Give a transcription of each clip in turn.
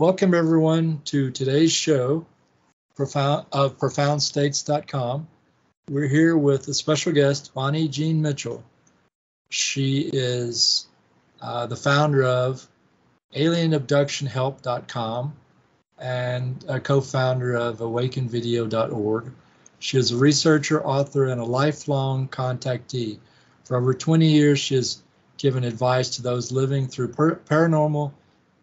Welcome everyone to today's show of profoundstates.com. We're here with a special guest, Bonnie Jean Mitchell. She is uh, the founder of alienabductionhelp.com and a co-founder of awakenvideo.org. She is a researcher, author, and a lifelong contactee. For over 20 years, she has given advice to those living through paranormal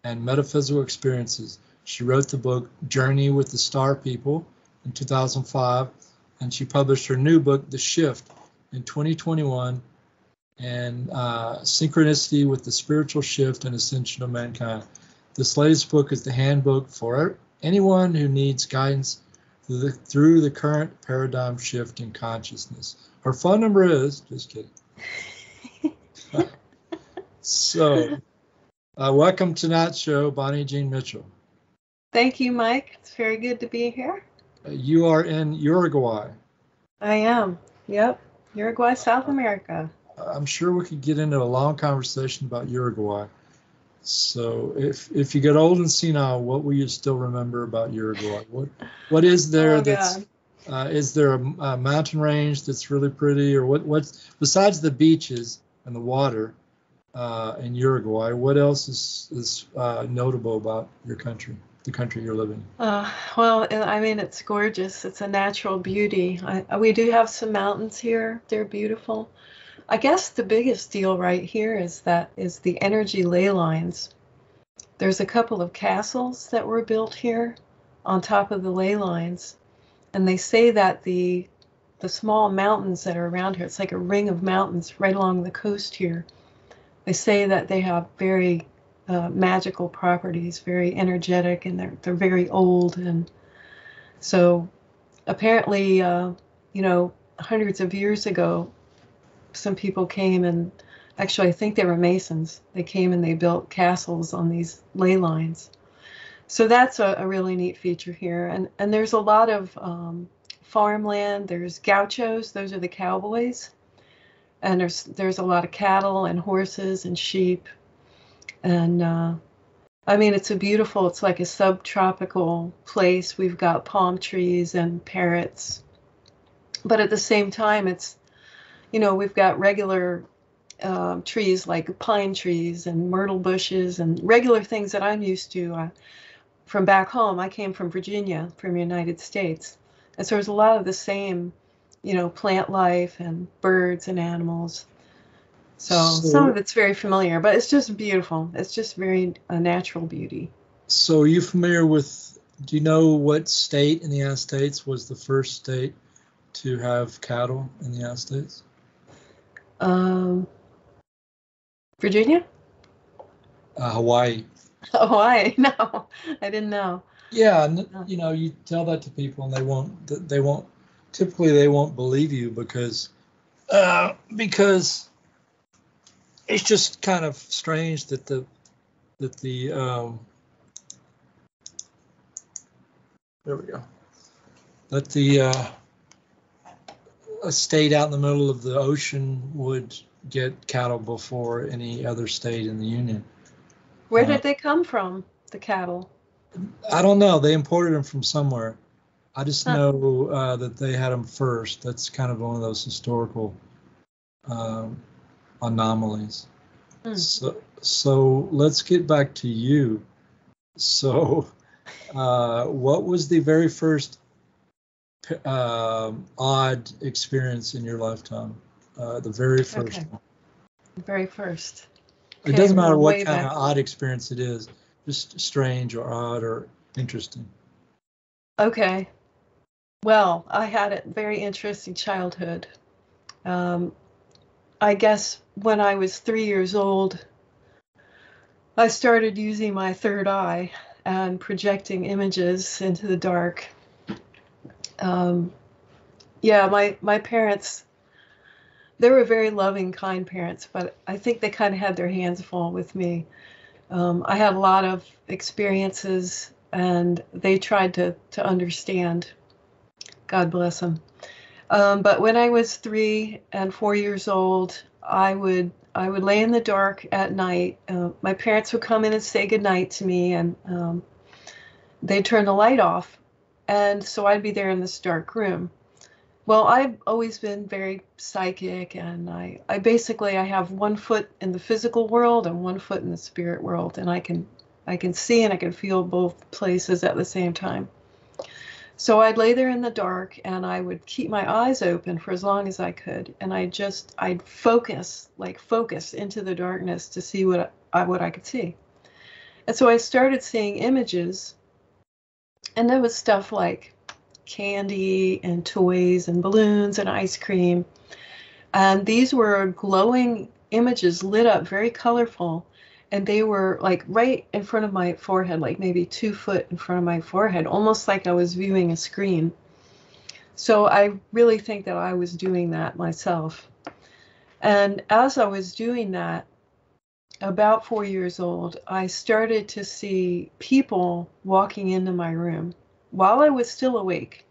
and metaphysical experiences. She wrote the book Journey with the Star People in 2005, and she published her new book, The Shift, in 2021, and uh, Synchronicity with the Spiritual Shift and Ascension of Mankind. This latest book is the handbook for anyone who needs guidance through the, through the current paradigm shift in consciousness. Her phone number is, just kidding. so, uh, welcome to Tonight's Show, Bonnie Jean Mitchell. Thank you, Mike. It's very good to be here. Uh, you are in Uruguay. I am. Yep. Uruguay, South America. I'm sure we could get into a long conversation about Uruguay. So if if you get old and senile, what will you still remember about Uruguay? What what is there oh, that's uh, is there a, a, mountain range that's really pretty, or what what's besides the beaches and the water uh, in Uruguay? What else is is uh, notable about your country, the country you're living? Uh, well, I mean, it's gorgeous. It's a natural beauty. I, we do have some mountains here. They're beautiful. I guess the biggest deal right here is that is the energy ley lines. There's a couple of castles that were built here on top of the ley lines, and they say that the the small mountains that are around here, it's like a ring of mountains right along the coast here. They say that they have very uh, magical properties, very energetic, and they're they're very old, and so apparently, uh, you know, hundreds of years ago, some people came and actually I think they were masons. They came and they built castles on these ley lines. So that's a, a really neat feature here. And and there's a lot of um, farmland. There's gauchos. Those are the cowboys. And there's there's a lot of cattle and horses and sheep. And uh, I mean, it's a beautiful. It's like a subtropical place. We've got palm trees and parrots. But at the same time, it's you know, we've got regular uh, trees like pine trees and myrtle bushes and regular things that I'm used to uh, from back home. I came from Virginia, from the United States. And so there's a lot of the same, you know, plant life and birds and animals. So, so some of it's very familiar, but it's just beautiful. It's just very a natural beauty. So, are you familiar with? Do you know what state in the United States was the first state to have cattle in the United States? Um, Virginia? Uh, Hawaii. Hawaii? No, I didn't know. Yeah, you know, you tell that to people and they won't. They won't. Typically, they won't believe you because uh, because it's just kind of strange that the that the um, there we go that the uh, a state out in the middle of the ocean would get cattle before any other state in the union. Where did uh, they come from, the cattle? I don't know. They imported them from somewhere. I just know uh, that they had them first. That's kind of one of those historical um, anomalies. Hmm. So, so let's get back to you. So, uh, what was the very first uh, odd experience in your lifetime? Uh, the very first okay. one. The very first. Okay, it doesn't matter what kind back. of odd experience it is, just strange or odd or interesting. Okay. Well, I had a very interesting childhood. Um, I guess when I was three years old, I started using my third eye and projecting images into the dark um, yeah, my my parents, they were very loving, kind parents, but I think they kind of had their hands full with me. Um, I had a lot of experiences, and they tried to to understand. God bless them. Um, but when I was three and four years old, I would I would lay in the dark at night. Uh, my parents would come in and say goodnight to me, and um, they'd turn the light off. And so I'd be there in this dark room. Well, I've always been very psychic and I, I basically I have one foot in the physical world and one foot in the spirit world and I can I can see and I can feel both places at the same time. So I'd lay there in the dark and I would keep my eyes open for as long as I could and I just I'd focus like focus into the darkness to see what I what I could see. And so I started seeing images and there was stuff like candy and toys and balloons and ice cream. And these were glowing images lit up, very colorful. And they were like right in front of my forehead, like maybe two foot in front of my forehead, almost like I was viewing a screen. So I really think that I was doing that myself. And as I was doing that, about four years old, I started to see people walking into my room while I was still awake.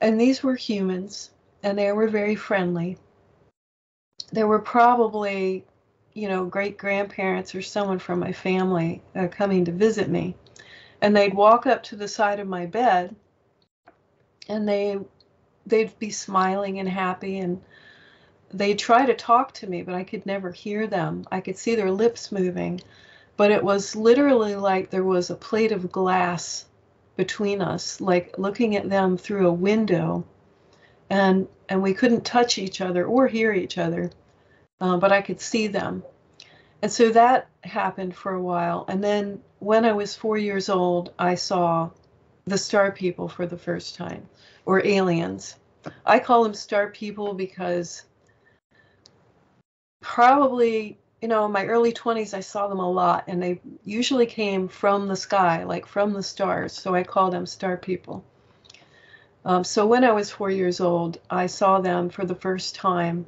And these were humans, and they were very friendly. There were probably, you know, great grandparents or someone from my family uh, coming to visit me. And they'd walk up to the side of my bed and they they'd be smiling and happy and they'd try to talk to me but i could never hear them. I could see their lips moving. But it was literally like there was a plate of glass between us, like looking at them through a window, and and we couldn't touch each other or hear each other, uh, but I could see them, and so that happened for a while. And then when I was four years old, I saw the star people for the first time, or aliens. I call them star people because probably you know, in my early 20s, I saw them a lot, and they usually came from the sky, like from the stars. So I call them star people. Um, so when I was four years old, I saw them for the first time.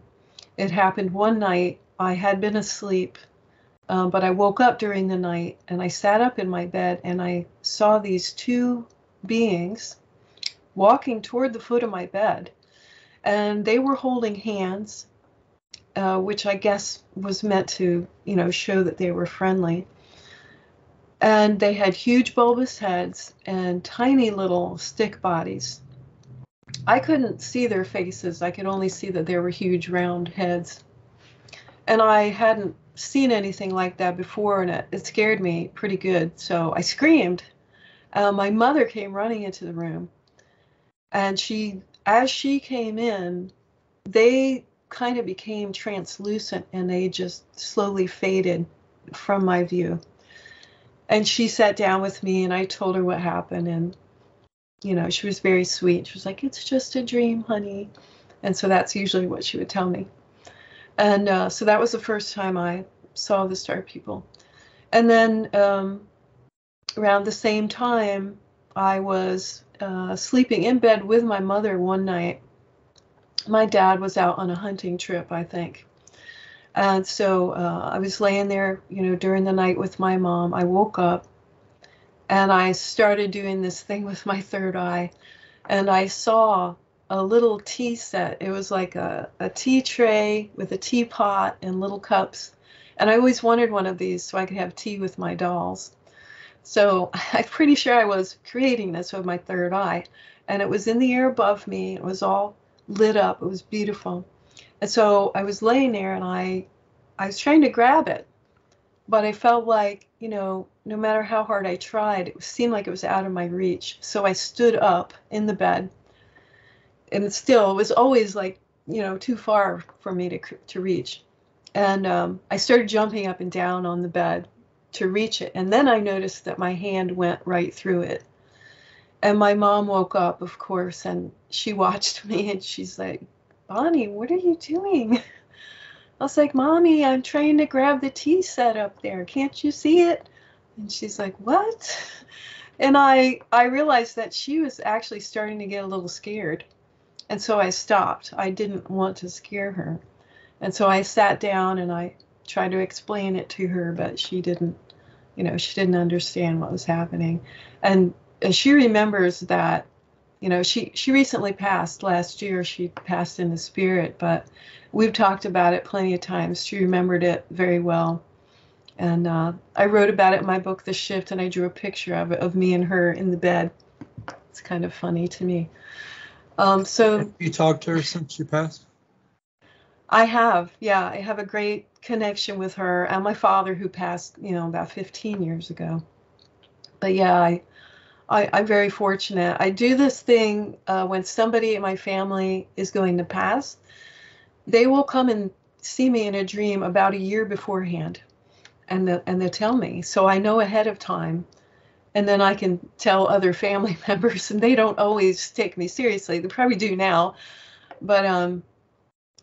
It happened one night. I had been asleep, um, but I woke up during the night and I sat up in my bed and I saw these two beings walking toward the foot of my bed. And they were holding hands uh, which I guess was meant to, you know, show that they were friendly. And they had huge bulbous heads and tiny little stick bodies. I couldn't see their faces. I could only see that they were huge round heads. And I hadn't seen anything like that before, and it, it scared me pretty good. So I screamed. Uh, my mother came running into the room, and she, as she came in, they kind of became translucent and they just slowly faded from my view. And she sat down with me and I told her what happened. And, you know, she was very sweet. She was like, It's just a dream, honey. And so that's usually what she would tell me. And uh, so that was the first time I saw the star people. And then um, around the same time, I was uh, sleeping in bed with my mother one night my dad was out on a hunting trip, I think. And so uh, I was laying there, you know, during the night with my mom. I woke up and I started doing this thing with my third eye. And I saw a little tea set. It was like a, a tea tray with a teapot and little cups. And I always wanted one of these so I could have tea with my dolls. So I'm pretty sure I was creating this with my third eye. And it was in the air above me. It was all lit up. It was beautiful. And so I was laying there and I I was trying to grab it, but I felt like, you know, no matter how hard I tried, it seemed like it was out of my reach. So I stood up in the bed. And still, it was always like, you know, too far for me to to reach. And um, I started jumping up and down on the bed to reach it. And then I noticed that my hand went right through it. And my mom woke up, of course, and she watched me and she's like, Bonnie, what are you doing? I was like, Mommy, I'm trying to grab the tea set up there. Can't you see it? And she's like, What? And I I realized that she was actually starting to get a little scared. And so I stopped. I didn't want to scare her. And so I sat down and I tried to explain it to her, but she didn't, you know, she didn't understand what was happening. And uh, she remembers that you know she she recently passed last year she passed in the spirit but we've talked about it plenty of times she remembered it very well And uh, I wrote about it in my book, The Shift, and I drew a picture of it of me and her in the bed. It's kind of funny to me. Um, so you talked to her since she passed? I have, yeah, I have a great connection with her and my father, who passed, you know, about 15 years ago. But yeah, I, I am very fortunate. I do this thing uh, when somebody in my family is going to pass. They will come and see me in a dream about a year beforehand, and the, and they tell me, so I know ahead of time and then I can tell other family members, and they don't always take me seriously. They probably do now, but um,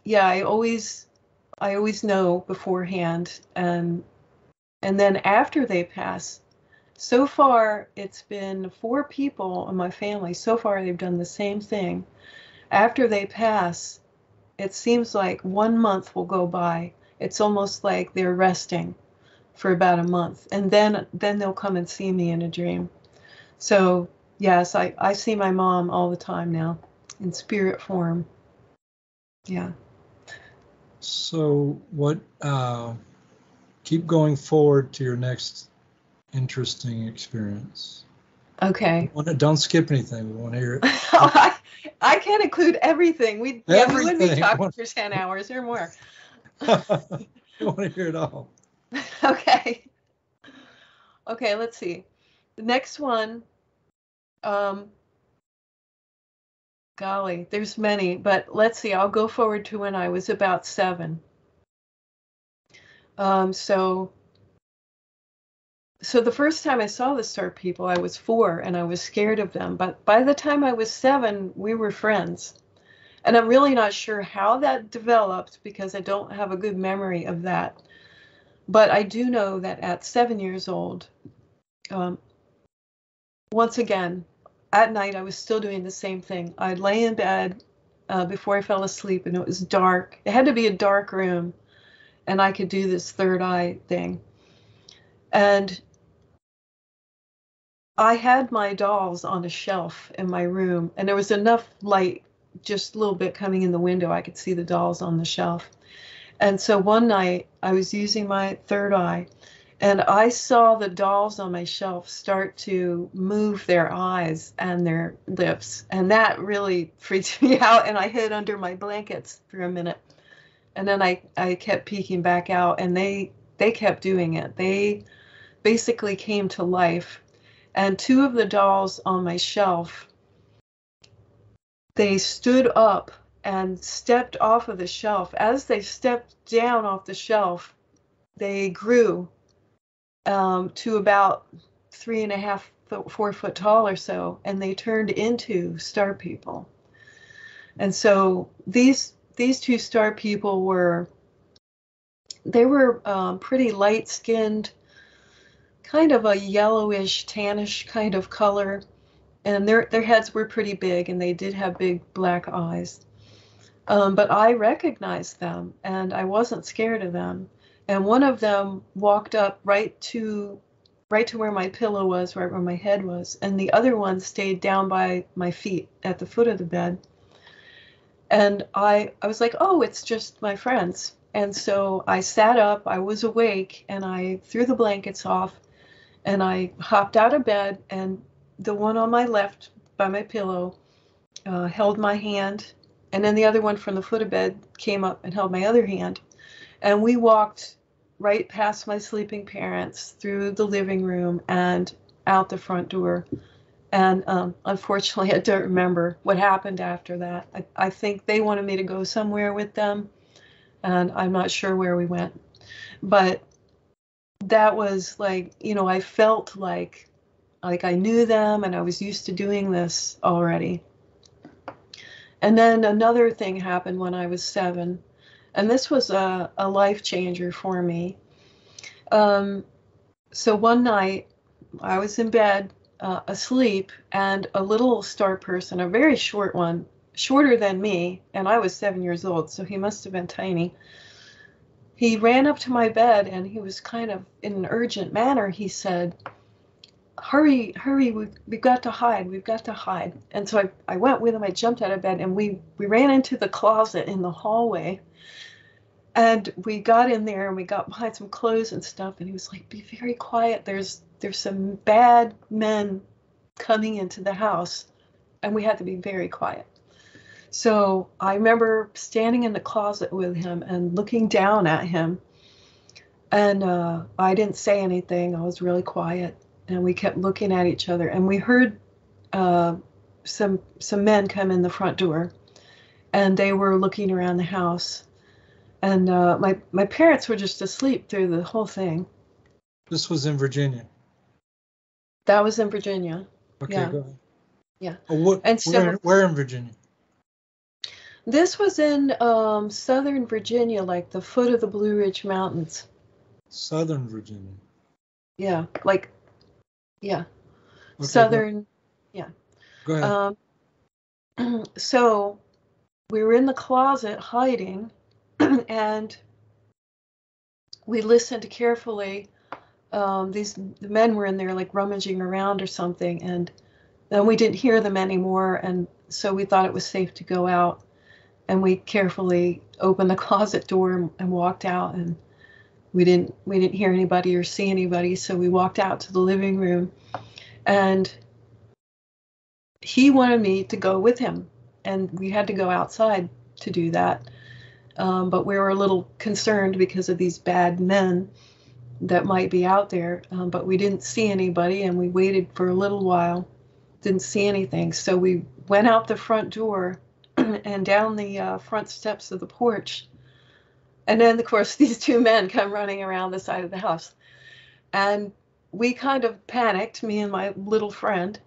yeah, I always I always know beforehand, and and then after they pass. So far, it's been four people in my family. So far, they've done the same thing. After they pass, it seems like one month will go by. It's almost like they're resting for about a month and then then they'll come and see me in a dream. So yes i i see my mom all the time now in spirit form. Yeah. So what uh keep going forward to your next interesting experience. Okay. Don't skip anything we want to hear it. I, I can't include everything. We everything. yeah we wouldn't be talking for 10 hours or more. I want to hear it all okay. Okay, let's see. The next one, um, golly, there's many, but let's see. I'll go forward to when I was about seven. Um, so, so the first time I saw the star people, I was four and I was scared of them. But by the time I was seven, we were friends. And I'm really not sure how that developed because I don't have a good memory of that. But I do know that at seven years old, um, once again, at night I was still doing the same thing. I'd lay in bed uh, before I fell asleep, and it was dark. It had to be a dark room, and I could do this third eye thing. And I had my dolls on a shelf in my room, and there was enough light, just a little bit coming in the window. I could see the dolls on the shelf. And so one night I was using my third eye and I saw the dolls on my shelf start to move their eyes and their lips. And that really freaked me out. And I hid under my blankets for a minute. And then I, I kept peeking back out and they they kept doing it. They basically came to life. And two of the dolls on my shelf, they stood up and stepped off of the shelf. As they stepped down off the shelf, they grew um, to about three and a half, four foot, tall or so, and they turned into star people. And so these these two star people were they were um, pretty light skinned, kind of a yellowish, tannish kind of color, and their their heads were pretty big, and they did have big black eyes. Um, but I recognized them and I wasn't scared of them. And one of them walked up right to right to where my pillow was, right where my head was, and the other one stayed down by my feet at the foot of the bed. And I I was like, "Oh, it's just my friends." And so I sat up, I was awake, and I threw the blankets off and I hopped out of bed and the one on my left by my pillow uh, held my hand and then the other one from the foot of bed came up and held my other hand. And we walked right past my sleeping parents through the living room and out the front door. And um, unfortunately, I don't remember what happened after that. I, I think they wanted me to go somewhere with them, and I'm not sure where we went. But that was like, you know, I felt like like I knew them and I was used to doing this already. And then another thing happened when I was seven, and this was a, a life changer for me. Um, so one night I was in bed uh, asleep, and a little star person, a very short one, shorter than me, and I was seven years old, so he must have been tiny. He ran up to my bed and he was kind of in an urgent manner. He said, hurry, hurry, we've, we've got to hide, we've got to hide. And so I, I went with him, I jumped out of bed, and we, we ran into the closet in the hallway. and we got in there and we got behind some clothes and stuff and he was like be very quiet there's there's some bad men coming into the house and we had to be very quiet so i remember standing in the closet with him and looking down at him and uh, i didn't say anything i was really quiet and we kept looking at each other and we heard uh, some some men come in the front door and they were looking around the house and uh, my my parents were just asleep through the whole thing. This was in Virginia. That was in Virginia. Okay, Yeah. go ahead. Yeah. Oh, what, And so- where, where in Virginia? This was in um, southern Virginia, like the foot of the Blue Ridge Mountains. Southern Virginia. Yeah, like yeah, Okay, go- southern. Go ahead. Um, so we were in the closet hiding, and we listened carefully. Um, these the men were in there like rummaging around or something, and then we didn't hear them anymore, and so we thought it was safe to go out. And we carefully opened the closet door and, and walked out, and we didn't we didn't hear anybody or see anybody, so we walked out to the living room, and he wanted me to go with him, and we had to go outside to do that. Um, but we were a little concerned because of these bad men that might be out there. Um, but we didn't see anybody, and we waited for a little while, didn't see anything. So we went out the front door and down the uh, front steps of the porch. And then, of course, these two men come running around the side of the house. And we kind of panicked, me and my little friend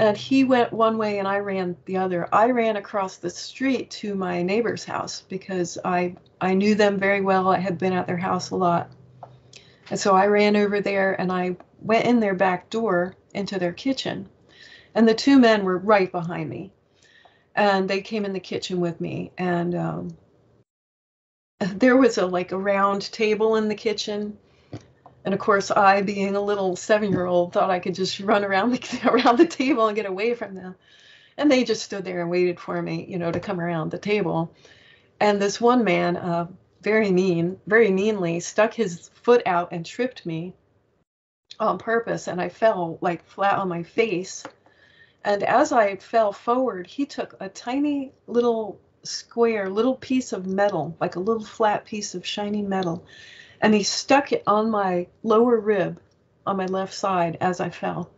and he went one way and I ran the other. I ran across the street to my neighbor's house because I I knew them very well. I had been at their house a lot. And so I ran over there and I went in their back door into their kitchen. And the two men were right behind me. And they came in the kitchen with me and um, there was a like a round table in the kitchen and of course, I, being a little seven-year-old, thought I could just run around the around the table and get away from them. And they just stood there and waited for me, you know, to come around the table. And this one man, uh, very mean, very meanly, stuck his foot out and tripped me on purpose, and I fell like flat on my face. And as I fell forward, he took a tiny little square, little piece of metal, like a little flat piece of shiny metal, and he stuck it on my lower rib on my left side as I fell.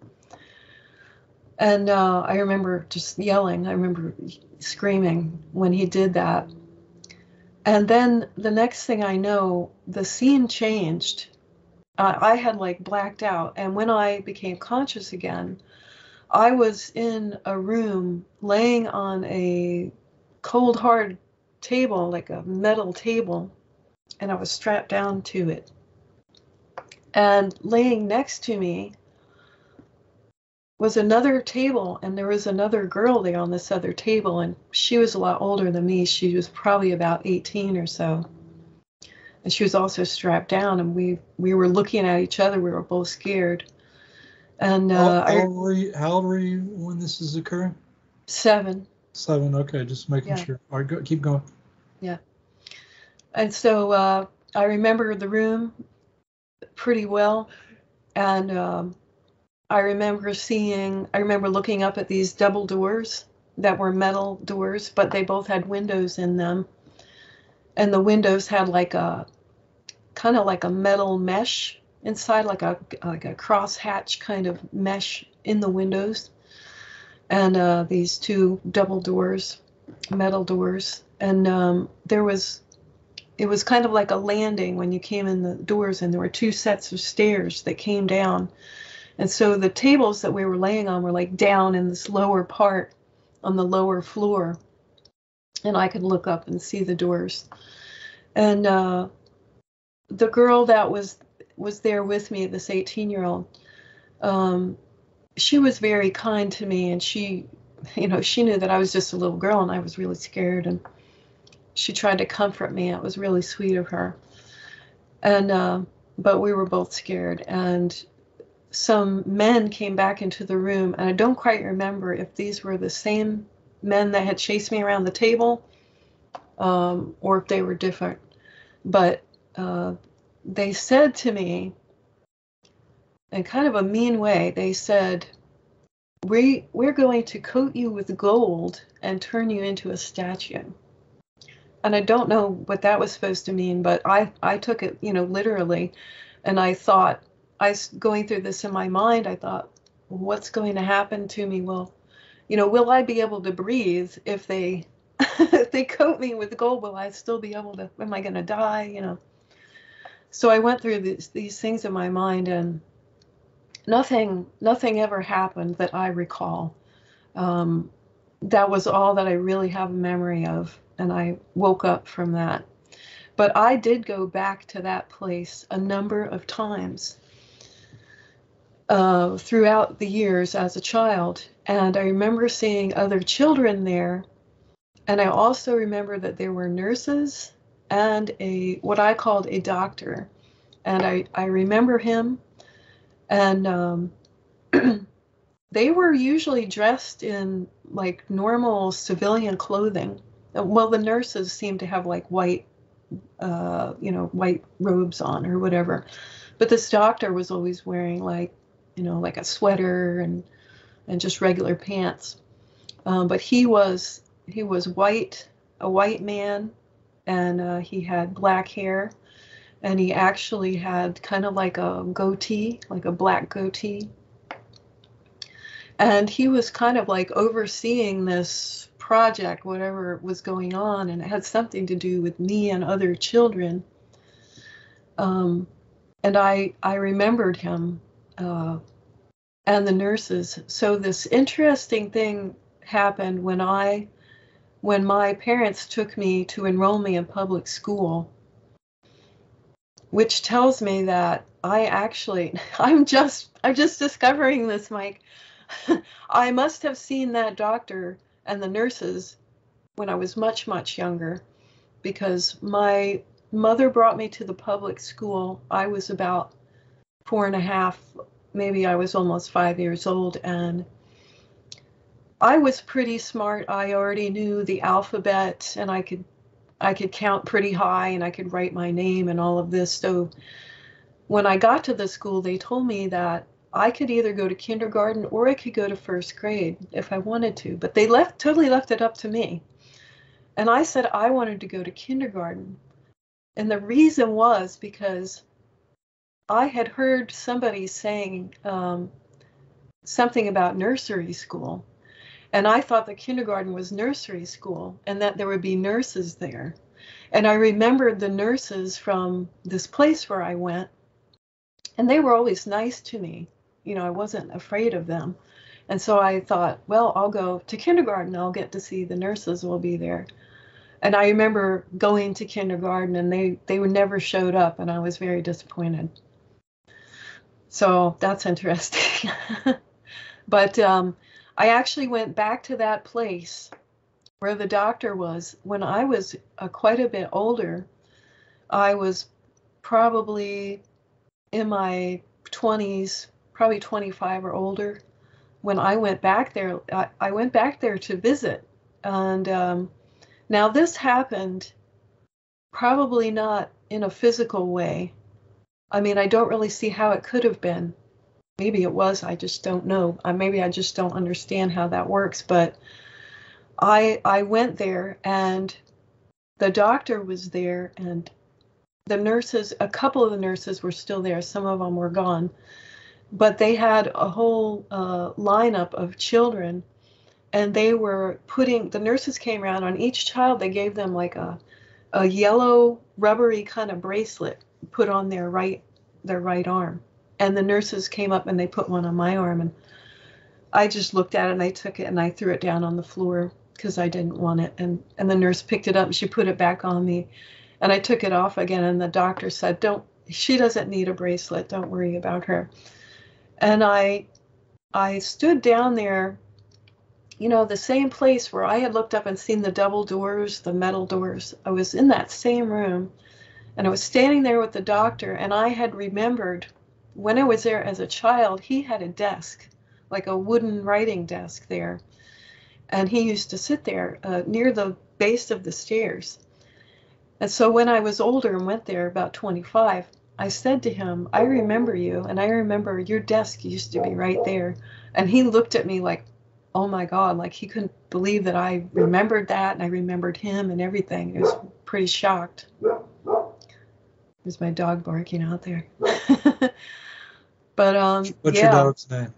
And uh, I remember just yelling. I remember screaming when he did that. And then the next thing I know, the scene changed. Uh, I had like blacked out. And when I became conscious again, I was in a room laying on a cold, hard table, like a metal table and I was strapped down to it. And laying next to me was another table, and there was another girl there on this other table, and she was a lot older than me. She was probably about 18 or so. And she was also strapped down, and we we were looking at each other. We were both scared. And how, uh, how old were you? How old were you when this is occurring? seven. Seven. Okay, just making Yeah. sure. All right, go, keep going. Yeah. And so uh, I remember the room pretty well. And um, I remember seeing, I remember looking up at these double doors that were metal doors, but they both had windows in them. And the windows had like a kind of like a metal mesh inside, like a like a cross hatch kind of mesh in the windows. And uh, these two double doors, metal doors. And um, there was it was kind of like a landing when you came in the doors and there were two sets of stairs that came down. And so the tables that we were laying on were like down in this lower part on the lower floor. And i could look up and see the doors. And uh, the girl that was was there with me this 18 year old um, she was very kind to me and she you know she knew that i was just a little girl and i was really scared and she tried to comfort me. It was really sweet of her. And uh, but we were both scared. And some men came back into the room, and I don't quite remember if these were the same men that had chased me around the table, um, or if they were different. But uh, they said to me, in kind of a mean way, they said, we, we're going to coat you with gold and turn you into a statue. And I don't know what that was supposed to mean, but I, I took it, you know, literally. And I thought, I was going through this in my mind. I thought, what's going to happen to me? Well, you know, will I be able to breathe if they if they coat me with gold? Will I still be able to? Am I going to die? You know. So I went through these these things in my mind, and nothing nothing ever happened that I recall. Um, that was all that I really have a memory of, and I woke up from that. But I did go back to that place a number of times uh, throughout the years as a child. And I remember seeing other children there. And I also remember that there were nurses and a what I called a doctor. And I, I remember him. And um, they were usually dressed in like normal civilian clothing. Well, the nurses seemed to have like white, uh, you know, white robes on or whatever. But this doctor was always wearing like you know, like a sweater and and just regular pants. Um, but he was he was white, a white man, and uh, he had black hair, and he actually had kind of like a goatee, like a black goatee. And he was kind of like overseeing this project, whatever was going on, and it had something to do with me and other children. Um, and I I remembered him uh, and the nurses. So this interesting thing happened when I when my parents took me to enroll me in public school, which tells me that I actually I'm just I'm just discovering this, Mike. I must have seen that doctor and the nurses when I was much, much younger because my mother brought me to the public school. I was about four and a half, maybe I was almost five years old, and I was pretty smart. I already knew the alphabet, and I could I could count pretty high, and I could write my name and all of this. So when I got to the school, they told me that I could either go to kindergarten or I could go to first grade if I wanted to, but they left totally left it up to me. And I said I wanted to go to kindergarten. And the reason was because I had heard somebody saying um, something about nursery school, and I thought the kindergarten was nursery school and that there would be nurses there. And I remembered the nurses from this place where I went, and they were always nice to me. You know, I wasn't afraid of them. And so I thought, well, I'll go to kindergarten. I'll get to see the nurses will be there. And I remember going to kindergarten and they, they never showed up and I was very disappointed. So that's interesting. but um, I actually went back to that place where the doctor was when I was uh, quite a bit older. I was probably in my 20s, probably 25 or older, when I went back there. I, I went back there to visit. And um, now this happened probably not in a physical way, I mean, I don't really see how it could have been. Maybe it was, I just don't know. Maybe I just don't understand how that works. But I I went there and the doctor was there and the nurses, a couple of the nurses were still there. Some of them were gone, but they had a whole uh, lineup of children, and they were putting. The nurses came around on each child. They gave them like a a yellow rubbery kind of bracelet put on their right their right arm. And the nurses came up and they put one on my arm and I just looked at it and I took it and I threw it down on the floor because I didn't want it. And and the nurse picked it up and she put it back on me. And I took it off again and the doctor said, "Don't she doesn't need a bracelet. Don't worry about her." And I I stood down there you know, the same place where I had looked up and seen the double doors, the metal doors. I was in that same room and I was standing there with the doctor, and I had remembered when I was there as a child, he had a desk, like a wooden writing desk there. And he used to sit there uh, near the base of the stairs. And so when I was older and went there about 25, I said to him, I remember you, and I remember your desk used to be right there. And he looked at me like, oh my God, like he couldn't believe that I remembered that and I remembered him and everything. He was pretty shocked. There's my dog barking out there. but um What's yeah, your dog's name?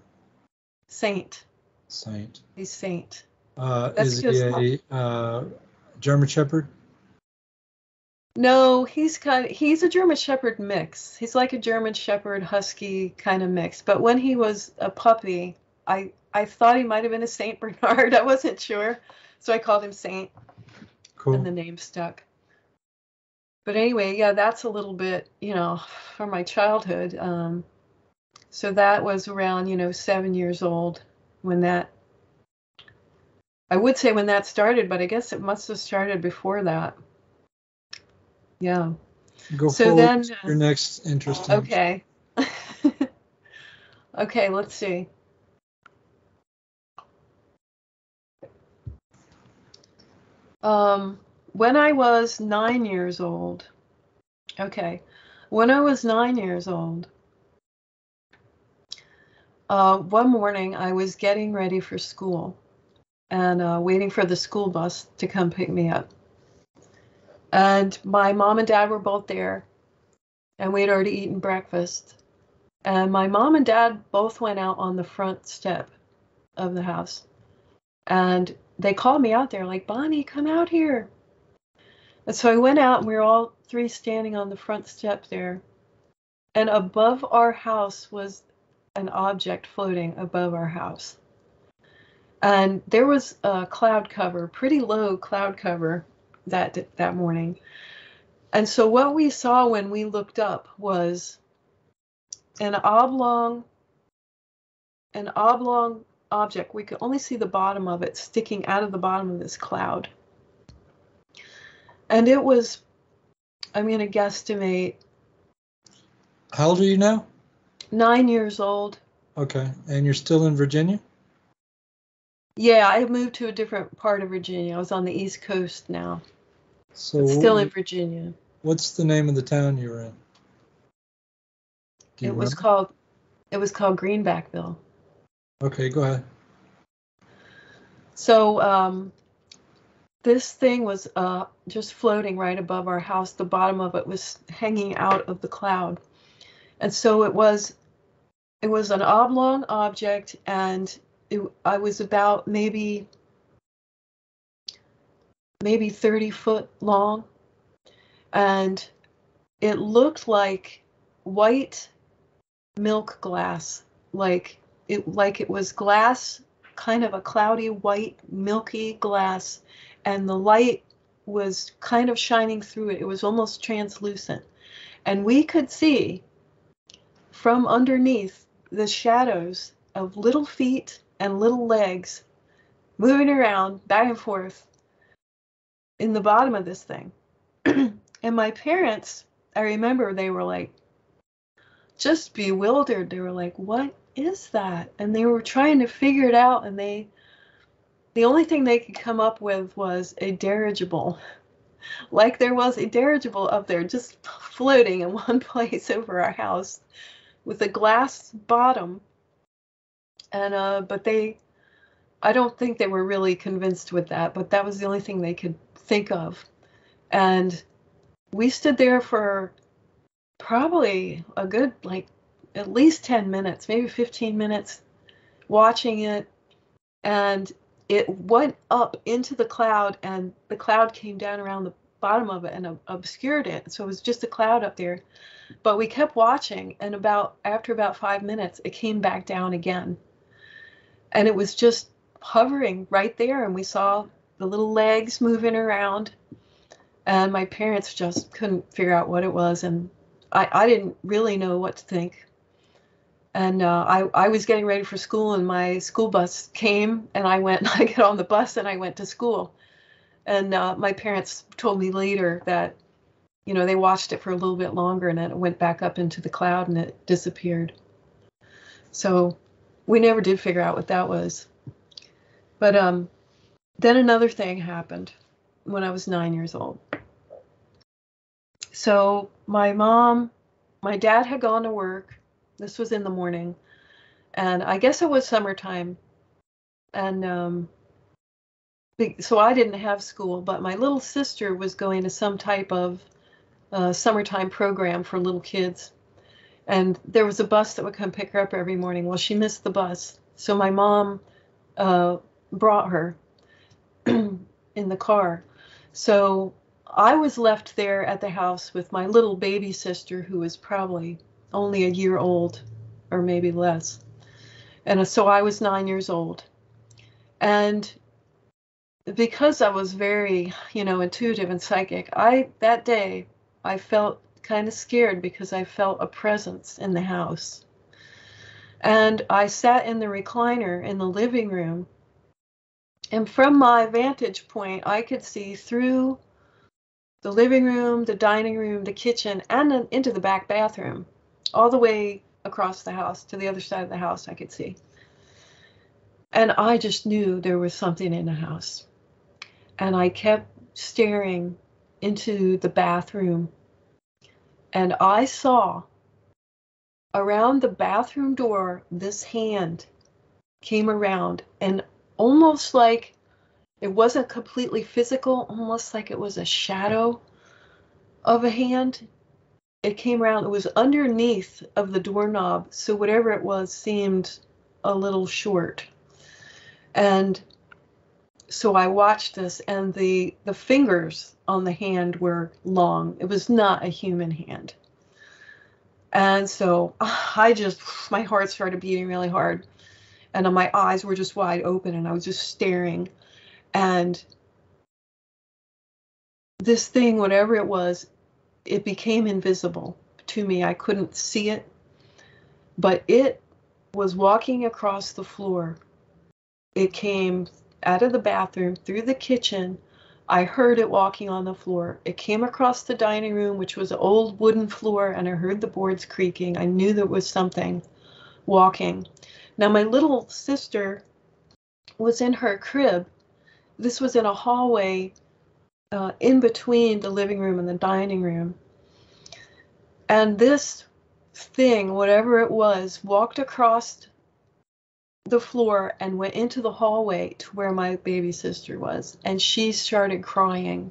Saint. Saint. He's Saint. Uh, is he a uh, German Shepherd? No, he's kind of, he's a German Shepherd mix. He's like a German Shepherd Husky kind of mix. But when he was a puppy, I I thought he might have been a Saint Bernard. I wasn't sure, so I called him Saint, Cool. and the name stuck. But anyway, yeah, that's a little bit, you know, from my childhood. Um, so that was around, you know, seven years old when that. I would say when that started, but I guess it must have started before that. Yeah. Go so then, your next interesting. Okay. okay, let's see. Um, when I was nine years old, okay, when I was nine years old, uh, one morning I was getting ready for school and uh, waiting for the school bus to come pick me up. And my mom and dad were both there, and we had already eaten breakfast. And my mom and dad both went out on the front step of the house. And they called me out there, like, Bonnie, come out here. And so I went out, and we were all three standing on the front step there. And above our house was an object floating above our house. And there was a cloud cover, pretty low cloud cover that that morning. And so what we saw when we looked up was an oblong an oblong object. We could only see the bottom of it sticking out of the bottom of this cloud. And it was I'm going to guesstimate How old are you now? 9 years old. Okay, and you're still in Virginia. Yeah, I moved to a different part of Virginia. I was on the East Coast now. So still in Virginia. what's the name of the town you were in? It was remember? called it was called Greenbackville. Okay, go ahead. So um, this thing was uh, just floating right above our house. The bottom of it was hanging out of the cloud, and so it was it was an oblong object, and it, I was about maybe maybe 30 foot long, and it looked like white milk glass, like it like it was glass kind of a cloudy white milky glass and the light was kind of shining through it. It was almost translucent. And we could see from underneath the shadows of little feet and little legs moving around back and forth in the bottom of this thing. And my parents i remember they were like just bewildered. They were like what is that? And they were trying to figure it out, and they, the only thing they could come up with was a dirigible. Like there was a dirigible up there just floating in one place over our house with a glass bottom. And, uh, but they, I don't think they were really convinced with that, but that was the only thing they could think of. And we stood there for probably a good, like, at least 10 minutes, maybe 15 minutes, watching it. And it went up into the cloud, and the cloud came down around the bottom of it and ob- obscured it. So it was just a cloud up there. But we kept watching, and about after about five minutes, it came back down again. And it was just hovering right there, and we saw the little legs moving around. And my parents just couldn't figure out what it was, and I, I didn't really know what to think and uh, I, I was getting ready for school and my school bus came and i went i got on the bus and i went to school. And uh, my parents told me later that you know they watched it for a little bit longer and then it went back up into the cloud and it disappeared. So we never did figure out what that was. But um, then another thing happened when i was nine years old. So my mom, my dad had gone to work. This was in the morning, and I guess it was summertime, and um, so I didn't have school, but my little sister was going to some type of uh, summertime program for little kids. And there was a bus that would come pick her up every morning. Well, she missed the bus. So my mom uh, brought her in the car. So I was left there at the house with my little baby sister, who was probably only a year old or maybe less. And so I was nine years old. And because I was very, you know, intuitive and psychic, I that day I felt kind of scared because I felt a presence in the house. And I sat in the recliner in the living room. And from my vantage point, I could see through the living room, the dining room, the kitchen, and into the back bathroom, all the way across the house to the other side of the house, I could see. And I just knew there was something in the house and I kept staring into the bathroom. And I saw around the bathroom door, this hand came around and almost like it wasn't completely physical, almost like it was a shadow of a hand. It came around, it was underneath of the doorknob, so whatever it was seemed a little short. And so I watched this, and the the fingers on the hand were long. It was not a human hand. And so I just my heart started beating really hard, and my eyes were just wide open, and I was just staring, and this thing, whatever it was, it became invisible to me. I couldn't see it, but it was walking across the floor. It came out of the bathroom through the kitchen. I heard it walking on the floor. It came across the dining room, which was an old wooden floor, and I heard the boards creaking. I knew there was something walking. Now, my little sister was in her crib. This was in a hallway uh, in between the living room and the dining room. And this thing, whatever it was, walked across the floor and went into the hallway to where my baby sister was and she started crying.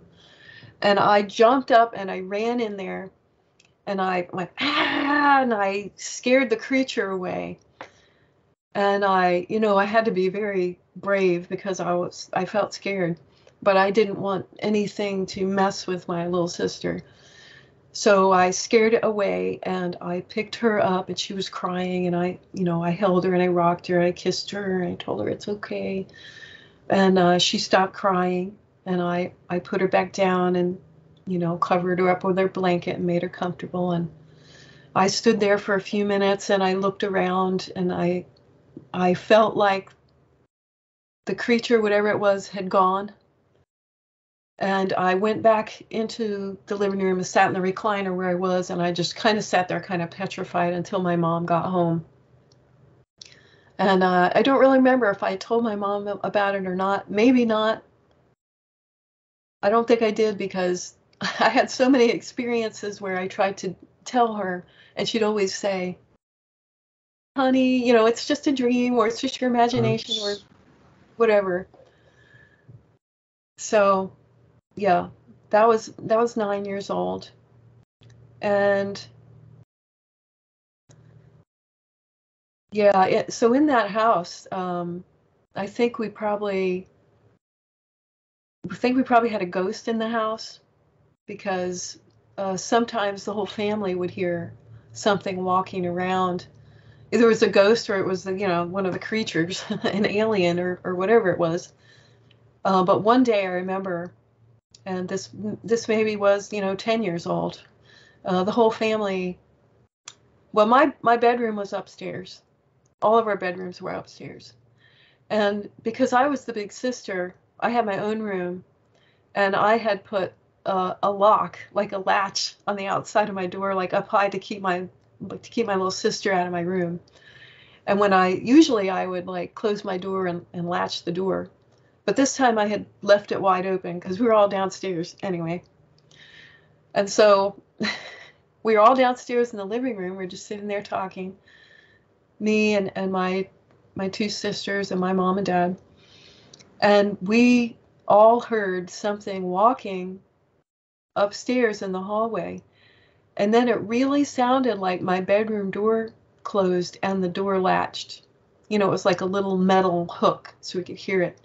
And i jumped up and i ran in there and i went ah! and i scared the creature away. And i you know i had to be very brave because i was i felt scared but i didn't want anything to mess with my little sister so I scared it away and I picked her up and she was crying and I, you know, I held her and I rocked her. And I kissed her and I told her it's okay. And uh, she stopped crying and I, I put her back down and, you know, covered her up with her blanket and made her comfortable. And I stood there for a few minutes and I looked around and I, I felt like the creature, whatever it was, had gone and I went back into the living room and sat in the recliner where I was, and I just kind of sat there, kind of petrified until my mom got home. And uh, I don't really remember if I told my mom about it or not. Maybe not. I don't think I did because I had so many experiences where I tried to tell her, and she'd always say, honey, you know, it's just a dream or it's just your imagination Oops. or whatever. So yeah, that was that was nine years old, and yeah, it, so in that house, um, I think we probably I think we probably had a ghost in the house because uh, sometimes the whole family would hear something walking around. Either it was a ghost or it was you know one of the creatures, an alien or or whatever it was. Uh, but one day I remember and this this baby was you know 10 years old. Uh, the whole family well my my bedroom was upstairs. All of our bedrooms were upstairs. And because i was the big sister i had my own room and i had put uh, a lock like a latch on the outside of my door like up high to keep my to keep my little sister out of my room. And when i usually i would like close my door and, and latch the door but this time I had left it wide open because we were all downstairs anyway. And so we were all downstairs in the living room. We are just sitting there talking. Me and, and my my two sisters and my mom and dad. And we all heard something walking upstairs in the hallway. And then it really sounded like my bedroom door closed and the door latched. You know, it was like a little metal hook so we could hear it.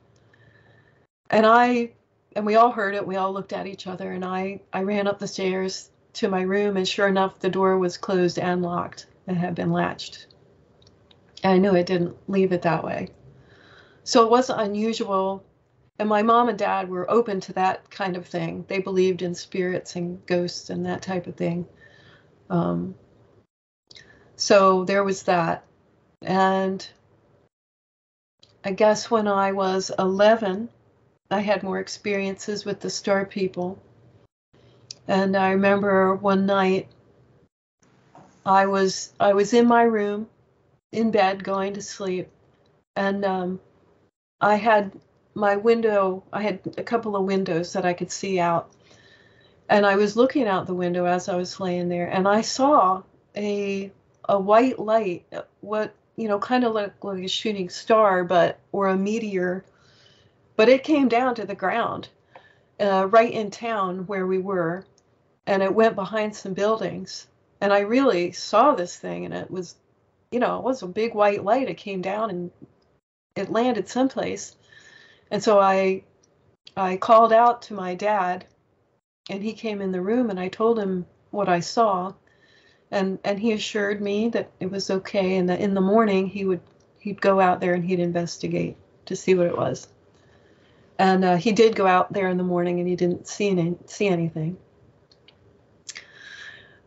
And I and we all heard it. We all looked at each other and I I ran up the stairs to my room and sure enough the door was closed and locked and had been latched. And I knew it didn't leave it that way. So it wasn't unusual and my mom and dad were open to that kind of thing. They believed in spirits and ghosts and that type of thing. Um, so there was that. And I guess when I was 11, I had more experiences with the star people. And I remember one night I was I was in my room in bed going to sleep and um, I had my window, I had a couple of windows that I could see out. And I was looking out the window as I was laying there, and I saw a a white light, what you know, kind of looked like a shooting star, but or a meteor, but it came down to the ground, uh, right in town where we were, and it went behind some buildings, and I really saw this thing, and it was, you know, it was a big white light. It came down and it landed someplace, and so I I called out to my dad and he came in the room and I told him what I saw and and he assured me that it was okay and that in the morning he would he'd go out there and he'd investigate to see what it was. And uh, he did go out there in the morning and he didn't see any, see anything.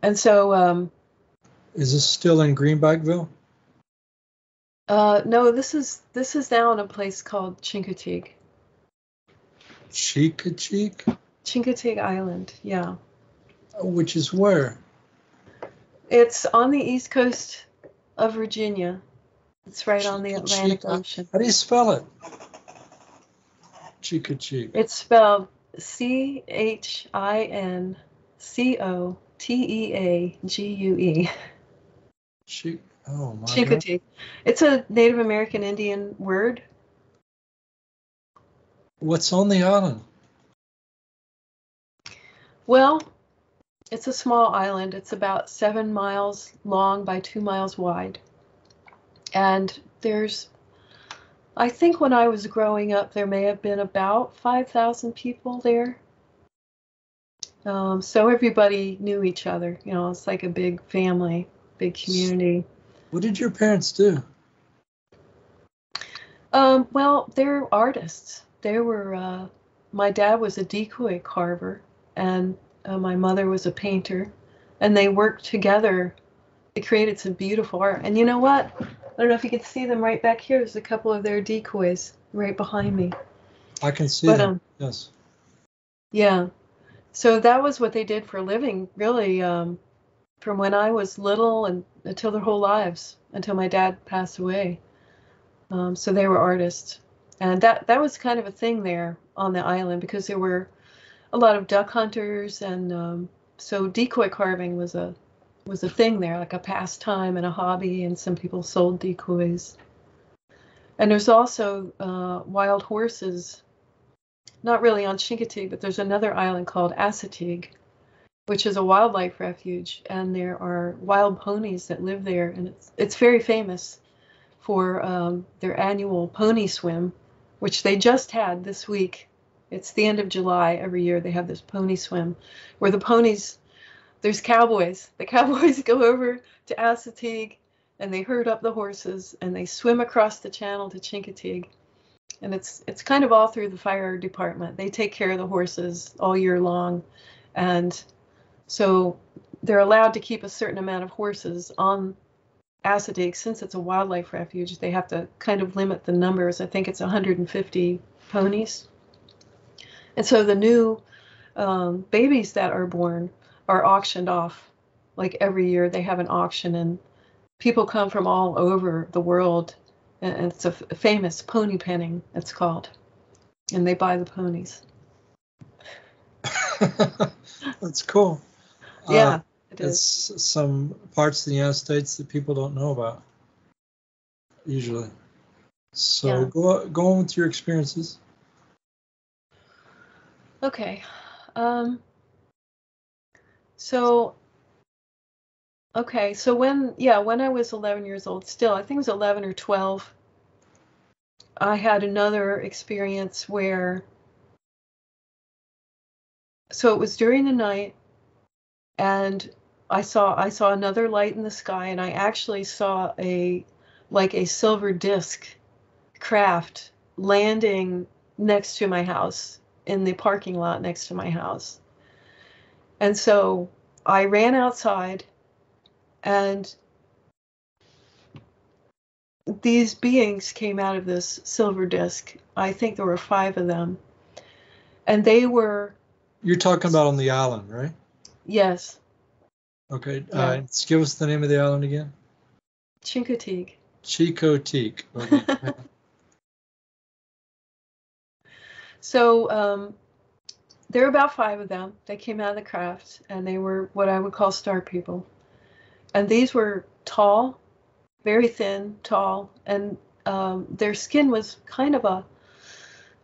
And so um, is this still in Greenbackville? Uh, no, this is this is now in a place called Chincoteague. Chincoteague? Chincoteague Island, yeah. Which is where? It's on the east coast of Virginia. It's right on the Atlantic Ocean. How do you spell it? Chincoteague. It's spelled C H I N C O T E A G U E. Oh my Chincoteague. It's a Native American Indian word. What's on the island? Well, it's a small island. It's about seven miles long by two miles wide. And there's, I think when I was growing up, there may have been about 5,000 people there. Um, so everybody knew each other. You know, it's like a big family, big community. What did your parents do? Um, well, they're artists. They were. Uh, my dad was a decoy carver, and uh, my mother was a painter, and they worked together. They created some beautiful art. And you know what? I don't know if you can see them right back here. There's a couple of their decoys right behind me. I can see but, them. Um, yes. Yeah. So that was what they did for a living, really. Um, from when I was little and until their whole lives, until my dad passed away. Um, so they were artists, and that that was kind of a thing there on the island because there were a lot of duck hunters, and um, so decoy carving was a was a thing there, like a pastime and a hobby, and some people sold decoys. And there's also uh, wild horses, not really on Chincoteague, but there's another island called Assateague, which is a wildlife refuge, and there are wild ponies that live there, and it's it's very famous for um, their annual pony swim, which they just had this week. It's the end of July every year. They have this pony swim, where the ponies, there's cowboys. The cowboys go over to Assateague and they herd up the horses and they swim across the channel to Chincoteague. And it's it's kind of all through the fire department. They take care of the horses all year long, and so they're allowed to keep a certain amount of horses on Assateague. Since it's a wildlife refuge, they have to kind of limit the numbers. I think it's 150 ponies. And so the new um, babies that are born are auctioned off. Like every year, they have an auction, and people come from all over the world. And it's a f- famous pony penning, it's called. And they buy the ponies. That's cool. Yeah, Uh, it it's some parts of the United States that people don't know about usually. So Yeah. go go on with your experiences. Okay. Um, so, okay. So when, yeah, when I was 11 years old, still, I think it was 11 or 12, I had another experience where, so it was during the night and I saw I saw another light in the sky and I actually saw a like a silver disc craft landing next to my house in the parking lot next to my house. And so I ran outside and these beings came out of this silver disc. I think there were five of them. And they were, You're talking about on the island, right? yes, Okay. Yeah. Uh, give us the name of the island again. Chincoteague. Chicoteague. Okay. So um, there were about five of them. They came out of the craft, and they were what I would call star people. And these were tall, very thin, tall, and um, their skin was kind of a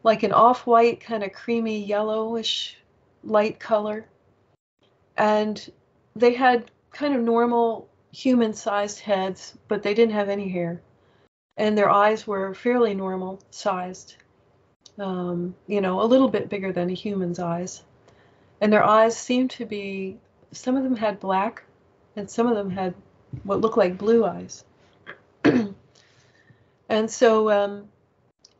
like an off-white, kind of creamy yellowish light color. And they had kind of normal human-sized heads, but they didn't have any hair. And their eyes were fairly normal sized um, you know, a little bit bigger than a human's eyes. And their eyes seemed to be, some of them had black, and some of them had what looked like blue eyes. and so um,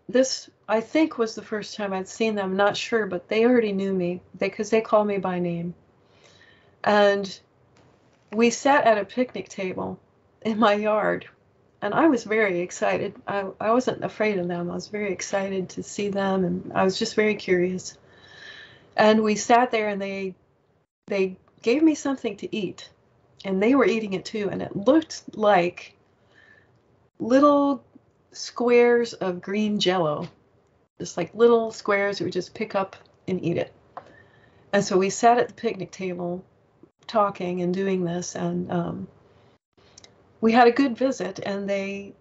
this, I think, was the first time I'd seen them. Not sure, but they already knew me because they, called me by name. And we sat at a picnic table in my yard and I was very excited. I, I wasn't afraid of them. I was very excited to see them, and I was just very curious. And we sat there, and they they gave me something to eat, and they were eating it too, and it looked like little squares of green jello, just like little squares you would just pick up and eat it. And so we sat at the picnic table, talking and doing this, and um, we had a good visit and they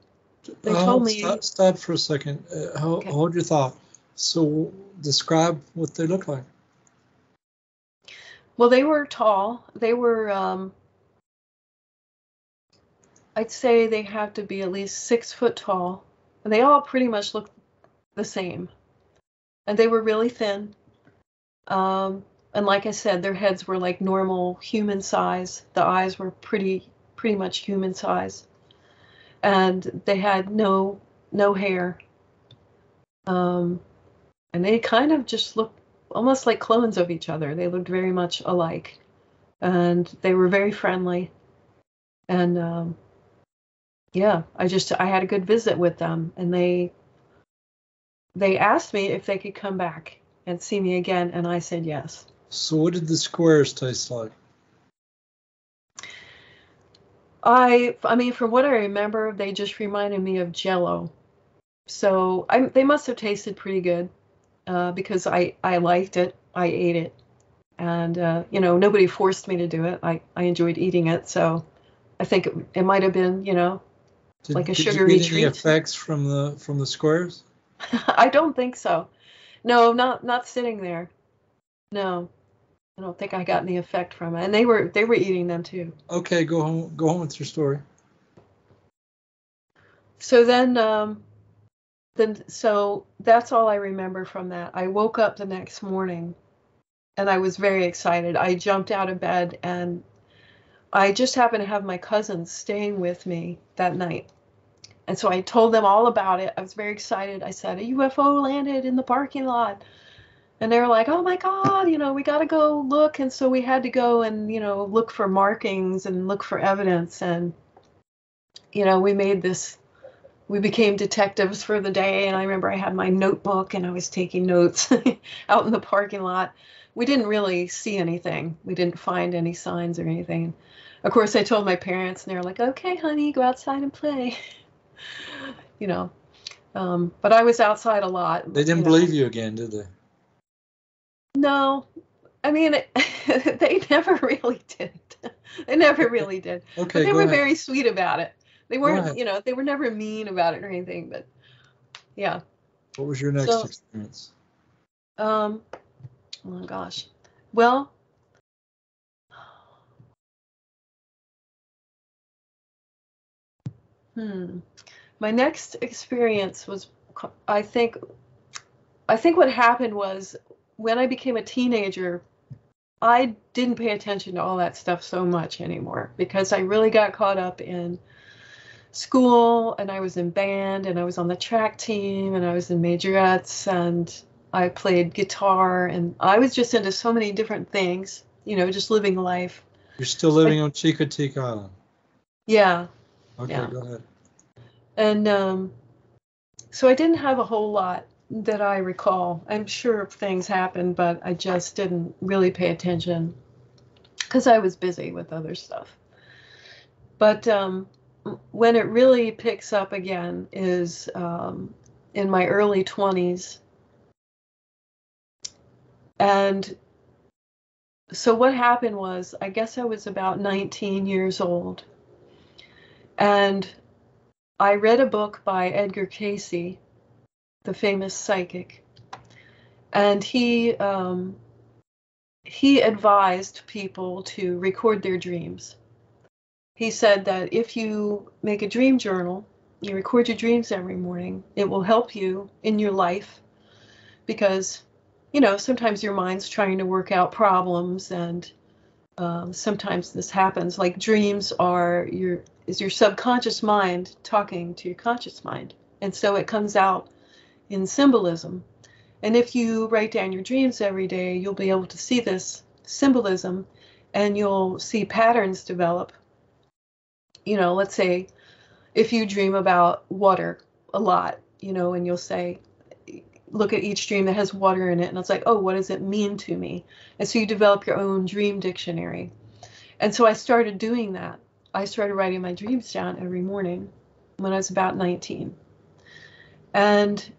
they Uh, told me Stop, stop for a second. Uh, hold, Okay. hold your thought. So describe what they look like. well they were tall they were um i'd say they have to be at least six foot tall and they all pretty much looked the same and they were really thin um and like i said their heads were like normal human size the eyes were pretty pretty much human size. And they had no no hair. Um and they kind of just looked almost like clones of each other. They looked very much alike. And they were very friendly. And um yeah i just i had a good visit with them. And they they asked me if they could come back and see me again. And i said yes. So what did the squares taste like? I I mean, from what I remember, they just reminded me of Jello. So I they must have tasted pretty good uh, because I I liked it. I ate it, and uh, you know nobody forced me to do it. I I enjoyed eating it, so I think it, it might have been you know Did, Like a did sugary you get any effects from the from the squares? I don't think so. No, not not sitting there. No, I don't think I got any effect from it. And they were they were eating them too. Okay, go home. Go home with your story. So then, um, then so that's all I remember from that. I woke up the next morning, and I was very excited. I jumped out of bed, and I just happened to have my cousins staying with me that night, and so I told them all about it. I was very excited. I said a UFO landed in the parking lot, and they were like, "Oh my God, you know, we got to go look." And so we had to go and you know look for markings and look for evidence, and you know we made this we became detectives for the day and i remember i had my notebook and i was taking notes out in the parking lot we didn't really see anything we didn't find any signs or anything of course i told my parents and they were like okay honey go outside and play you know um, but i was outside a lot They didn't you know. believe you again, did they? No I mean, they never really did. they never really did. Okay, But they were ahead. very sweet about it. They weren't, you know, they were never mean about it or anything. But yeah. What was your next So- experience? Um, oh my gosh. Well, hmm. My next experience was, I think, I think what happened was when I became a teenager, I didn't pay attention to all that stuff so much anymore because I really got caught up in school and I was in band and I was on the track team and I was in majorettes and I played guitar and I was just into so many different things, you know, just living life. You're still living on Chicoteague Island. Yeah. Okay, Yeah. go ahead. And um, so I didn't have a whole lot that I recall. I'm sure things happened, but I just didn't really pay attention because I was busy with other stuff. But um, when it really picks up again is um, in my early 20s. And so what happened was, I guess I was about 19 years old. And I read a book by Edgar Cayce, the famous psychic, and he um, he advised people to record their dreams. He said that if you make a dream journal, you record your dreams every morning, it will help you in your life because you know sometimes your mind's trying to work out problems and um, sometimes this happens. Like dreams are your is your subconscious mind talking to your conscious mind. And so it comes out in symbolism. And if you write down your dreams every day you'll be able to see this symbolism and you'll see patterns develop. You know let's say if you dream about water a lot you know and you'll say look at each dream that has water in it and it's like oh what does it mean to me? And so you develop your own dream dictionary. And so i started doing that. I started writing my dreams down every morning when i was about 19 and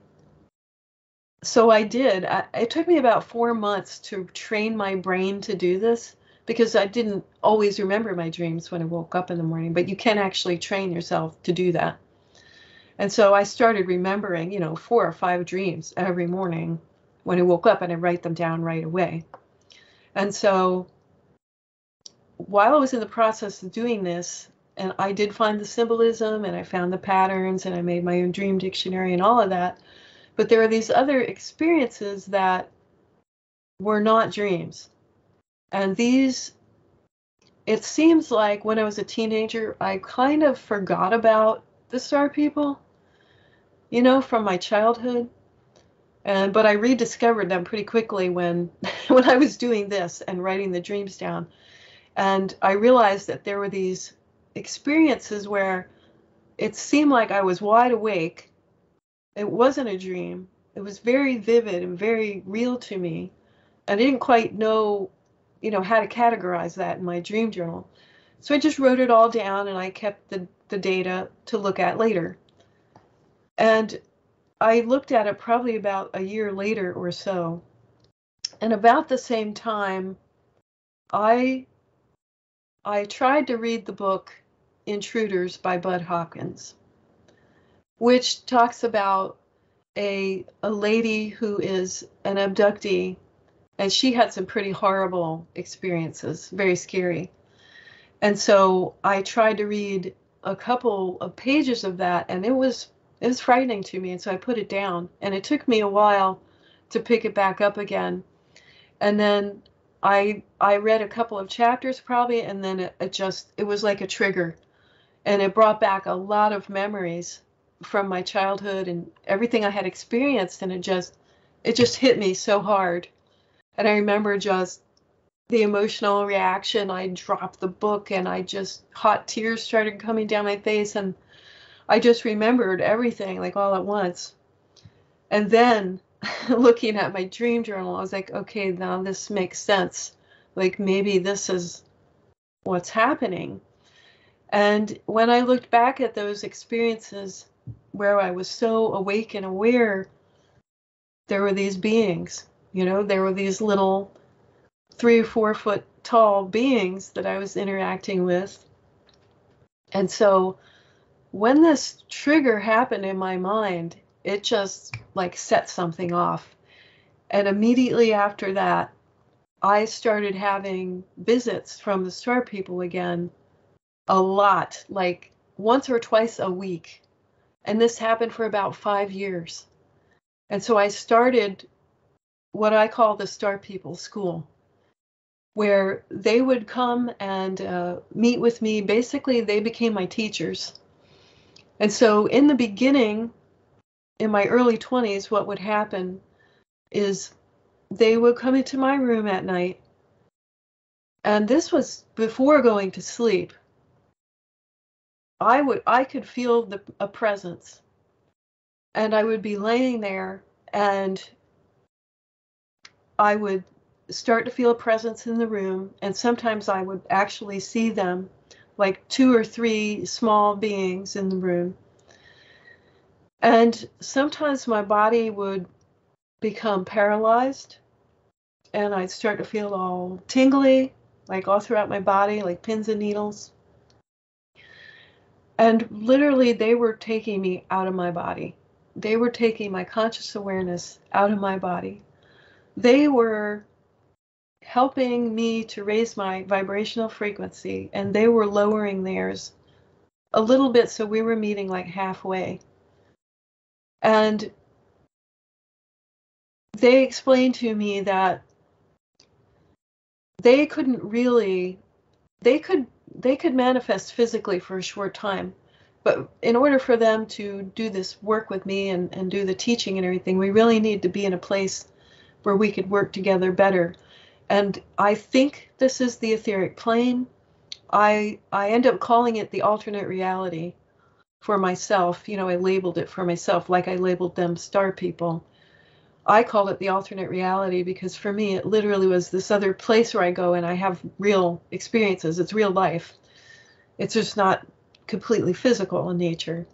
so i did I, it took me about four months to train my brain to do this because i didn't always remember my dreams when i woke up in the morning but you can actually train yourself to do that and so I started remembering, you know, four or five dreams every morning when I woke up and I write them down right away. And so while I was in the process of doing this, and I did find the symbolism and I found the patterns and I made my own dream dictionary and all of that, but there are these other experiences that were not dreams. And these, it seems like when I was a teenager, I kind of forgot about the star people you know, from my childhood. And but I rediscovered them pretty quickly when when I was doing this and writing the dreams down. And I realized that there were these experiences where it seemed like I was wide awake. It wasn't a dream. It was very vivid and very real to me. I didn't quite know, you know, how to categorize that in my dream journal. So I just wrote it all down and I kept the, the data to look at later. And I looked at it probably about a year later or so. And about the same time, I I tried to read the book Intruders by Budd Hopkins, which talks about a a lady who is an abductee and she had some pretty horrible experiences, very scary. And so I tried to read a couple of pages of that and it was it was frightening to me and so i put it down. And it took me a while to pick it back up again. And then i i read a couple of chapters probably and then it, it just it was like a trigger. And it brought back a lot of memories from my childhood and everything i had experienced and it just it just hit me so hard and i remember just the emotional reaction i dropped the book and i just hot tears started coming down my face and I just remembered everything like all at once. And then looking at my dream journal, I was like, okay, now this makes sense. Like maybe this is what's happening. And when I looked back at those experiences where I was so awake and aware, there were these beings, you know, there were these little three or four foot tall beings that I was interacting with. And so when this trigger happened in my mind, it just like set something off. And immediately after that, I started having visits from the star people again a lot, like once or twice a week. And this happened for about five years. And so I started what I call the Star People School, where they would come and uh, meet with me. Basically, they became my teachers. And so in the beginning, in my early 20s, what would happen is they would come into my room at night. And this was before going to sleep. I would I could feel the a presence. And I would be laying there and I would start to feel a presence in the room and sometimes I would actually see them like two or three small beings in the room. And sometimes my body would become paralyzed and I'd start to feel all tingly, like all throughout my body, like pins and needles. And literally, they were taking me out of my body. They were taking my conscious awareness out of my body. They were helping me to raise my vibrational frequency, and they were lowering theirs a little bit, so we were meeting like halfway. And they explained to me that they couldn't really they could they could manifest physically for a short time. But in order for them to do this work with me and, and do the teaching and everything we really need to be in a place where we could work together better. And i think this is the etheric plane. I i end up calling it the alternate reality for myself. You know i labeled it for myself like i labeled them star people I call it the alternate reality because for me, it literally was this other place where I go and I have real experiences. It's real life. It's just not completely physical in nature.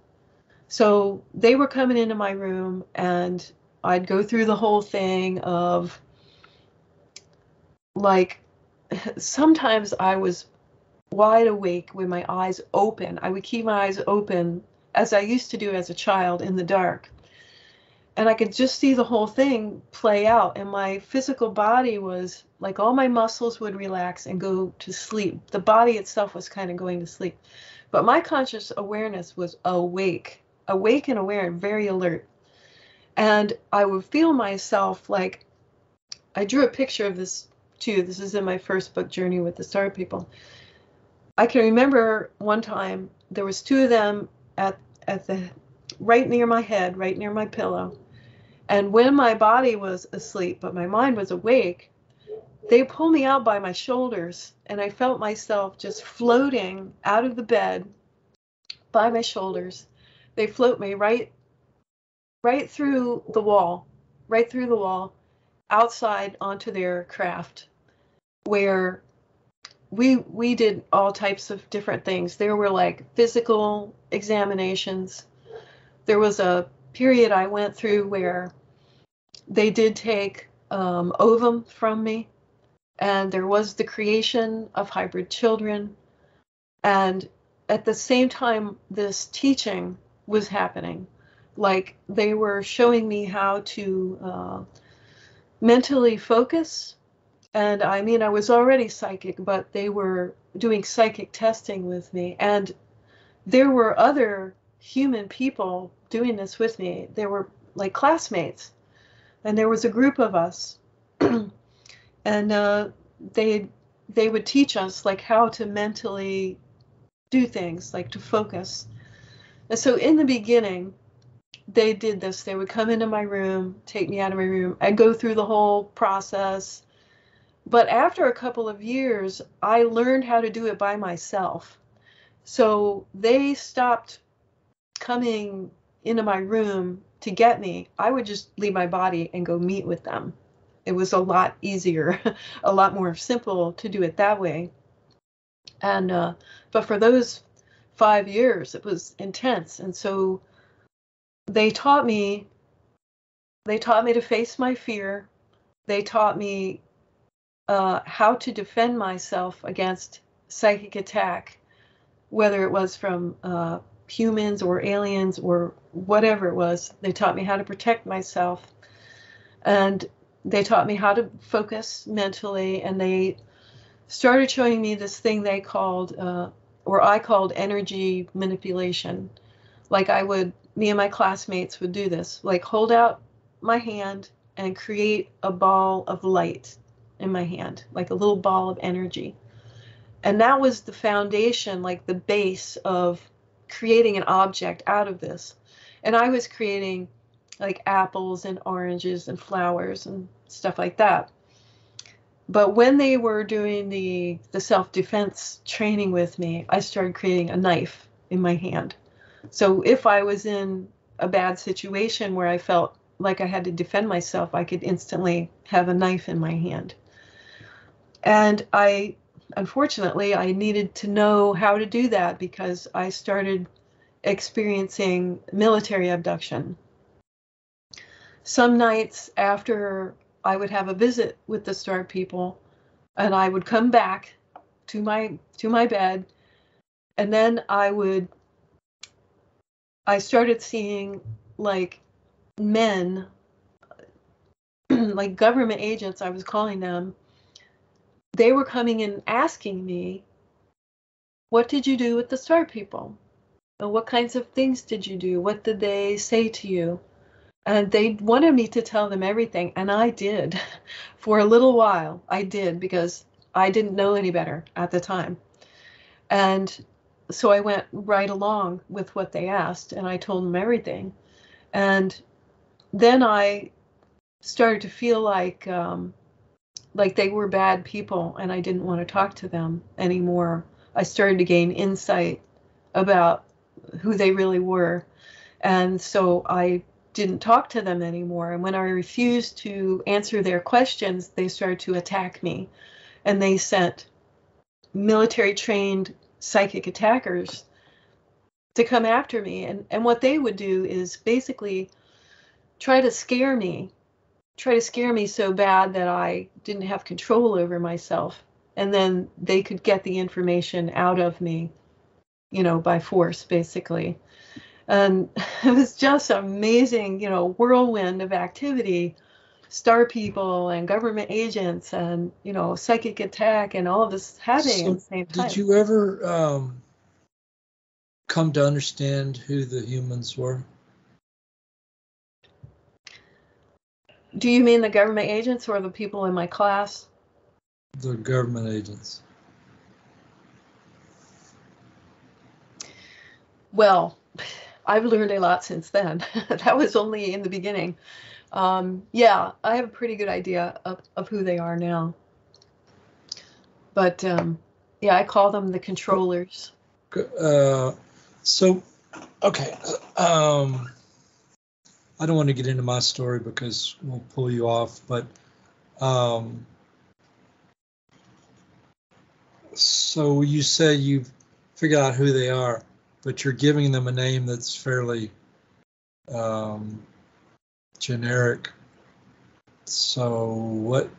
So they were coming into my room and I'd go through the whole thing of like sometimes I was wide awake with my eyes open. I would keep my eyes open as I used to do as a child in the dark and I could just see the whole thing play out. And my physical body was like all my muscles would relax and go to sleep. The body itself was kind of going to sleep. But my conscious awareness was awake, awake and aware and very alert. And I would feel myself like I drew a picture of this too. This is in my first book, Journey with the Star People. I can remember one time there was two of them at at the right near my head, right near my pillow and when my body was asleep, but my mind was awake, they pulled me out by my shoulders, and I felt myself just floating out of the bed by my shoulders. They float me right right through the wall, right through the wall, outside onto their craft, where we we did all types of different things. There were like physical examinations. There was a period I went through where they did take um, ovum from me, and there was the creation of hybrid children. And at the same time, this teaching was happening. Like they were showing me how to uh, mentally focus. And I mean, I was already psychic, but they were doing psychic testing with me. And there were other human people doing this with me. They were like classmates, and there was a group of us, and uh, they they would teach us like how to mentally do things, like to focus. And so in the beginning, they did this. They would come into my room, take me out of my room, and go through the whole process. But after a couple of years, I learned how to do it by myself. So they stopped coming into my room to get me, I would just leave my body and go meet with them. It was a lot easier, a lot more simple to do it that way. And uh, but for those five years, it was intense, and so they taught me. They taught me to face my fear. They taught me uh, how to defend myself against psychic attack, whether it was from uh, humans or aliens or whatever it was. They taught me how to protect myself. And they taught me how to focus mentally. And they started showing me this thing they called, uh, or I called energy manipulation. Like I would, me and my classmates would do this, like hold out my hand and create a ball of light in my hand, like a little ball of energy. And that was the foundation, like the base of creating an object out of this. And I was creating like apples and oranges and flowers and stuff like that. But when they were doing the the self-defense training with me, I started creating a knife in my hand. So if I was in a bad situation where I felt like I had to defend myself, I could instantly have a knife in my hand. And I unfortunately, I needed to know how to do that because I started experiencing military abduction. Some nights after I would have a visit with the star people and I would come back to my to my bed and then I would I started seeing like men like government agents I was calling them they were coming and asking me, What did you do with the star people? And what kinds of things did you do? What did they say to you? And they wanted me to tell them everything, and I did. For a little while, I did because I didn't know any better at the time. And so I went right along with what they asked, and I told them everything. And then I started to feel like um, like they were bad people and I didn't want to talk to them anymore. I started to gain insight about who they really were. And so I didn't talk to them anymore. And when I refused to answer their questions, they started to attack me. And they sent military trained psychic attackers to come after me. And, and what they would do is basically try to scare me try to scare me so bad that I didn't have control over myself. And then they could get the information out of me, you know, by force, basically. And it was just amazing, you know, whirlwind of activity. Star people and government agents and, you know, psychic attack and all of this happening so at the same time. Did you ever um, come to understand who the humans were? Do you mean the government agents or the people in my class? The government agents. Well, I've learned a lot since then. that was only in the beginning. Um, yeah, I have a pretty good idea of, of who they are now. But um, yeah, I call them the controllers. Uh, so, okay. Um, I don't want to get into my story because we'll pull you off, but um, so you say you've figured out who they are, but you're giving them a name that's fairly um, generic. So what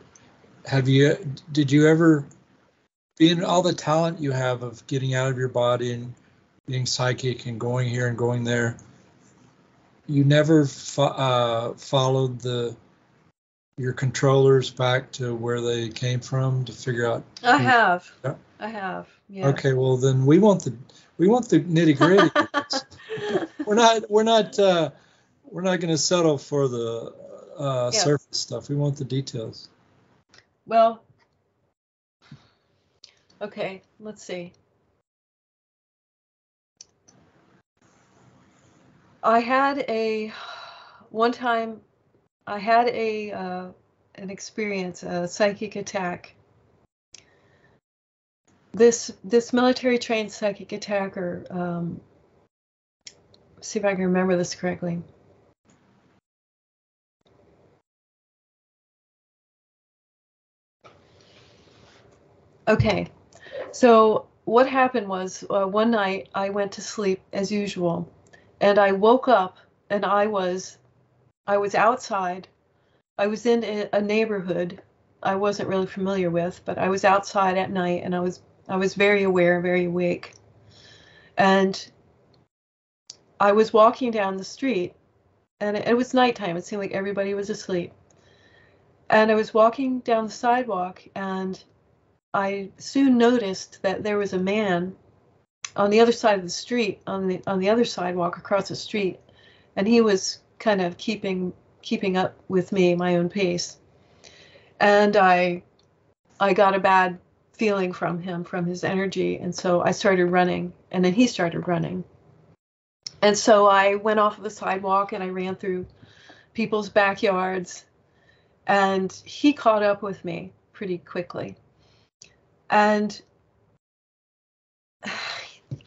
have you? Did you ever, being all the talent you have of getting out of your body and being psychic and going here and going there? You never fo- uh, followed the your controllers back to where they came from to figure out. I have. Yeah. I have. Yeah. Okay. Well, then we want the we want the nitty gritty. we're not we're not uh, we're not going to settle for the uh, yeah. surface stuff. We want the details. Well. Okay. Let's see. I had a one time I had a uh, an experience, a psychic attack. This this military trained psychic attacker. Um, see if I can remember this correctly. Okay, so what happened was uh, one night I went to sleep as usual and I woke up and I was I was outside. I was in a neighborhood I wasn't really familiar with, but I was outside at night and I was I was very aware, very awake. And I was walking down the street and it, was nighttime. It seemed like everybody was asleep. And I was walking down the sidewalk and I soon noticed that there was a man on the other side of the street, on the on the other sidewalk across the street, and he was kind of keeping keeping up with me, my own pace. And I I got a bad feeling from him, from his energy, and so I started running, and then he started running. And so I went off of the sidewalk and I ran through people's backyards, and he caught up with me pretty quickly. And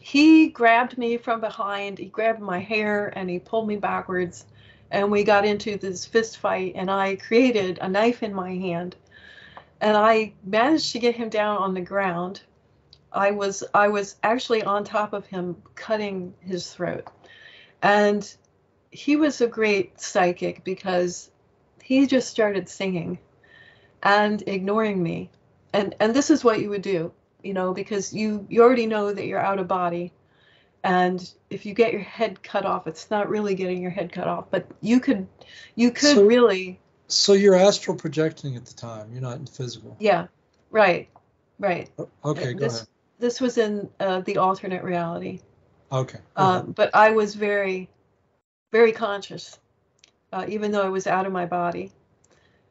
he grabbed me from behind, he grabbed my hair and he pulled me backwards and we got into this fist fight and I created a knife in my hand and I managed to get him down on the ground. I was I was actually on top of him cutting his throat. And he was a great psychic because he just started singing and ignoring me. And and this is what you would do, you know, because you you already know that you're out of body and if you get your head cut off it's not really getting your head cut off but you could you could So- really So you're astral projecting at the time. You're not in physical. yeah right right Okay, go this ahead. this was in uh, the alternate reality Okay. uh, but i was very very conscious uh, even though i was out of my body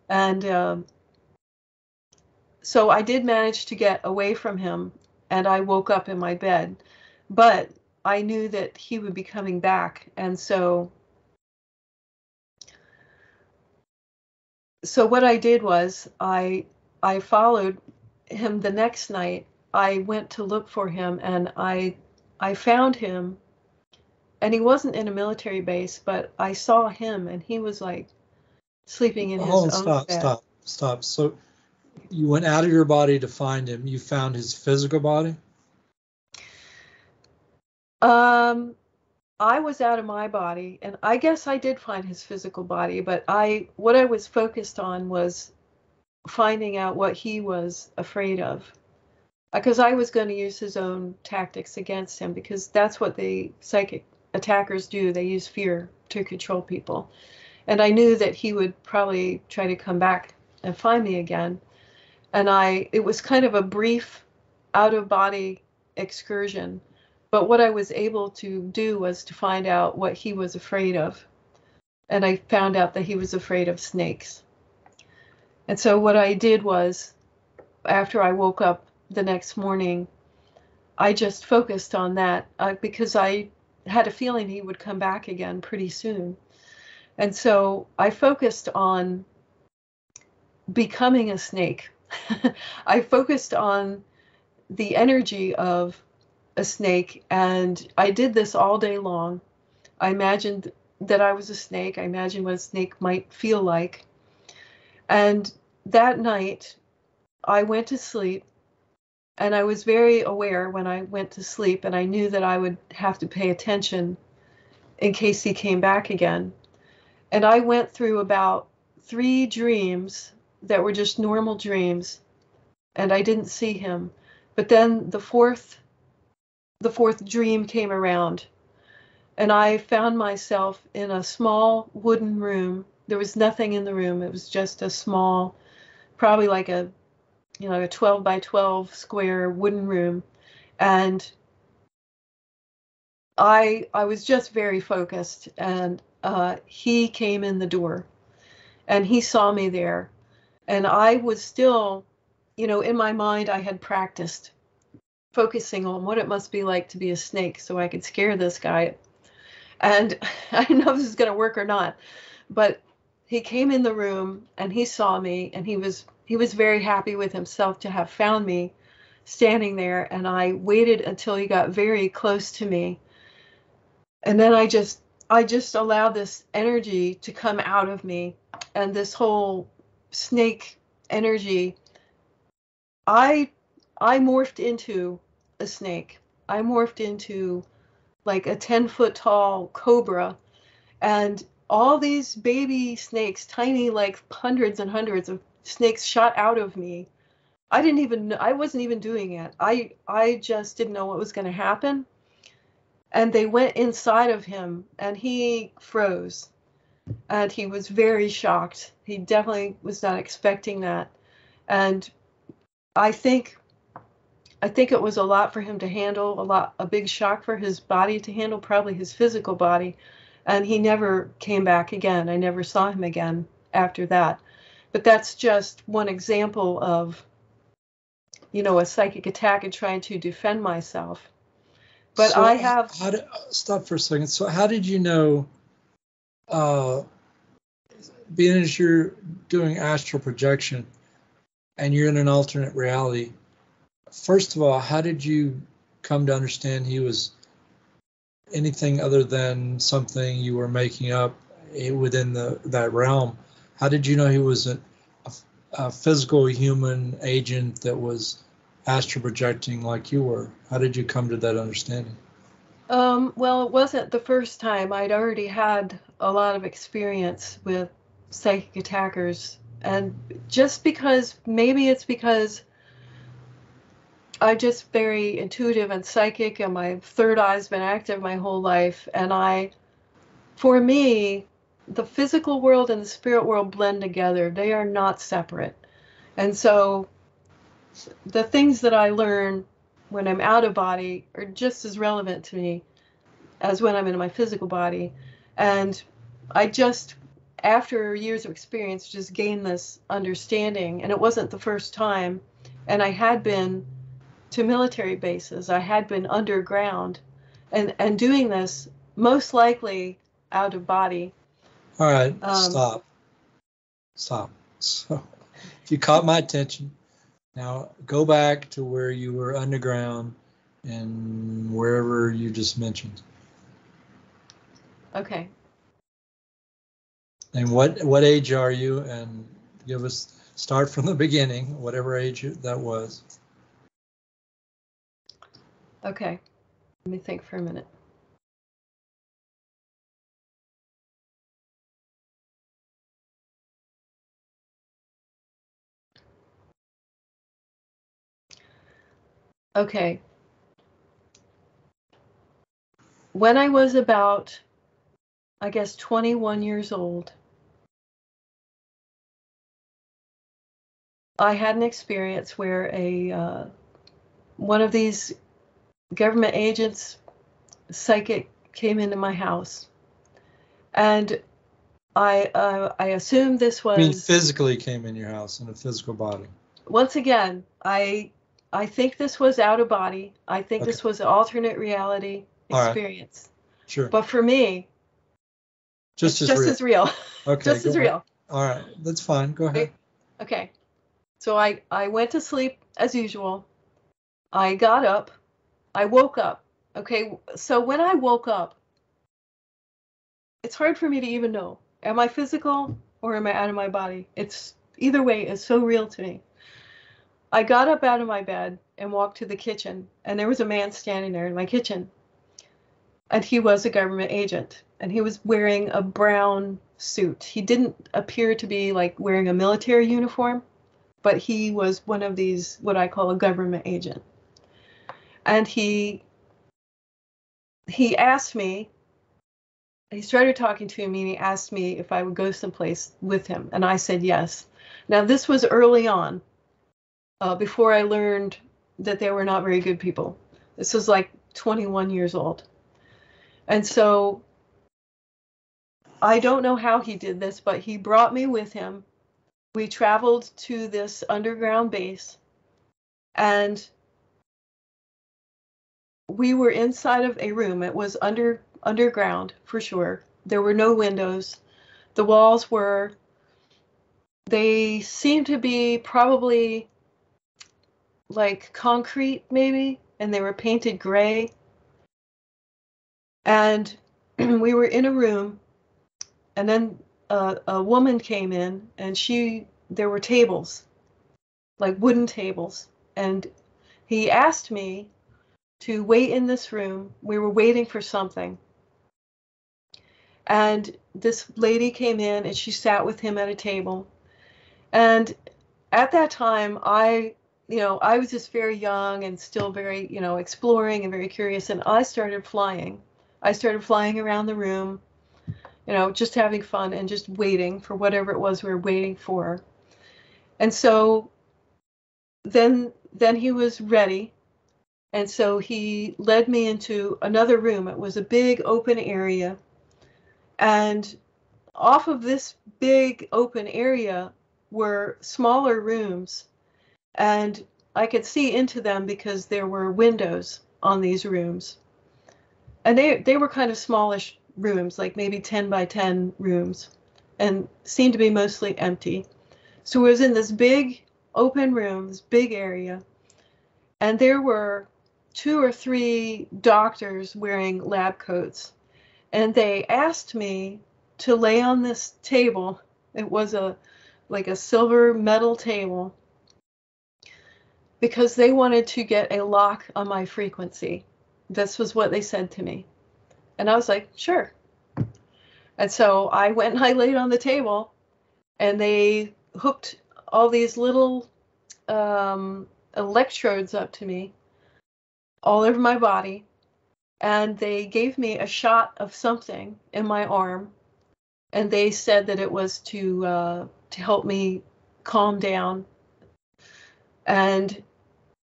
and um, so i did manage to get away from him and i woke up in my bed but i knew that he would be coming back and so so what i did was i i followed him the next night i went to look for him and i i found him and he wasn't in a military base but i saw him and he was like sleeping in his on, own stop, bed. stop, stop. So you went out of your body to find him. You found his physical body. Um, I was out of my body, and I guess I did find his physical body, but I what I was focused on was finding out what he was afraid of. Because I was going to use his own tactics against him, because that's what the psychic attackers do. They use fear to control people. And I knew that he would probably try to come back and find me again. And I, it was kind of a brief out of body excursion but what I was able to do was to find out what he was afraid of. And I found out that he was afraid of snakes. And so what I did was, after I woke up the next morning, I just focused on that uh, because I had a feeling he would come back again pretty soon. And so I focused on becoming a snake. I focused on the energy of a snake and I did this all day long. I imagined that I was a snake. I imagined what a snake might feel like. And that night I went to sleep and I was very aware when I went to sleep and I knew that I would have to pay attention in case he came back again. And I went through about 3 dreams that were just normal dreams and I didn't see him. But then the fourth the fourth dream came around and I found myself in a small wooden room. There was nothing in the room. It was just a small, probably like a, you know, a 12 by 12 square wooden room. And I, I was just very focused and uh, he came in the door and he saw me there. And I was still, you know, in my mind, I had practiced focusing on what it must be like to be a snake so I could scare this guy. And I don't know if this is going to work or not, but he came in the room and he saw me and he was he was very happy with himself to have found me standing there and I waited until he got very close to me. And then I just I just allowed this energy to come out of me and this whole snake energy I I morphed into a snake. I morphed into like a 10 foot tall cobra. And all these baby snakes, tiny, like hundreds and hundreds of snakes shot out of me. I didn't even know I wasn't even doing it. I I just didn't know what was going to happen. And they went inside of him and he froze. And he was very shocked. He definitely was not expecting that. And I think I think it was a lot for him to handle, a lot a big shock for his body to handle, probably his physical body. And he never came back again. I never saw him again after that. But that's just one example of you know, a psychic attack and trying to defend myself. But So, I have How did, stop for a second. So how did you know, uh, being as you're doing astral projection and you're in an alternate reality, first of all, how did you come to understand he was anything other than something you were making up within the that realm? How did you know he was a, a, a physical human agent that was astral projecting like you were? How did you come to that understanding? Um, well, it wasn't the first time. I'd already had a lot of experience with psychic attackers. And just because, maybe it's because I'm just very intuitive and psychic, and my third eye's been active my whole life. And I, for me, the physical world and the spirit world blend together, they are not separate. And so the things that I learn when I'm out of body are just as relevant to me as when I'm in my physical body. And I just, after years of experience, just gained this understanding. And it wasn't the first time. And I had been to military bases, I had been underground and, and doing this most likely out of body. All right, Um, stop. Stop. So, if you caught my attention, now go back to where you were underground and wherever you just mentioned. Okay. And what what age are you? And give us start from the beginning, whatever age you- that was. Okay. Let me think for a minute. Okay. When I was about, I guess, 21 years old, I had an experience where a uh, one of these government agents, psychic, came into my house, and I uh, I assumed this I mean, was physically came in your house in a physical body. once again I I think this was out of body. I think this was alternate reality All right. experience. Sure, But for me, just it's as just real. as real. okay, just as ahead. real. All right, that's fine. Go ahead. Okay. So I, I went to sleep as usual. I got up. I woke up. Okay. So when I woke up, it's hard for me to even know. Am I physical or am I out of my body? It's either way, it's so real to me. I got up out of my bed and walked to the kitchen, and there was a man standing there in my kitchen. And he was a government agent, and he was wearing a brown suit. He didn't appear to be like wearing a military uniform, but he was one of these, what I call a government agent. And he he asked me, he started talking to me and he asked me if I would go someplace with him. And I said yes. Now, this was early on, uh, before I learned that they were not very good people. This was like 21 years old. And so I don't know how he did this, but he brought me with him. We traveled to this underground base and we were inside of a room. It was under underground for sure. There were no windows. The walls were they seemed to be probably like concrete maybe and they were painted gray. And we were in a room and then uh, a woman came in and she there were tables like wooden tables and he asked me to wait in this room we were waiting for something and this lady came in and she sat with him at a table And at that time, I, you know, I was just very young and still very, you know, exploring and very curious. And I started flying. I started flying around the room, you know, just having fun and just waiting for whatever it was we were waiting for. And so then then he was ready. And so he led me into another room. It was a big open area. And off of this big open area were smaller rooms. And I could see into them because there were windows on these rooms. And they, they were kind of smallish rooms, like maybe 10 by 10 rooms, and seemed to be mostly empty. So it was in this big open room, this big area, and there were two or three doctors wearing lab coats. And they asked me to lay on this table. It was a like a silver metal table because they wanted to get a lock on my frequency. This was what they said to me. And I was like, sure. And so I went and I laid on the table and they hooked all these little um, electrodes up to me all over my body and they gave me a shot of something in my arm and they said that it was to uh, to help me calm down and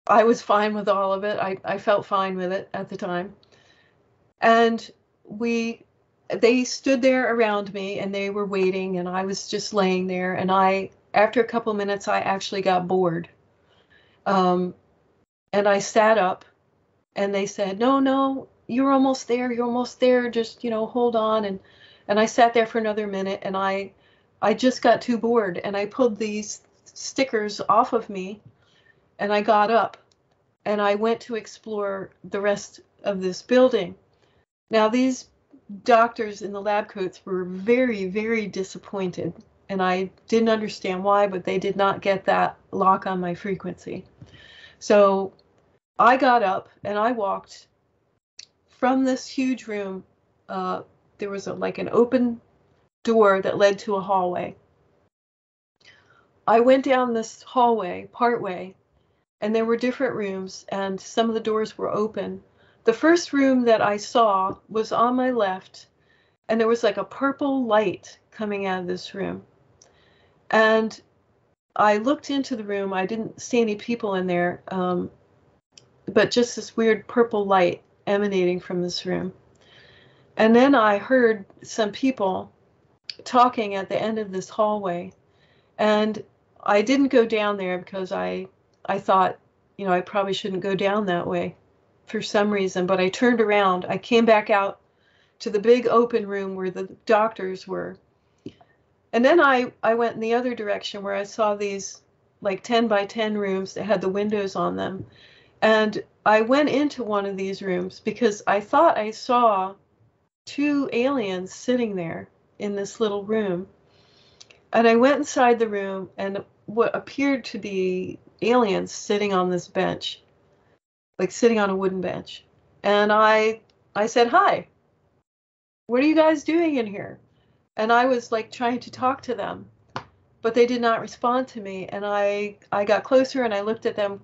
i was fine with all of it I, I felt fine with it at the time and we they stood there around me and they were waiting and i was just laying there and i after a couple minutes i actually got bored um, and I sat up and they said, no, no, you're almost there. You're almost there. Just, you know, hold on. And, and I sat there for another minute and I, I just got too bored and I pulled these stickers off of me and I got up and I went to explore the rest of this building. Now, these doctors in the lab coats were very, very disappointed and I didn't understand why, but they did not get that lock on my frequency. So I got up and I walked from this huge room. Uh, there was a, like an open door that led to a hallway. I went down this hallway partway, and there were different rooms, and some of the doors were open. The first room that I saw was on my left, and there was like a purple light coming out of this room. And I looked into the room. I didn't see any people in there, um, but just this weird purple light emanating from this room. And then I heard some people talking at the end of this hallway. And I didn't go down there because I I thought, you know, I probably shouldn't go down that way for some reason, but I turned around. I came back out to the big open room where the doctors were and then I, I went in the other direction where I saw these like 10 by 10 rooms that had the windows on them. And I went into one of these rooms because I thought I saw two aliens sitting there in this little room. And I went inside the room and what appeared to be aliens sitting on this bench, like sitting on a wooden bench. And I I said, "Hi. What are you guys doing in here?" and I was like trying to talk to them, but they did not respond to me. And I I got closer and I looked at them,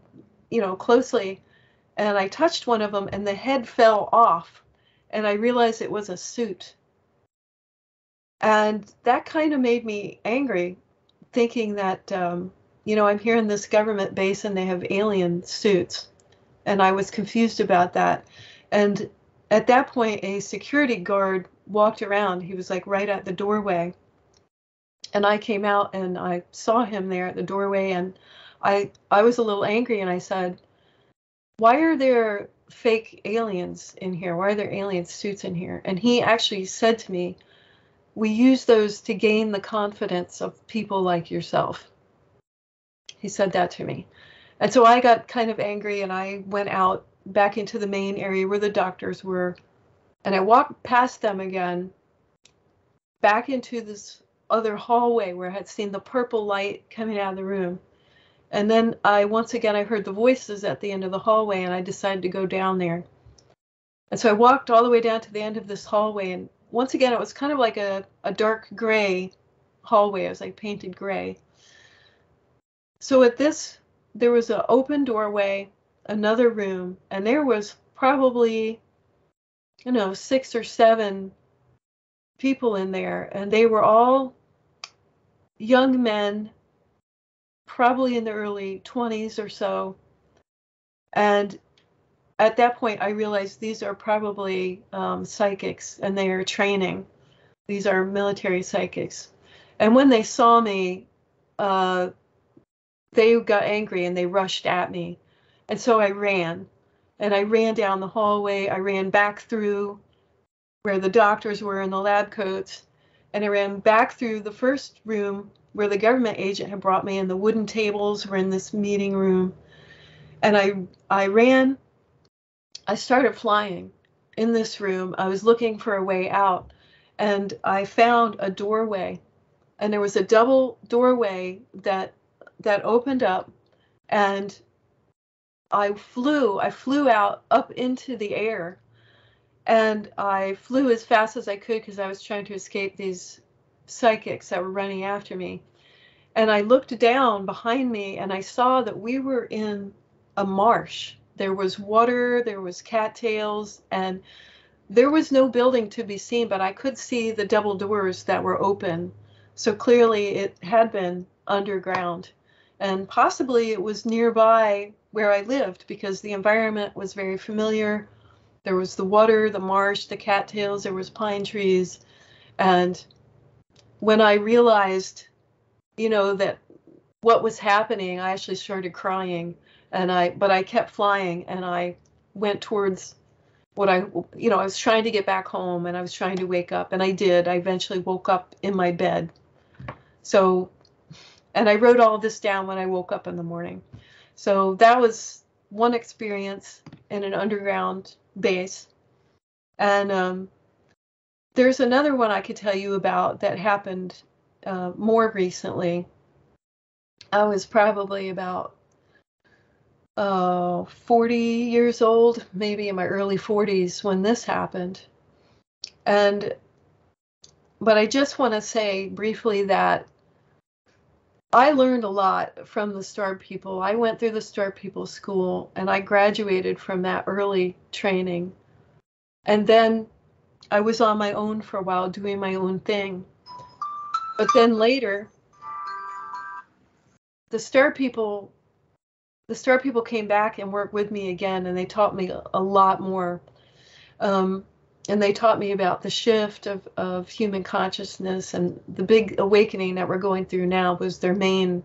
you know, closely, and I touched one of them and the head fell off, and I realized it was a suit. And that kind of made me angry, thinking that um, you know I'm here in this government base and they have alien suits, and I was confused about that. And at that point, a security guard walked around. He was like right at the doorway. And I came out and I saw him there at the doorway and I I was a little angry and I said, "Why are there fake aliens in here? Why are there alien suits in here?" And he actually said to me, "We use those to gain the confidence of people like yourself." He said that to me. And so I got kind of angry and I went out back into the main area where the doctors were and I walked past them again, back into this other hallway where I had seen the purple light coming out of the room. And then I once again I heard the voices at the end of the hallway and I decided to go down there. And so I walked all the way down to the end of this hallway and once again it was kind of like a, a dark gray hallway. It was like painted gray. So at this, there was an open doorway, another room, and there was probably, you know, six or seven people in there, and they were all young men, probably in the early 20s or so. And at that point, I realized these are probably um, psychics and they are training. These are military psychics. And when they saw me, uh, they got angry and they rushed at me. And so I ran. And I ran down the hallway. I ran back through where the doctors were in the lab coats. And I ran back through the first room where the government agent had brought me, and the wooden tables were in this meeting room. And I I ran. I started flying in this room. I was looking for a way out, and I found a doorway, and there was a double doorway that that opened up, and I flew. I flew out up into the air, and I flew as fast as I could because I was trying to escape these psychics that were running after me. And I looked down behind me and I saw that we were in a marsh. There was water, there was cattails, and there was no building to be seen, but I could see the double doors that were open. So clearly it had been underground. And possibly it was nearby where I lived because the environment was very familiar. There was the water, the marsh, the cattails, there was pine trees. And when I realized, you know, that what was happening, I actually started crying and I but I kept flying and I went towards what I you know, I was trying to get back home and I was trying to wake up and I did. I eventually woke up in my bed. So and I wrote all this down when I woke up in the morning. So that was one experience in an underground base. And um, there's another one I could tell you about that happened uh, more recently. I was probably about uh, 40 years old, maybe in my early 40s when this happened. And but I just want to say briefly that I learned a lot from the Star People. I went through the Star People school and I graduated from that early training. And then I was on my own for a while doing my own thing. But then later, the Star People the Star People came back and worked with me again and they taught me a lot more. Um, and they taught me about the shift of, of human consciousness and the big awakening that we're going through now was their main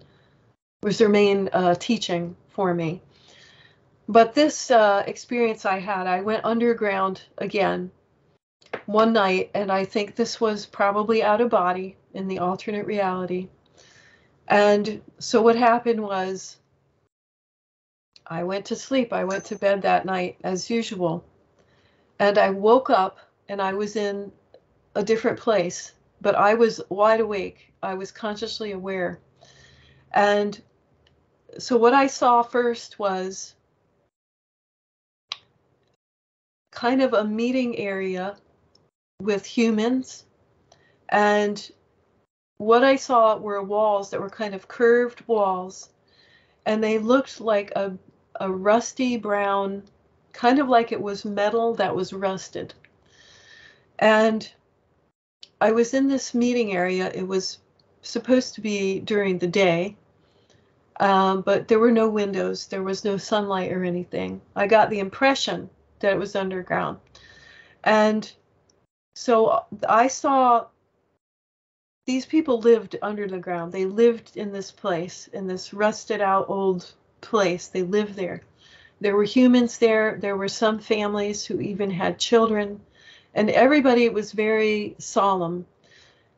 was their main uh, teaching for me. But this uh, experience i had i went underground again one night and i think this was probably out of body in the alternate reality. And so what happened was i went to sleep. I went to bed that night as usual and I woke up and I was in a different place, but I was wide awake. I was consciously aware. And so what I saw first was kind of a meeting area with humans. And what I saw were walls that were kind of curved walls. And they looked like a, a rusty brown kind of like it was metal that was rusted. And I was in this meeting area. It was supposed to be during the day, um, but there were no windows, there was no sunlight or anything. I got the impression that it was underground. And so I saw these people lived under the ground. They lived in this place, in this rusted out old place. They lived there. There were humans there. There were some families who even had children, and everybody was very solemn.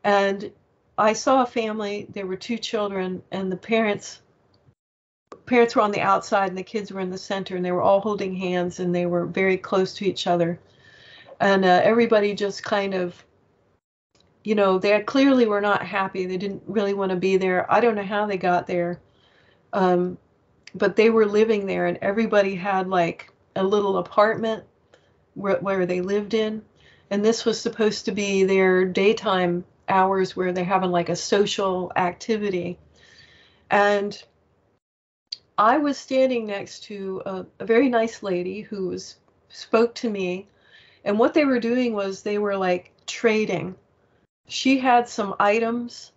And I saw a family. There were two children, and the parents parents were on the outside, and the kids were in the center, and they were all holding hands, and they were very close to each other. And uh, everybody just kind of you know, they clearly were not happy. They didn't really want to be there. I don't know how they got there. Um, but they were living there and everybody had like a little apartment where, where they lived in and this was supposed to be their daytime hours where they're having like a social activity and I was standing next to a, a very nice lady who was spoke to me, and what they were doing was they were like trading. She had some items,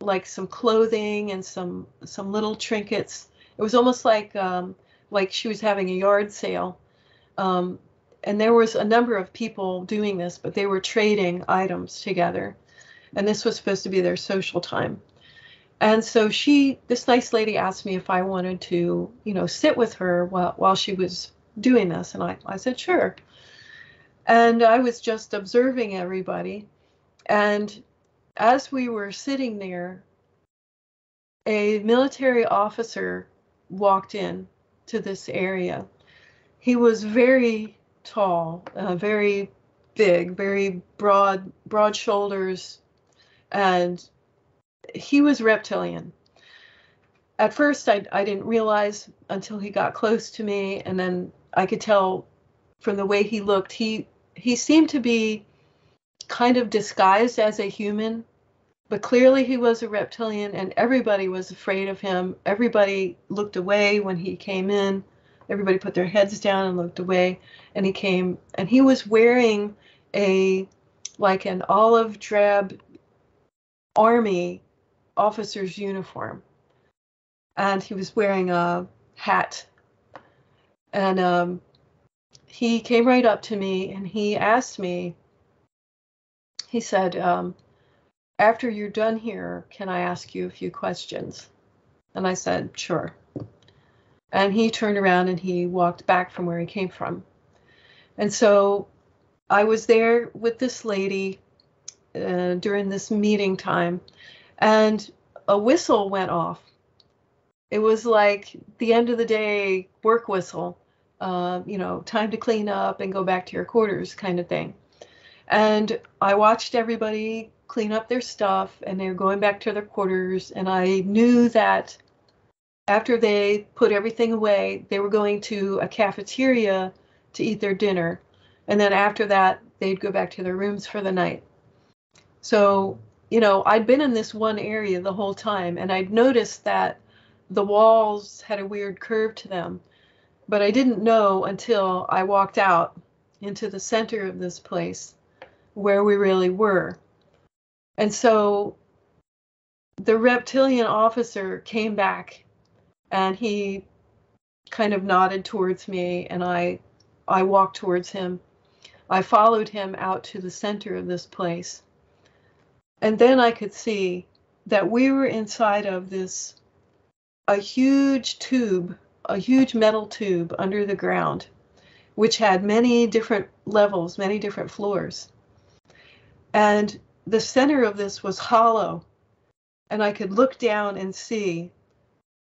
like some clothing and some some little trinkets. It was almost like um, like she was having a yard sale. Um, and there was a number of people doing this, but they were trading items together. And this was supposed to be their social time. And so she, this nice lady asked me if I wanted to, you know, sit with her while, while she was doing this. And I, I said, sure. And I was just observing everybody. And as we were sitting there, a military officer walked in to this area. He was very tall, uh, very big, very broad, broad shoulders, and he was reptilian. At first, I, I didn't realize until he got close to me, and then I could tell from the way he looked. He he seemed to be kind of disguised as a human, but clearly he was a reptilian, and everybody was afraid of him. Everybody looked away when he came in. Everybody put their heads down and looked away. And he came, and he was wearing a like an olive drab army officer's uniform, and he was wearing a hat. And um, he came right up to me and he asked me. He said, um, "After you're done here, can I ask you a few questions?" And I said, "Sure." And he turned around and he walked back from where he came from. And so I was there with this lady uh, during this meeting time, and a whistle went off. It was like the end of the day work whistle, uh, you know, time to clean up and go back to your quarters kind of thing. And I watched everybody clean up their stuff and they were going back to their quarters. And I knew that after they put everything away, they were going to a cafeteria to eat their dinner. And then after that, they'd go back to their rooms for the night. So, you know, I'd been in this one area the whole time and I'd noticed that the walls had a weird curve to them. But I didn't know until I walked out into the center of this place where we really were. And so the reptilian officer came back and he kind of nodded towards me and I I walked towards him. I followed him out to the center of this place. And then I could see that we were inside of this a huge tube, a huge metal tube under the ground, which had many different levels, many different floors. And the center of this was hollow. And I could look down and see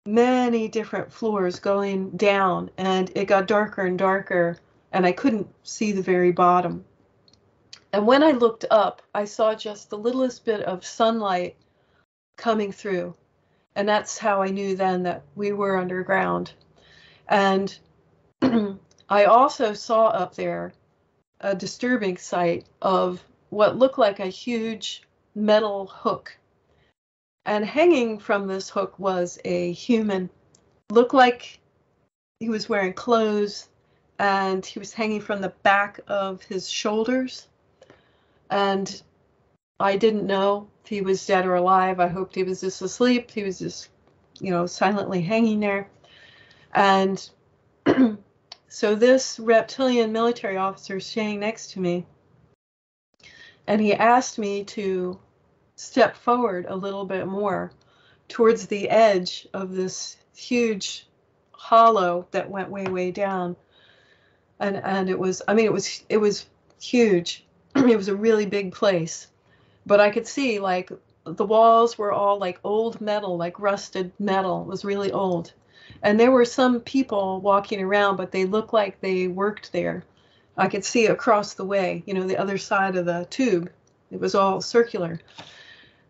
many different floors going down and it got darker and darker and I couldn't see the very bottom. And when I looked up, I saw just the littlest bit of sunlight coming through. And that's how I knew then that we were underground. And I also saw up there a disturbing sight of what looked like a huge metal hook and hanging from this hook was a human. Looked like he was wearing clothes and he was hanging from the back of his shoulders. And I didn't know if he was dead or alive. I hoped he was just asleep. He was just, you know, silently hanging there. And so this reptilian military officer standing next to me. And he asked me to step forward a little bit more towards the edge of this huge hollow that went way way down. And and it was i mean it was it was huge. It was a really big place. But i could see like the walls were all like old metal like rusted metal. It was really old. And there were some people walking around but they looked like they worked there i could see across the way you know the other side of the tube it was all circular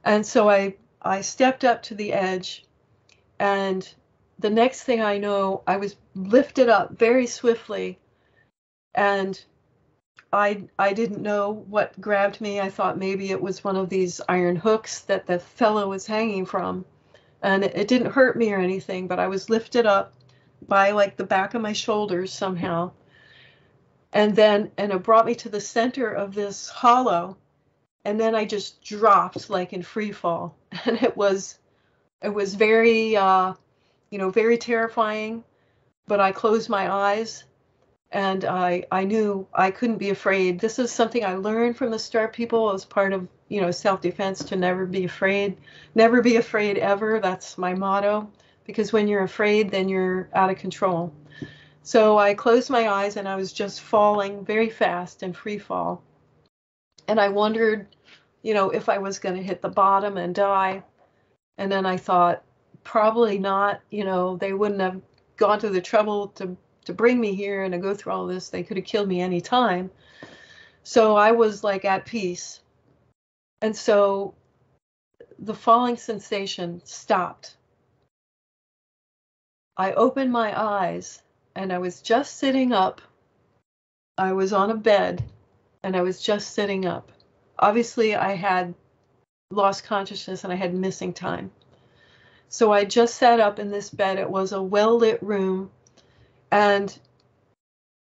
and so I I stepped up to the edge and the next thing I know I was lifted up very swiftly and I I didn't know what grabbed me. I thought maybe it was one of these iron hooks that the fellow was hanging from. And it, it didn't hurt me or anything, but I was lifted up by like the back of my shoulders somehow. And then, and it brought me to the center of this hollow. And then I just dropped like in free fall. And it was, it was very, uh, you know, very terrifying. But I closed my eyes and I, I knew I couldn't be afraid. This is something I learned from the Star People as part of, you know, self-defense to never be afraid. Never be afraid ever. That's my motto because when you're afraid, then you're out of control. So I closed my eyes and I was just falling very fast in free fall. And I wondered, you know, if I was going to hit the bottom and die. And then I thought, probably not. You know, they wouldn't have gone to the trouble to to bring me here and to go through all this. They could have killed me any time. So I was like at peace. And so the falling sensation stopped. I opened my eyes and I was just sitting up. I was on a bed and I was just sitting up. Obviously, I had lost consciousness and I had missing time. So I just sat up in this bed. It was a well lit room and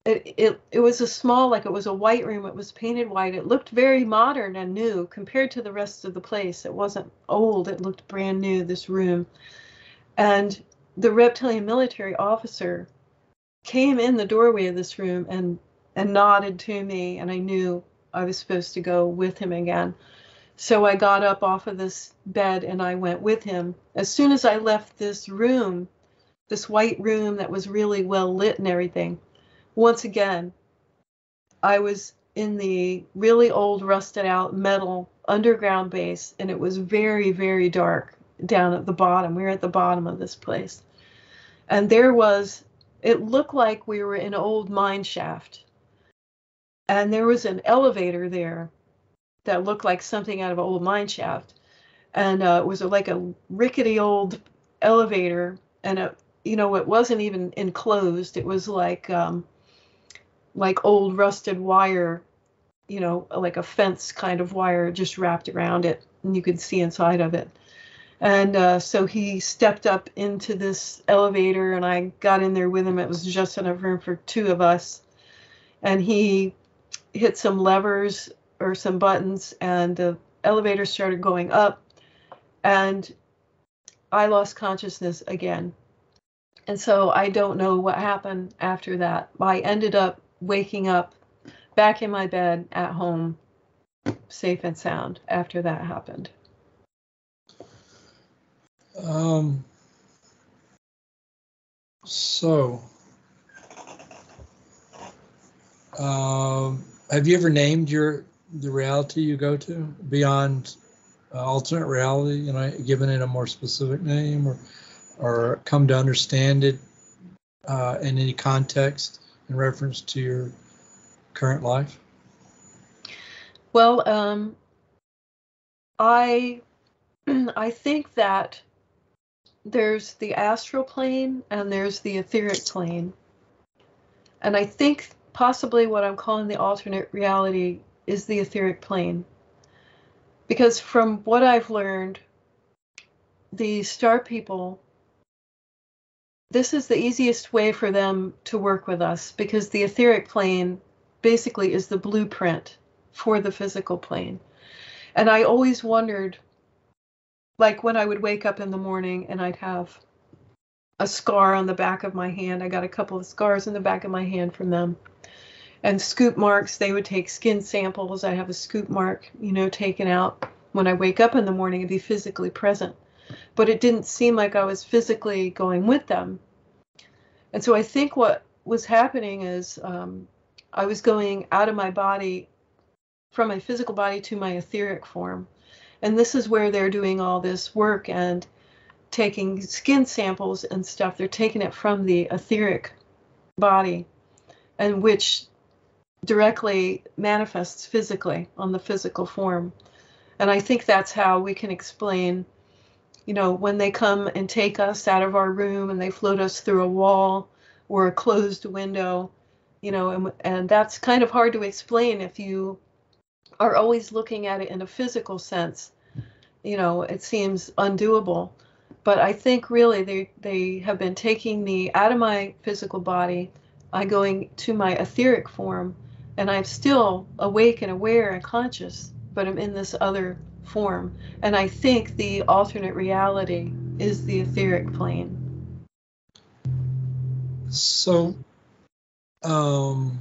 it, it it was a small like it was a white room it was painted white it looked very modern and new compared to the rest of the place it wasn't old it looked brand new this room and the reptilian military officer came in the doorway of this room and and nodded to me and I knew I was supposed to go with him again. So I got up off of this bed and I went with him. As soon as I left this room, this white room that was really well lit and everything, once again, I was in the really old rusted out metal underground base and it was very very dark down at the bottom. We were at the bottom of this place. And there was it looked like we were in an old mine shaft. And there was an elevator there that looked like something out of an old mine shaft. And uh, it was like a rickety old elevator. And, it, you know, it wasn't even enclosed. It was like, um, like old rusted wire, you know, like a fence kind of wire just wrapped around it. And you could see inside of it. And uh, so he stepped up into this elevator, and I got in there with him. It was just enough room for two of us. And he hit some levers or some buttons, and the elevator started going up. And I lost consciousness again. And so I don't know what happened after that. I ended up waking up back in my bed at home, safe and sound, after that happened. Um, so, um, have you ever named your the reality you go to beyond uh, alternate reality? You know, given it a more specific name, or or come to understand it uh, in any context in reference to your current life? Well, um, I I think that there's the astral plane and there's the etheric plane. And I think possibly what I'm calling the alternate reality is the etheric plane. Because from what I've learned, the star people, this is the easiest way for them to work with us because the etheric plane basically is the blueprint for the physical plane. And I always wondered like when I would wake up in the morning and I'd have a scar on the back of my hand. I got a couple of scars in the back of my hand from them. And scoop marks, they would take skin samples. I have a scoop mark, you know, taken out. When I wake up in the morning and be physically present. But it didn't seem like I was physically going with them. And so I think what was happening is um, I was going out of my body from my physical body to my etheric form. And this is where they're doing all this work and taking skin samples and stuff. They're taking it from the etheric body, and which directly manifests physically on the physical form. And I think that's how we can explain, you know, when they come and take us out of our room and they float us through a wall or a closed window, you know, and, and that's kind of hard to explain if you are always looking at it in a physical sense, you know, it seems undoable. but I think really they they have been taking me out of my physical body, I going to my etheric form, and I'm still awake and aware and conscious, but I'm in this other form. And I think the alternate reality is the etheric plane. So, um,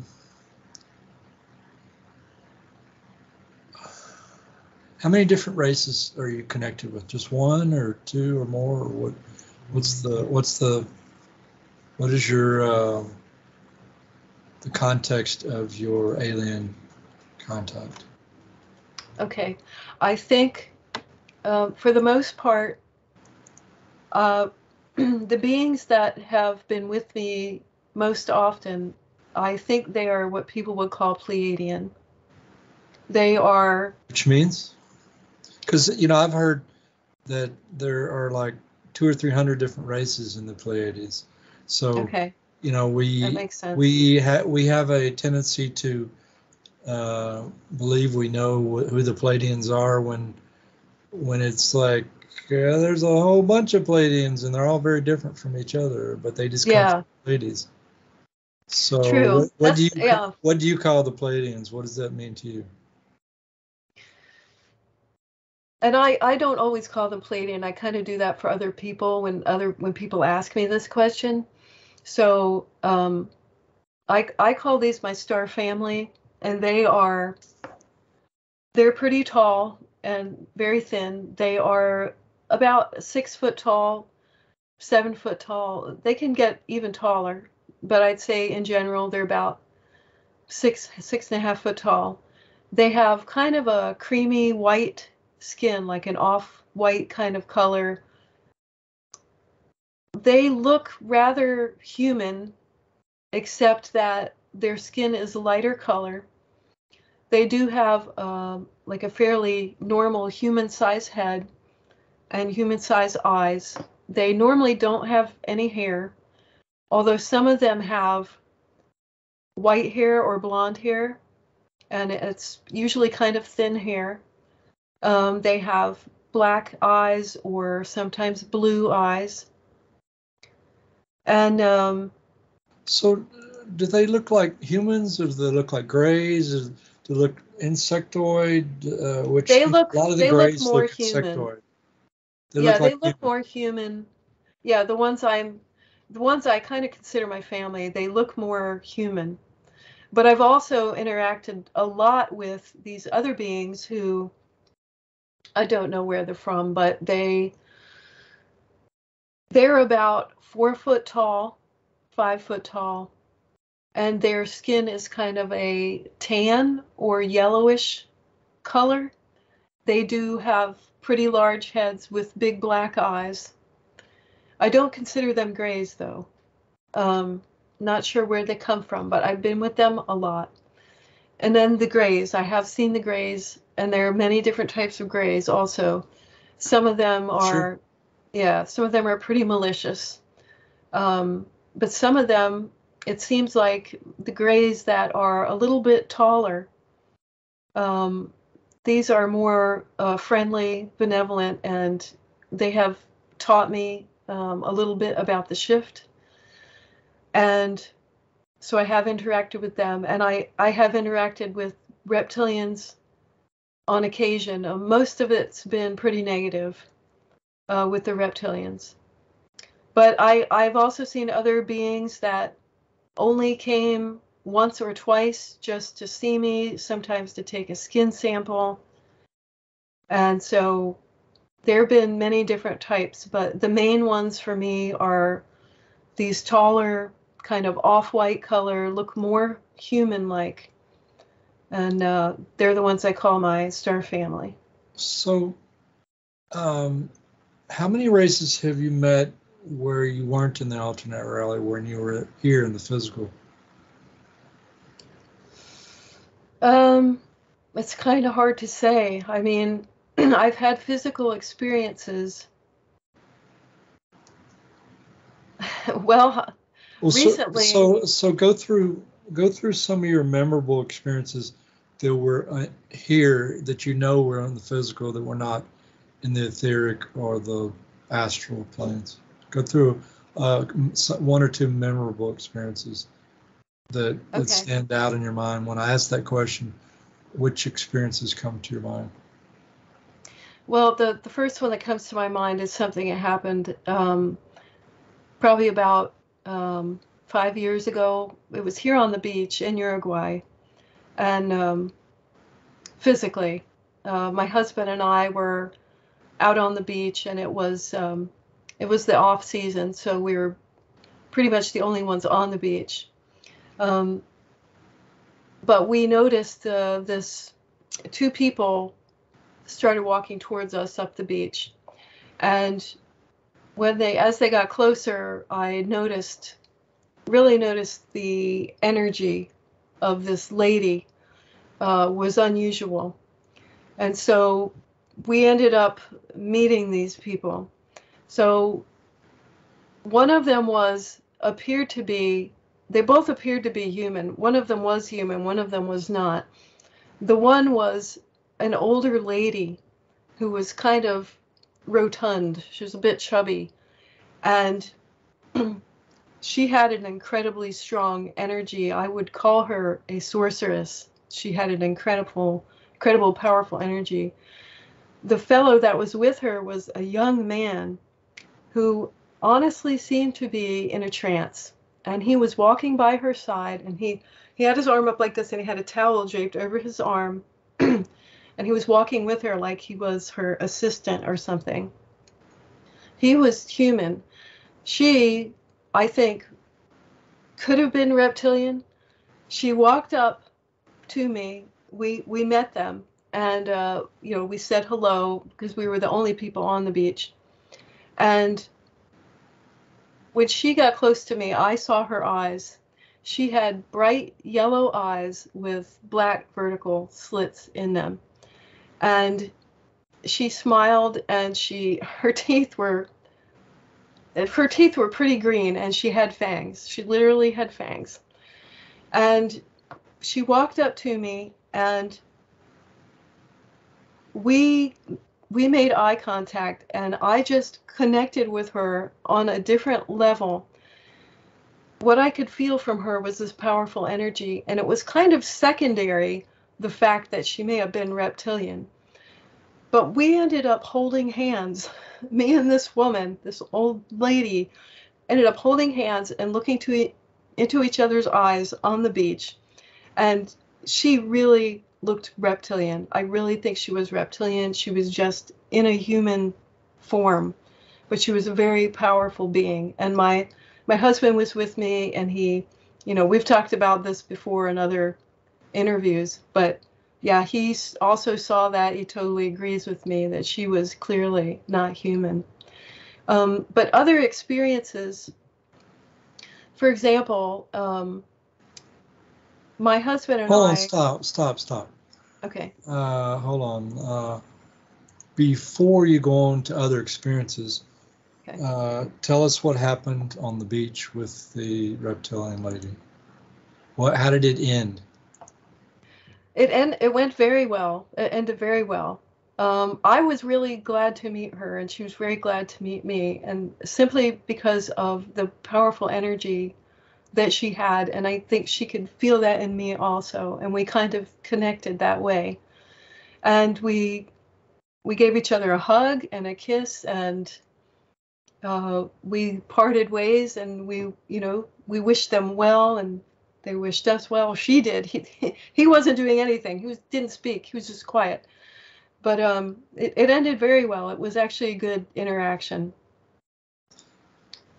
how many different races are you connected with? Just one or two or more? Or what? What's the what's the what is your uh, the context of your alien contact? Okay, I think uh, for the most part, uh, the beings that have been with me most often, I think they are what people would call Pleiadian. They are. Which means? Because, you know, I've heard that there are like two or three hundred different races in the Pleiades. So, okay. you know, we that makes sense. we ha- we have a tendency to uh, believe we know wh- who the Pleiadians are when when it's like yeah, there's a whole bunch of Pleiadians and they're all very different from each other, but they just Yeah. Pleiades. So True. what, what do you yeah. what do you call the Pleiadians? What does that mean to you? And I, I don't always call them Pleiadian. I kind of do that for other people when other when people ask me this question. So um, I I call these my star family, and they are they're pretty tall and very thin. They are about six foot tall, seven foot tall. They can get even taller, but I'd say in general they're about six six and a half foot tall. They have kind of a creamy white skin, like an off white kind of color. They look rather human, except that their skin is a lighter color. They do have um, like a fairly normal human size head and human size eyes. They normally don't have any hair, although some of them have white hair or blonde hair, and it's usually kind of thin hair. Um, they have black eyes or sometimes blue eyes. And um, So do they look like humans or do they look like grays? Or do they look insectoid? Uh, which They look- a lot of the they look grays more look human. insectoid. They yeah, look they like look human- more human. Yeah, the ones I'm, the ones I kind of consider my family, they look more human. But I've also interacted a lot with these other beings who I don't know where they're from, but they they're about four foot tall, five foot tall, and their skin is kind of a tan or yellowish color. They do have pretty large heads with big black eyes. I don't consider them grays though. Um, not sure where they come from, but I've been with them a lot. And then the grays, I have seen the grays, and there are many different types of grays also. Some of them are, Sure. yeah, some of them are pretty malicious. Um, but some of them, it seems like the grays that are a little bit taller, um, these are more uh, friendly, benevolent, and they have taught me um, a little bit about the shift. And so I have interacted with them, and I, I have interacted with reptilians on occasion. Uh, most of it's been pretty negative uh, with the reptilians. But I, I've also seen other beings that only came once or twice just to see me, sometimes to take a skin sample. And so there have been many different types, but the main ones for me are these taller, kind of off white color, look more human like. And uh, they're the ones I call my star family. So, um, how many races have you met where you weren't in the alternate reality when you were here in the physical? Um, it's kind of hard to say. I mean, I've had physical experiences. well, Well, Recently- so, so so go through go through some of your memorable experiences that were uh, here that you know were on the physical that were not in the etheric or the astral planes. Go through uh, one or two memorable experiences that, that Okay. stand out in your mind. When I ask that question, which experiences come to your mind? Well, the, the first one that comes to my mind is something that happened um, probably about um, five years ago. It was here on the beach in Uruguay. And um, physically, uh, my husband and I were out on the beach, and it was um, it was the off season, so we were pretty much the only ones on the beach. Um, but we noticed uh, this two people started walking towards us up the beach. And when they, as they got closer, I noticed, really noticed the energy of this lady uh, was unusual. And so we ended up meeting these people. So one of them was, appeared to be, they both appeared to be human. One of them was human, one of them was not. The one was an older lady who was kind of rotund. She was a bit chubby. And she had an incredibly strong energy. I would call her a sorceress. She had an incredible, incredible, powerful energy. The fellow that was with her was a young man who honestly seemed to be in a trance. And he was walking by her side and he, he had his arm up like this and he had a towel draped over his arm he was walking with her like he was her assistant or something. He was human. She, I think, could have been reptilian. She walked up to me. We we met them, and uh, you know we said hello because we were the only people on the beach. And when she got close to me, I saw her eyes. She had bright yellow eyes with black vertical slits in them. And she smiled and she her teeth were her teeth were pretty green and she had fangs. She literally had fangs. And she walked up to me and we we made eye contact and I just connected with her on a different level. What I could feel from her was this powerful energy and it was kind of secondary the fact that she may have been reptilian. But we ended up holding hands. Me and this woman, this old lady, ended up holding hands and looking to into each other's eyes on the beach. And she really looked reptilian. I really think she was reptilian. She was just in a human form, but she was a very powerful being. And my my husband was with me and he, you know, we've talked about this before in other interviews, but yeah, he also saw that. He totally agrees with me that she was clearly not human. Um, but other experiences, for example, um, my husband and Hold I. on, stop, stop, stop. Okay. Uh, hold on. Uh, before you go on to other experiences, Okay. uh, tell us what happened on the beach with the reptilian lady. What? How did it end? It end, it went very well. It ended very well. Um, I was really glad to meet her, and she was very glad to meet me, and simply because of the powerful energy that she had, and I think she could feel that in me also, and we kind of connected that way. And we we gave each other a hug and a kiss, and uh, we parted ways, and we you know we wished them well, and they wished us well. She did. He he wasn't doing anything. He was didn't speak. He was just quiet. But um, it, it ended very well. It was actually a good interaction.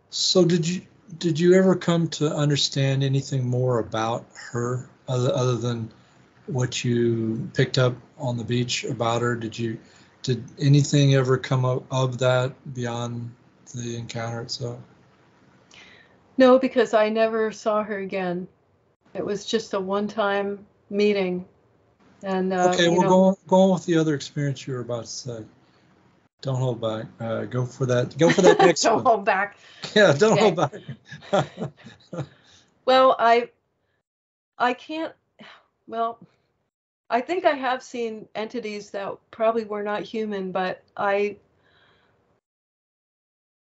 So did you did you ever come to understand anything more about her other other than what you picked up on the beach about her? Did you did anything ever come up of that beyond the encounter itself? No, because I never saw her again. It was just a one-time meeting, and uh, okay, well know, go on, go on with the other experience you were about to say. Don't hold back. Uh, go for that. Go for that next don't one. hold back. Yeah, don't Okay. hold back. Well, I I can't. Well, I think I have seen entities that probably were not human, but I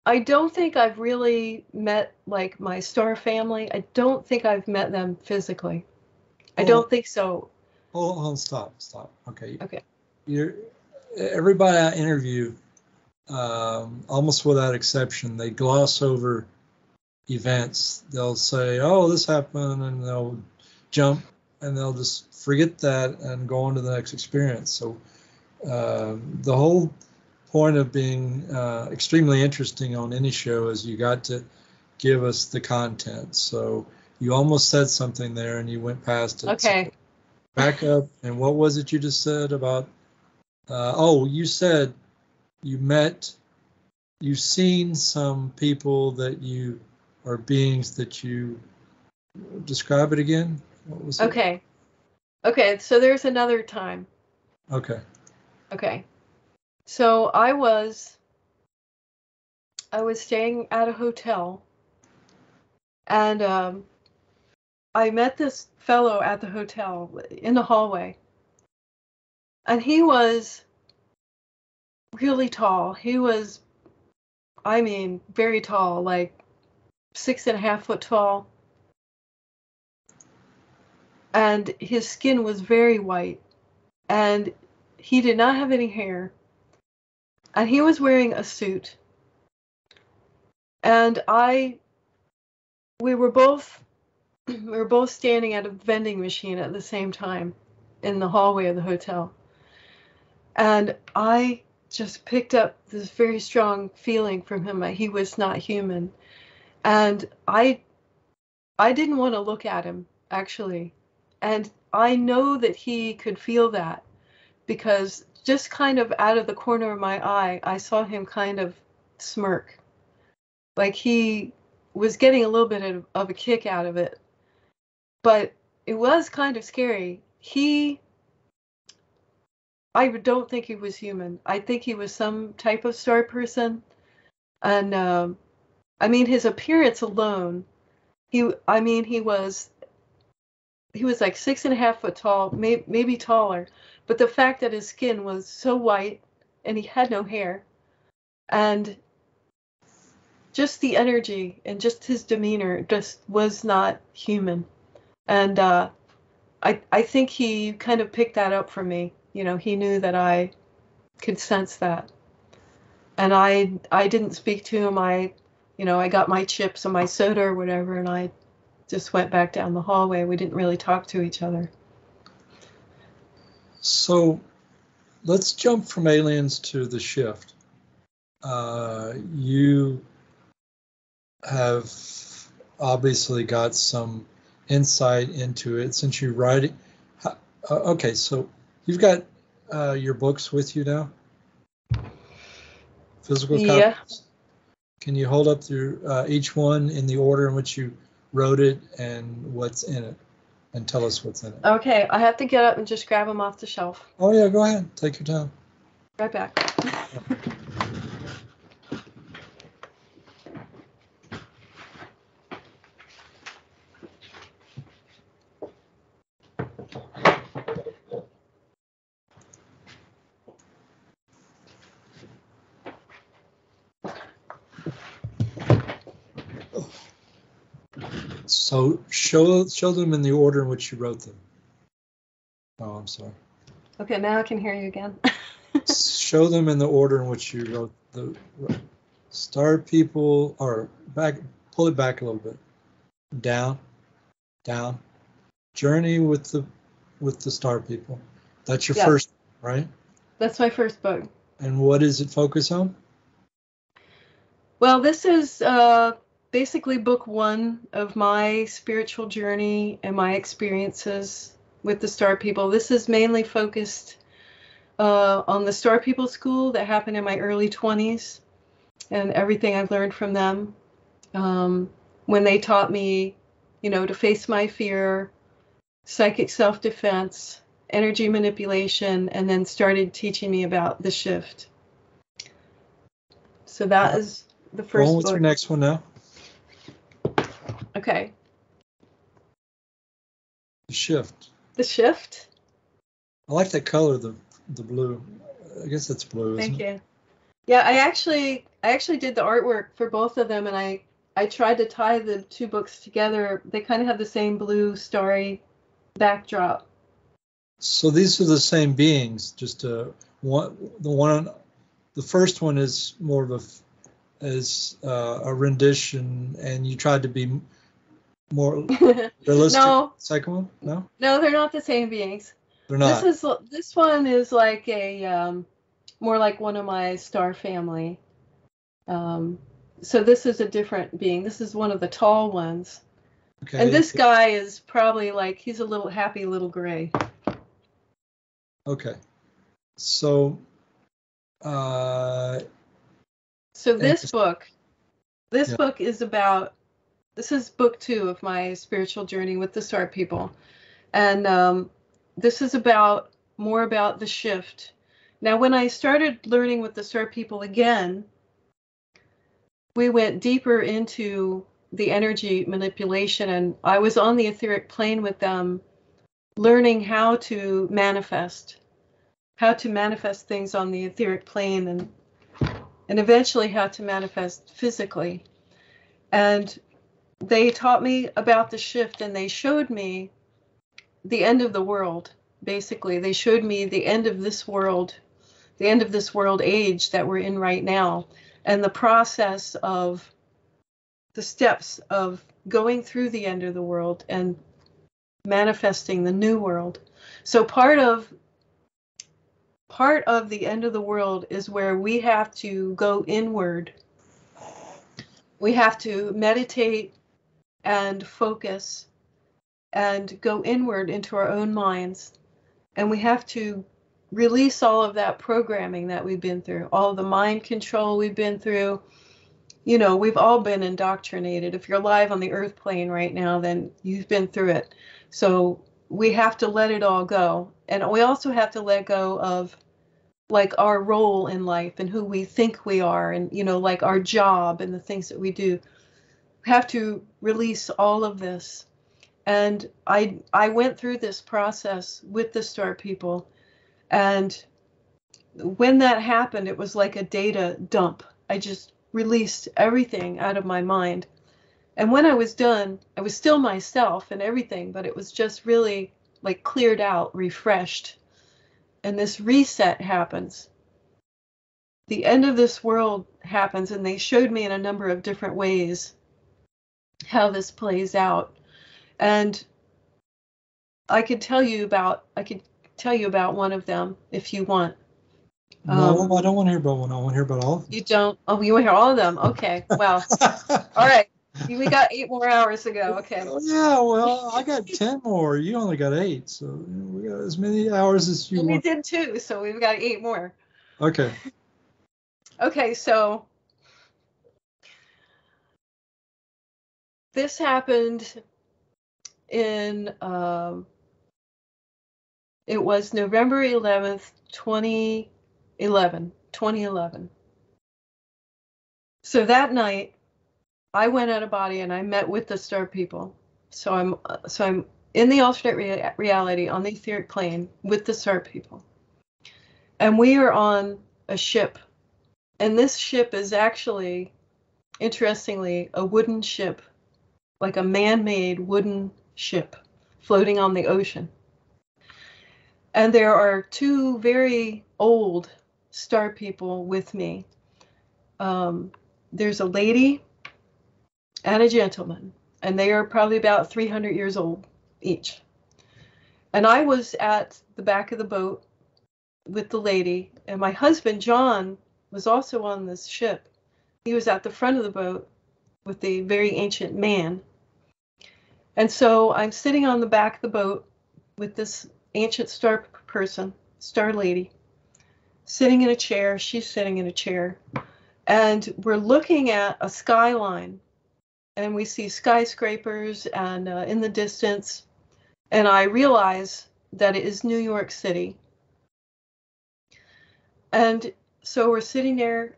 I don't think I've really met like my star family. I don't think I've met them physically. I don't think so. Hold on, stop, stop. Okay. Okay. You're everybody I interview, um, almost without exception, they gloss over events. They'll say, "Oh, this happened," and they'll jump and they'll just forget that and go on to the next experience. So um, the whole point of being uh, extremely interesting on any show is you got to give us the content. So you almost said something there and you went past it. So Okay. back up and what was it you just said about uh, oh you said you met you've seen some people that you are beings that you describe it again what was it Okay. Okay, so there's another time. okay Okay. So I was I was staying at a hotel and um I met this fellow at the hotel in the hallway. And he was really tall. He was I mean, very tall, like six and a half foot tall. And his skin was very white. And he did not have any hair. And he was wearing a suit. And I we were both we were both standing at a vending machine at the same time in the hallway of the hotel. And I just picked up this very strong feeling from him that he was not human. And I I didn't want to look at him actually. And I know that he could feel that because just kind of out of the corner of my eye, I saw him kind of smirk. Like he was getting a little bit of, a kick out of it. But it was kind of scary. He I don't think he was human. I think he was some type of star person. And um, I mean, his appearance alone, he, I mean, he was, he was like six and a half foot tall, may, maybe taller. But the fact that his skin was so white and he had no hair, and just the energy and just his demeanor just was not human. And uh, I, I think he kind of picked that up for me. You know he knew that i could sense that. And i i didn't speak to him. I you know i got my chips and my soda or whatever and i just went back down the hallway. We didn't really talk to each other so let's jump from aliens to the shift uh, you have obviously got some insight into it since you write it uh, okay so You've got uh, your books with you now? Physical copies? Yeah. Can you hold up your, uh, each one in the order in which you wrote it and what's in it? And tell us what's in it. okay i have to get up and just grab them off the shelf Oh, yeah, go ahead. Take your time. right back So show show them in the order in which you wrote them. Oh, I'm sorry. okay now i can hear you again. Show them in the order in which you wrote the star people or back pull it back a little bit. Down down. Journey with the with the star people. That's your Yeah. first right? That's my first book. And what does it focus on? Well, this is uh, basically book one of my spiritual journey and my experiences with the Star People. This is mainly focused uh, on the Star People school that happened in my early 20s and everything I've learned from them. Um, when they taught me, you know, to face my fear, psychic self defense, energy manipulation, and then started teaching me about the shift. So that is the first on with book. your next one now Okay. the shift The shift. i like that color the the blue i guess it's blue Thank it? you. Yeah, I actually I actually did the artwork for both of them and I I tried to tie the two books together. They kind of have the same blue starry backdrop. So these are the same beings, just uh, one the one the first one is more of a is uh, a rendition and you tried to be more realistic. no, Second one? No? no, they're not the same beings. They're not. This is this one is like a um, more like one of my star family. Um, so this is a different being. This is one of the tall ones, okay. and this guy is probably like he's a little happy little gray. Okay. So uh So this book, this Yeah. book is about. This is book two of my spiritual journey with the Star People, and um, this is about more about the shift. Now, when I started learning with the Star People again, we went deeper into the energy manipulation, and I was on the etheric plane with them, learning how to manifest, how to manifest things on the etheric plane, and and eventually how to manifest physically. And they taught me about the shift and they showed me the end of the world, basically. They showed me the end of this world, the end of this world age that we're in right now, and the process of the steps of going through the end of the world and manifesting the new world. So part of part of the end of the world is where we have to go inward. We have to meditate and focus and go inward into our own minds. And we have to release all of that programming that we've been through, all the mind control we've been through. You know, we've all been indoctrinated. If you're alive on the earth plane right now, then you've been through it. So we have to let it all go. And we also have to let go of like our role in life and who we think we are and you know like our job and the things that we do have to release all of this. And i i went through this process with the star people. And when that happened it was like a data dump. I just released everything out of my mind. And when i was done i was still myself and everything but it was just really like cleared out refreshed. And this reset happens. The end of this world happens, and they showed me in a number of different ways how this plays out. And I could tell you about I could tell you about one of them if you want. no, Um, I don't want to hear about one. I want to hear about all. You don't? Oh, you want to hear all of them? Okay. Well, all right. We got eight more hours to go. Okay. Yeah, well, I got 10 more. You only got eight. So you know, we got as many hours as you And we want. did two, so we've got eight more. Okay. Okay, so this happened in um, it was November 11th, 2011, 2011. So that night I went out of body and I met with the star people. So I'm so I'm in the alternate rea- reality on the etheric plane with the star people. And we are on a ship and this ship is actually, interestingly, a wooden ship, like a man made wooden ship floating on the ocean. And there are two very old star people with me. Um, there's a lady and a gentleman, and they are probably about 300 years old each. And I was at the back of the boat with the lady, and my husband, John, was also on this ship. He was at the front of the boat with the very ancient man. And so I'm sitting on the back of the boat with this ancient star person, star lady, sitting in a chair. She's sitting in a chair. And we're looking at a skyline. And we see skyscrapers and uh, in the distance. And I realize that it is New York City. And so we're sitting there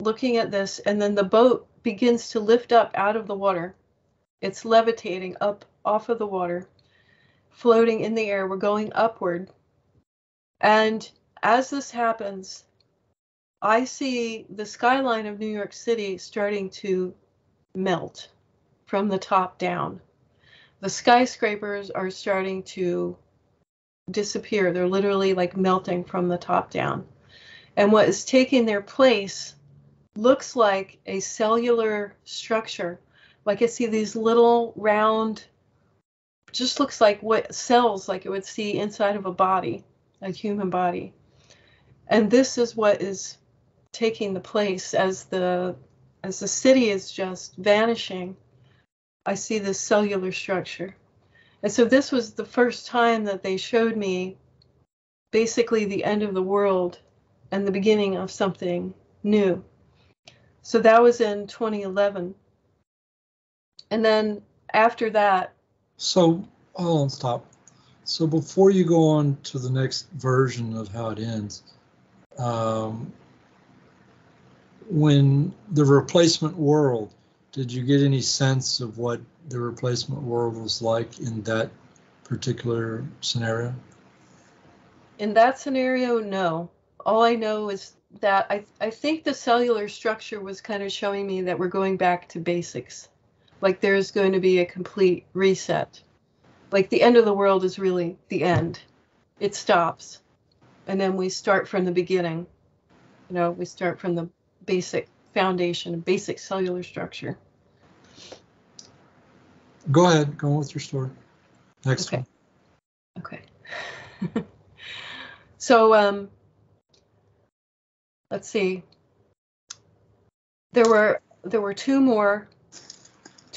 looking at this, and then the boat begins to lift up out of the water. It's levitating up off of the water, floating in the air. We're going upward. And as this happens, I see the skyline of New York City starting to melt from the top down. The skyscrapers are starting to disappear. They're literally like melting from the top down. And what is taking their place looks like a cellular structure. Like I see these little round, just looks like what cells like it would see inside of a body, a human body. And this is what is taking the place as the as the city is just vanishing. I see this cellular structure. And so this was the first time that they showed me basically the end of the world and the beginning of something new. So that was in 2011. And then after that. So, hold on, stop. So before you go on to the next version of how it ends, um, when the replacement world, did you get any sense of what the replacement world was like in that particular scenario? In that scenario, no. All I know is that I, I think the cellular structure was kind of showing me that we're going back to basics. Like there's going to be a complete reset. Like the end of the world is really the end. It stops. And then we start from the beginning. You know, we start from the basic foundation, basic cellular structure. Go ahead, go on with your story. Next okay. one. Okay. so um let's see. There were there were two more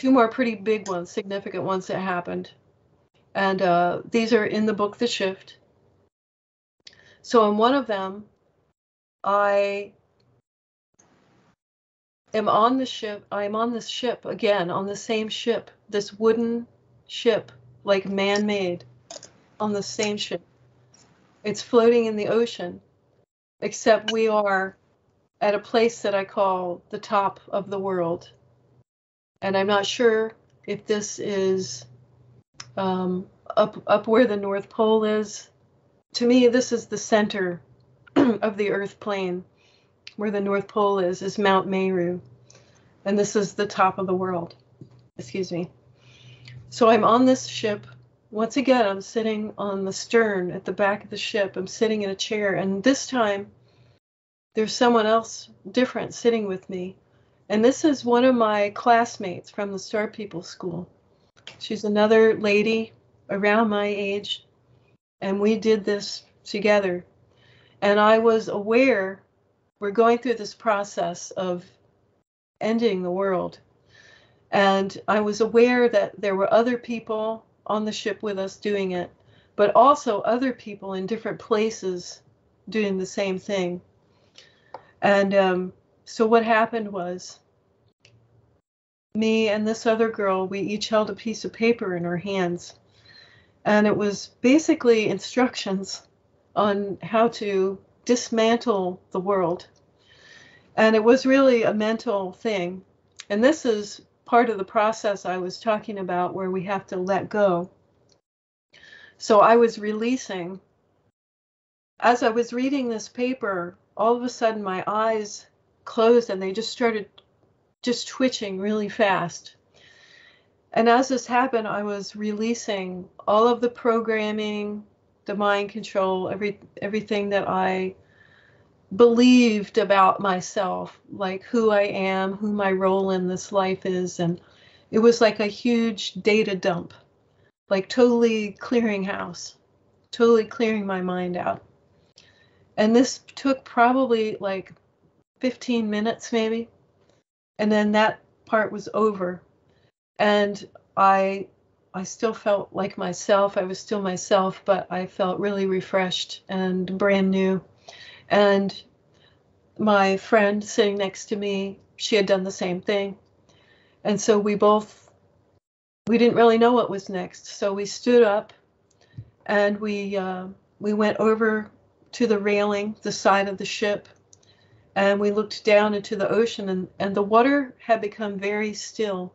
two more pretty big ones, significant ones that happened. And uh, these are in the book The Shift. So in one of them, I am on the ship. I'm on this ship again, on the same ship, this wooden ship, like man made, on the same ship. It's floating in the ocean, except we are at a place that I call the top of the world. And I'm not sure if this is um, up up where the North Pole is. To me, this is the center of the Earth plane where the North Pole is, is Mount Meru. And this is the top of the world. Excuse me. So I'm on this ship. Once again, I'm sitting on the stern at the back of the ship. I'm sitting in a chair. And this time, there's someone else different sitting with me. And this is one of my classmates from the Star People School. She's another lady around my age. And we did this together. And I was aware we're going through this process of ending the world. And I was aware that there were other people on the ship with us doing it, but also other people in different places doing the same thing. And um, so what happened was me and this other girl, we each held a piece of paper in our hands. And it was basically instructions on how to dismantle the world. And it was really a mental thing. And this is part of the process I was talking about where we have to let go. So I was releasing. As I was reading this paper, all of a sudden my eyes closed and they just started just twitching really fast. And as this happened, I was releasing all of the programming, the mind control, every everything that I believed about myself, like who I am, who my role in this life is. And it was like a huge data dump, like totally clearing house, totally clearing my mind out. And this took probably like 15 minutes, maybe. And then that part was over. And I I still felt like myself. I was still myself, but I felt really refreshed and brand new. And my friend sitting next to me, she had done the same thing. And so we both, we didn't really know what was next. So we stood up and we, uh, we went over to the railing, the side of the ship, and we looked down into the ocean and, and the water had become very still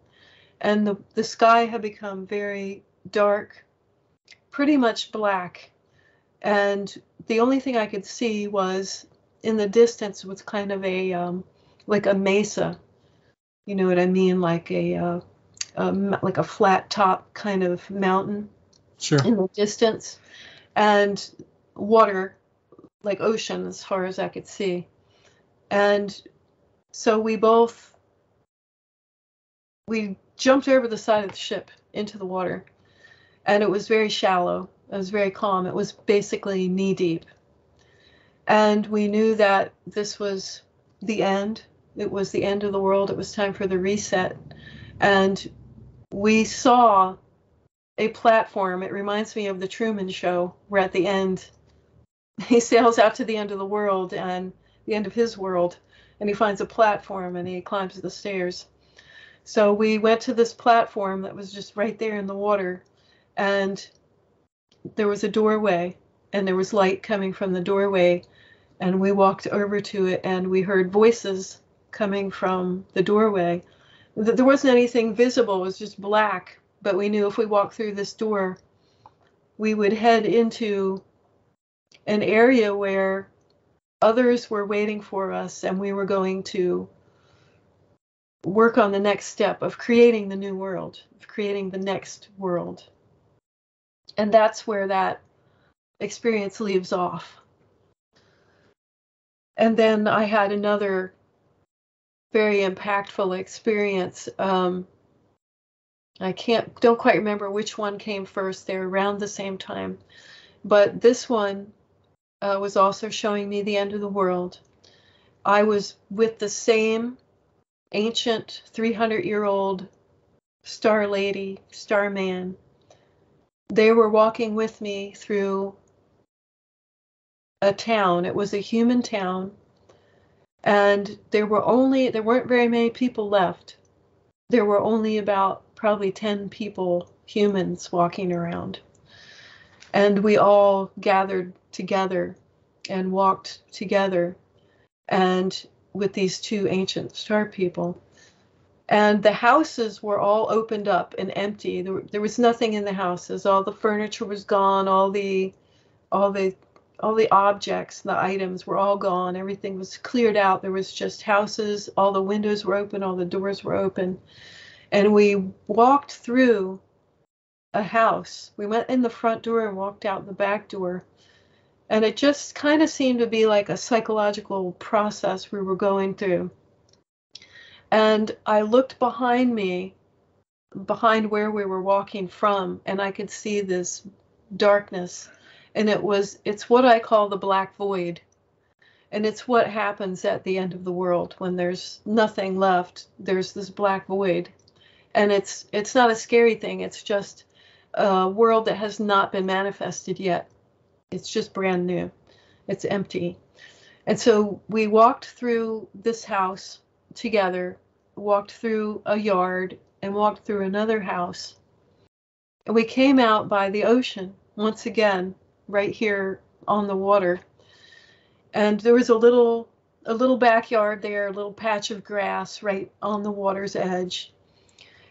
and the, the sky had become very dark, pretty much black. And the only thing I could see was in the distance was kind of a um, like a mesa. You know what I mean? Like a, uh, a like a flat top kind of mountain Sure. in the distance, and water, like ocean, as far as I could see. And so we both we jumped over the side of the ship into the water, and it was very shallow. It was very calm. It was basically knee deep. And we knew that this was the end. It was the end of the world. It was time for the reset. And we saw a platform. It reminds me of the Truman Show, where at the end, he sails out to the end of the world and the end of his world, and he finds a platform and he climbs the stairs. So we went to this platform that was just right there in the water, and there was a doorway, and there was light coming from the doorway, and we walked over to it, and we heard voices coming from the doorway. There wasn't anything visible; it was just black. But we knew if we walked through this door, we would head into an area where others were waiting for us, and we were going to work on the next step of creating the new world, of creating the next world. And that's where that experience leaves off. And then I had another very impactful experience. Um, I can't, don't quite remember which one came first. They're around the same time. But this one uh, was also showing me the end of the world. I was with the same ancient 300 year old star lady, star man. They were walking with me through a town. It was a human town. And there were only, there weren't very many people left. There were only about probably 10 people, humans, walking around. And we all gathered together and walked together and with these two ancient star people. And the houses were all opened up and empty. There, there was nothing in the houses. All the furniture was gone. All the, all the, all the objects, the items were all gone. Everything was cleared out. There was just houses. All the windows were open. All the doors were open. And we walked through a house. We went in the front door and walked out the back door. And it just kind of seemed to be like a psychological process we were going through. And I looked behind me, behind where we were walking from, and I could see this darkness. And it was, it's what I call the black void. And it's what happens at the end of the world when there's nothing left. There's this black void. And it's it's not a scary thing. It's just a world that has not been manifested yet. It's just brand new. It's empty. And so we walked through this house together, walked through a yard, and walked through another house. And we came out by the ocean once again, right here on the water. And there was a little a little backyard there, a little patch of grass right on the water's edge.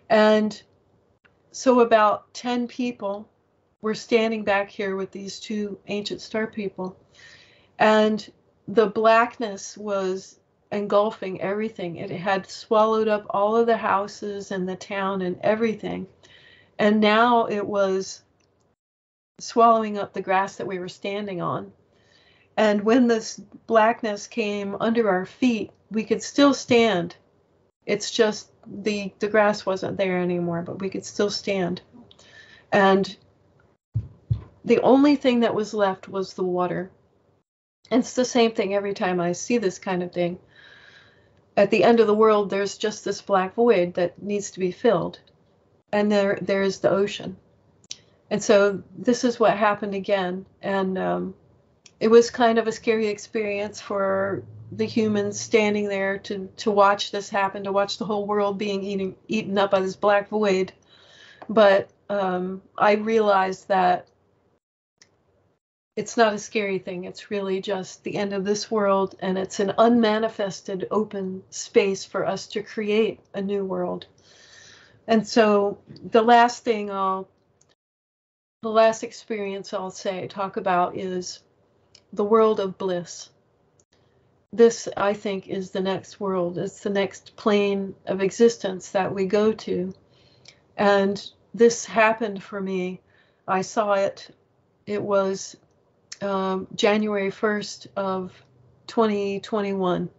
And so about 10 people were standing back here with these two ancient star people. And the blackness was engulfing everything. It had swallowed up all of the houses and the town and everything. And now it was swallowing up the grass that we were standing on. And when this blackness came under our feet, we could still stand. It's just the the grass wasn't there anymore, but we could still stand. And the only thing that was left was the water. It's the same thing every time I see this kind of thing. At the end of the world, there's just this black void that needs to be filled. And there there's the ocean. And so this is what happened again. And um, it was kind of a scary experience for the humans standing there to to watch this happen, to watch the whole world being eaten eaten up by this black void. But um, I realized that it's not a scary thing. It's really just the end of this world, and it's an unmanifested open space for us to create a new world. And so the last thing I'll, the last experience I'll say, talk about is the world of bliss. this, I think, is the next world. It's the next plane of existence that we go to. And this happened for me. I saw it. It was um, January 1st of 2021.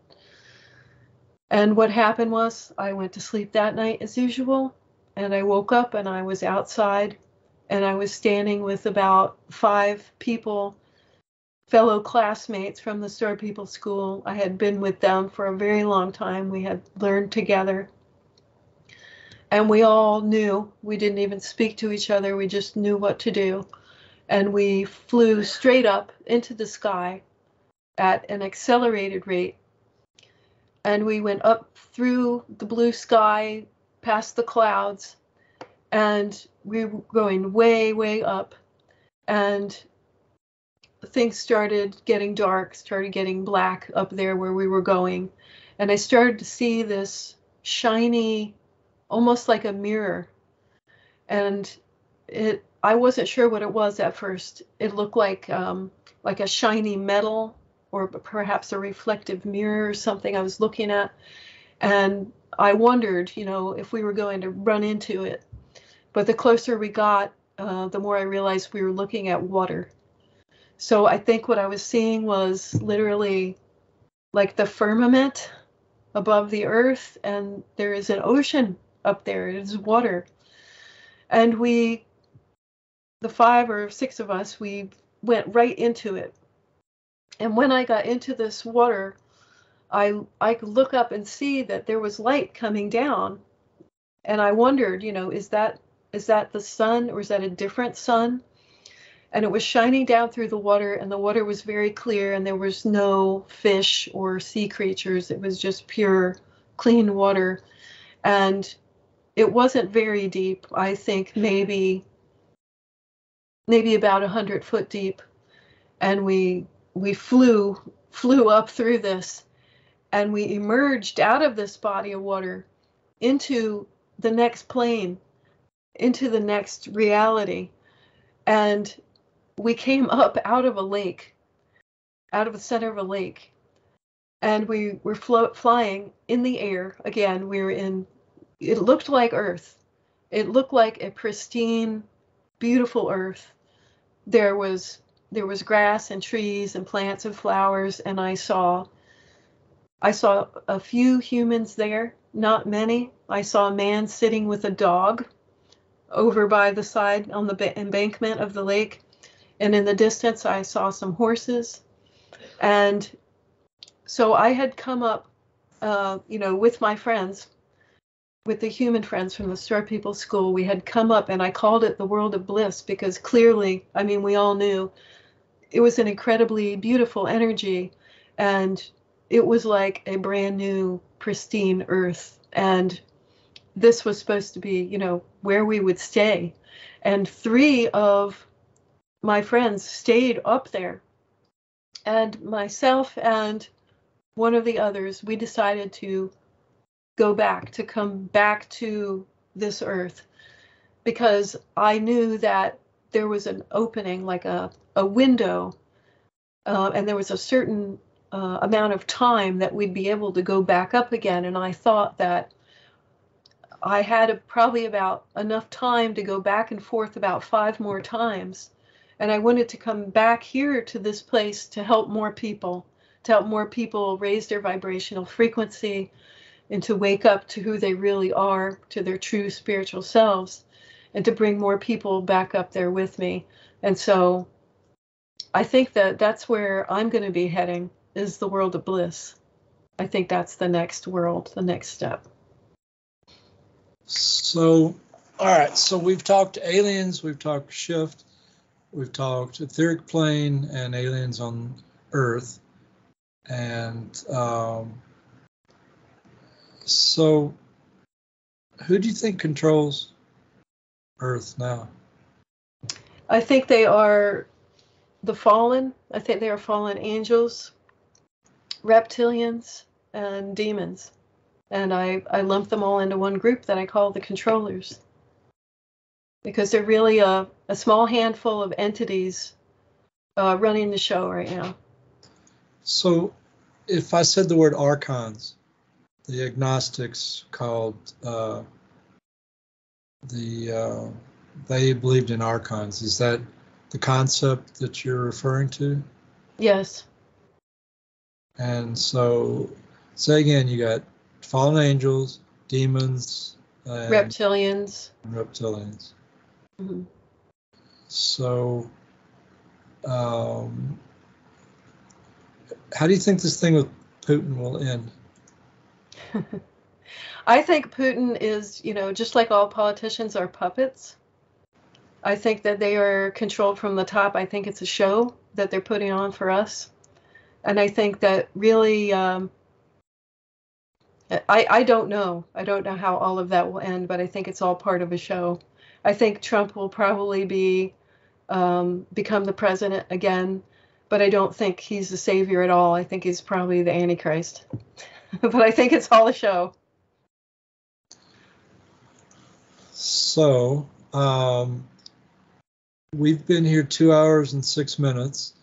And what happened was I went to sleep that night as usual, and I woke up and I was outside and I was standing with about five people, fellow classmates from the Star People School. I had been with them for a very long time. We had learned together. And we all knew, we didn't even speak to each other, we just knew what to do. And we flew straight up into the sky at an accelerated rate. And we went up through the blue sky, past the clouds, and we were going way, way up. And things started getting dark, started getting black up there where we were going. And I started to see this shiny, almost like a mirror. And it, I wasn't sure what it was at first. It looked like um, like a shiny metal or perhaps a reflective mirror or something I was looking at. And I wondered, you know, if we were going to run into it. But the closer we got, uh, the more I realized we were looking at water. So I think what I was seeing was literally like the firmament above the earth, and there is an ocean up there. It is water. And we, the five or six of us, we went right into it. And when I got into this water, I I could look up and see that there was light coming down, and I wondered, you know, is that is that the sun or is that a different sun? And it was shining down through the water, and the water was very clear, and there was no fish or sea creatures. It was just pure, clean water, and it wasn't very deep. I think maybe maybe about a hundred foot deep, and we we flew flew up through this and we emerged out of this body of water into the next plane into the next reality and we came up out of a lake out of the center of a lake and we were flo- flying in the air. Again we were in it looked like earth. It looked like a pristine beautiful earth. There was there was grass and trees and plants and flowers and i saw i saw a few humans there not many. I saw a man sitting with a dog over by the side on the embankment of the lake and in the distance i saw some horses. And so i had come up uh, you know with my friends with the human friends from the Star People School, we had come up and I called it the world of bliss because clearly, I mean, we all knew it was an incredibly beautiful energy. And it was like a brand new pristine earth. And this was supposed to be you know where we would stay. And three of my friends stayed up there and myself and one of the others we decided to go back to come back to this earth because i knew that there was an opening like a a window, uh, and there was a certain uh, amount of time that we'd be able to go back up again. And I thought that I had a, probably about enough time to go back and forth about five more times. And I wanted to come back here to this place to help more people, to help more people raise their vibrational frequency and to wake up to who they really are, to their true spiritual selves, and to bring more people back up there with me. And so I think that that's where I'm going to be heading is the world of bliss. I think that's the next world, the next step. So, all right. So we've talked to aliens, we've talked shift, we've talked etheric plane and aliens on Earth, and um, so who do you think controls Earth now? I think they are the fallen. I think they are fallen angels, reptilians, and demons. And I, I lump them all into one group that I call the controllers. Because they're really a, a small handful of entities uh, running the show right now. So, if I said the word archons, the agnostics called uh, the uh, they believed in archons. Is that the concept that you're referring to? Yes. And so, say again, you got fallen angels, demons, Reptilians. reptilians. Hmm So, um, how do you think this thing with Putin will end? I think Putin is, you know, just like all politicians are puppets. I think that they are controlled from the top. I think it's a show that they're putting on for us. And I think that really, um, I, I don't know. I don't know how all of that will end, but I think it's all part of a show. I think Trump will probably be um, become the president again, but I don't think he's the savior at all. I think he's probably the Antichrist. but I think it's all a show. So, um, we've been here two hours and six minutes,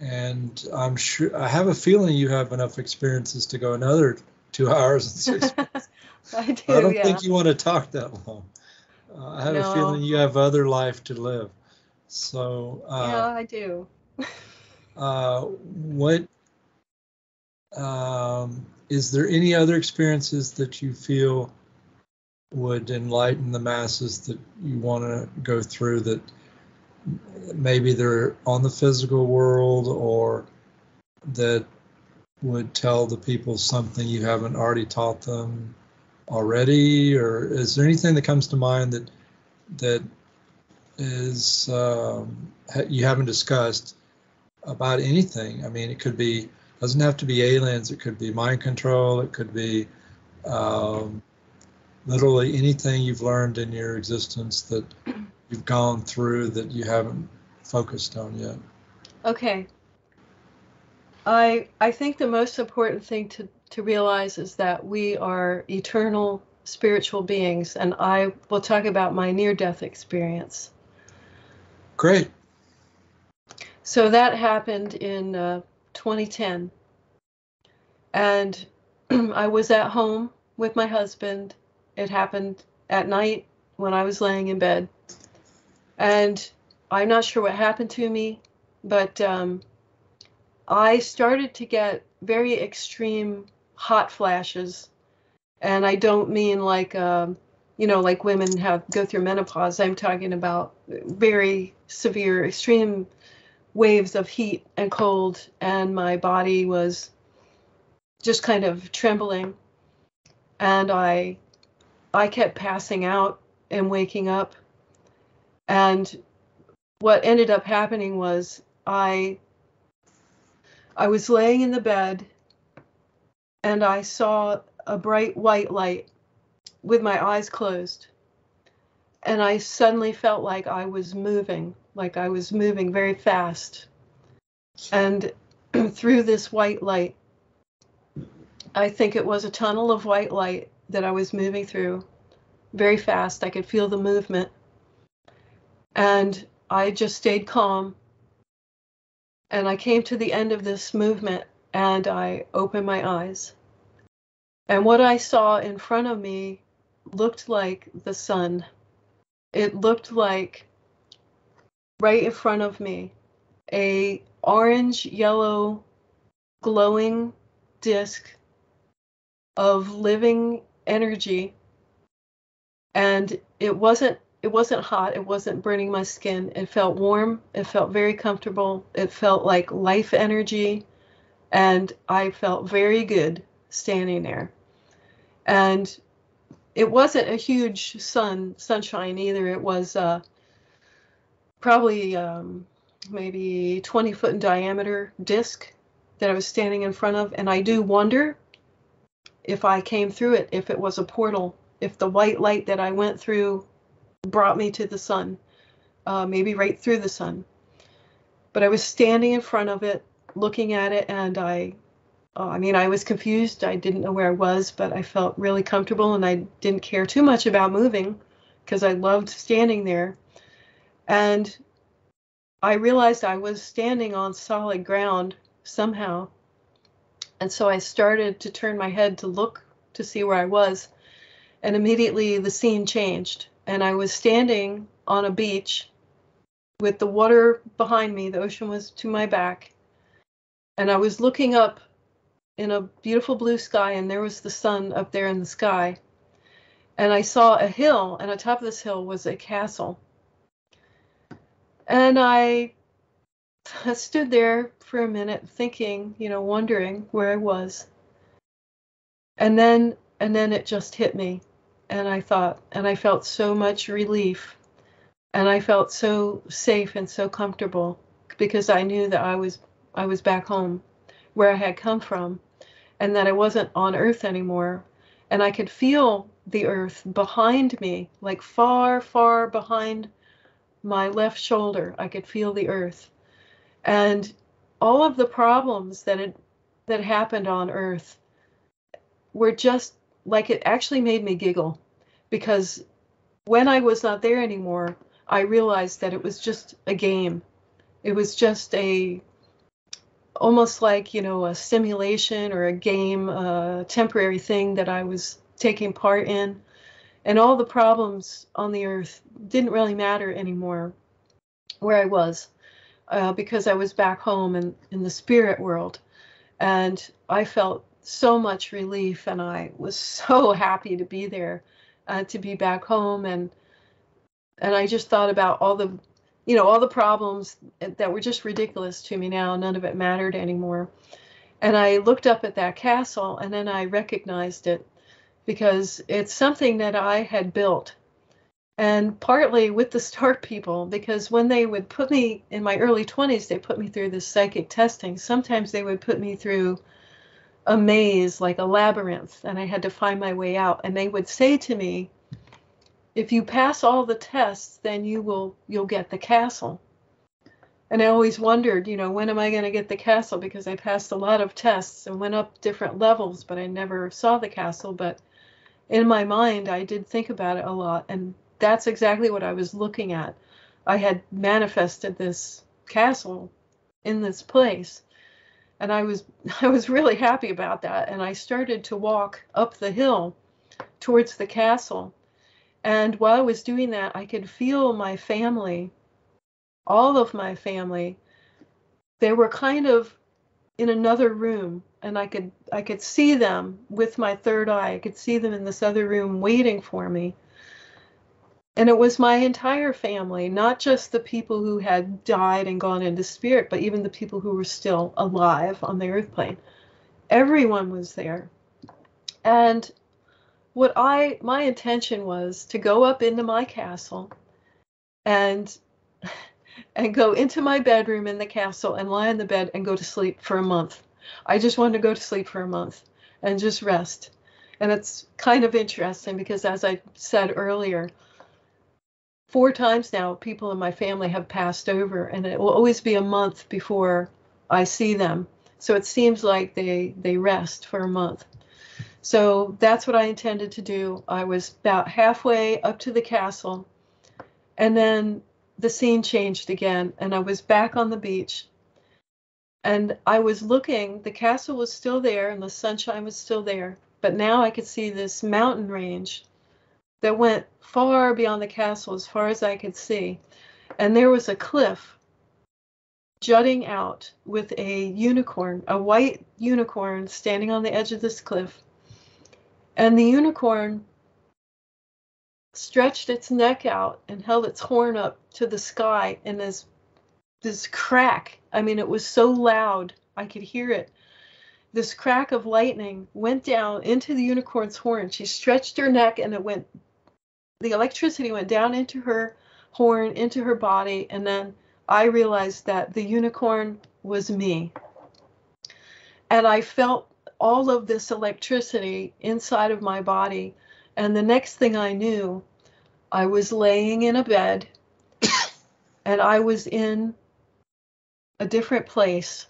and I'm sure I have a feeling you have enough experiences to go another two hours and six minutes. I do, I don't yeah. think you want to talk that long. Uh, I have No. a feeling you have other life to live. So, yeah, uh, I do. uh, what um, is there any other experiences that you feel would enlighten the masses that you want to go through that maybe they're on the physical world or that would tell the people something you haven't already taught them already or is there anything that comes to mind that that is um, you haven't discussed about anything i mean it could be doesn't have to be aliens it could be mind control it could be um, literally anything you've learned in your existence that you've gone through that you haven't focused on yet Okay. I I think the most important thing to to realize is that we are eternal spiritual beings, and I will talk about my near-death experience. great So that happened in uh, 2010, and I was at home with my husband. It happened at night when I was laying in bed, and I'm not sure what happened to me, but um, I started to get very extreme hot flashes, and I don't mean like um, you know like women have go through menopause. I'm talking about very severe, extreme waves of heat and cold, and my body was just kind of trembling, and I I kept passing out and waking up, and what ended up happening was I I was laying in the bed and I saw a bright white light with my eyes closed. And I suddenly felt like I was moving, like I was moving very fast. And through this white light, I think it was a tunnel of white light that I was moving through very fast. I could feel the movement. And I just stayed calm and I came to the end of this movement and I opened my eyes. And what I saw in front of me looked like the sun. It looked like right in front of me a orange yellow glowing disc of living energy and it wasn't it wasn't hot it wasn't burning my skin it felt warm it felt very comfortable it felt like life energy and i felt very good standing there. And it wasn't a huge sun sunshine either. It was uh, probably um, maybe 20 foot in diameter disc that i was standing in front of. And i do wonder if i came through it if it was a portal if the white light that i went through brought me to the sun, uh, maybe right through the sun. But I was standing in front of it, looking at it, and I, uh, I mean, I was confused. I didn't know where I was, but I felt really comfortable, and I didn't care too much about moving because I loved standing there. And I realized I was standing on solid ground somehow. And so I started to turn my head to look to see where I was. And immediately the scene changed. And I was standing on a beach with the water behind me. The ocean was to my back. And I was looking up in a beautiful blue sky, and there was the sun up there in the sky. And I saw a hill, and on top of this hill was a castle. And I stood there for a minute thinking, you know, wondering where I was. And then and then it just hit me. And I thought and I felt so much relief. And I felt so safe and so comfortable because I knew that I was I was back home where I had come from and that I wasn't on earth anymore. And I could feel the earth behind me, like far, far behind my left shoulder. I could feel the earth. And all of the problems that had that happened on earth were just like it actually made me giggle because when I was not there anymore, I realized that it was just a game. It was just a almost like, you know, a simulation or a game, a temporary thing that I was taking part in. And all the problems on the earth didn't really matter anymore where I was uh, because I was back home in, in the spirit world. And I felt so much relief and I was so happy to be there, uh, to be back home. And, and I just thought about all the, you know, all the problems that were just ridiculous to me now. None of it mattered anymore. And I looked up at that castle and then I recognized it because it's something that I had built and partly with the star people because when they would put me in my early 20s they put me through this psychic testing sometimes they would put me through a maze like a labyrinth and i had to find my way out and they would say to me if you pass all the tests then you will you'll get the castle and i always wondered you know when am i going to get the castle because i passed a lot of tests and went up different levels but i never saw the castle but in my mind i did think about it a lot and that's exactly what I was looking at. I had manifested this castle in this place and I was I was really happy about that and I started to walk up the hill towards the castle. And while I was doing that, I could feel my family, all of my family, they were kind of in another room and I could I could see them with my third eye. I could see them in this other room waiting for me. And it was my entire family, not just the people who had died and gone into spirit, but even the people who were still alive on the earth plane. Everyone was there. And what I my intention was to go up into my castle and and go into my bedroom in the castle and lie in the bed and go to sleep for a month. I just wanted to go to sleep for a month and just rest. And it's kind of interesting because as I said earlier, four times now people in my family have passed over and it will always be a month before i see them so it seems like they they rest for a month so that's what i intended to do i was about halfway up to the castle and then the scene changed again and i was back on the beach and i was looking the castle was still there and the sunshine was still there but now i could see this mountain range that went far beyond the castle as far as I could see. And there was a cliff jutting out with a unicorn, a white unicorn standing on the edge of this cliff. And the unicorn stretched its neck out and held its horn up to the sky and this this crack i mean it was so loud i could hear it this crack of lightning went down into the unicorn's horn she stretched her neck and it went the electricity went down into her horn, into her body, and then I realized that the unicorn was me. And I felt all of this electricity inside of my body. And the next thing I knew, I was laying in a bed and I was in a different place.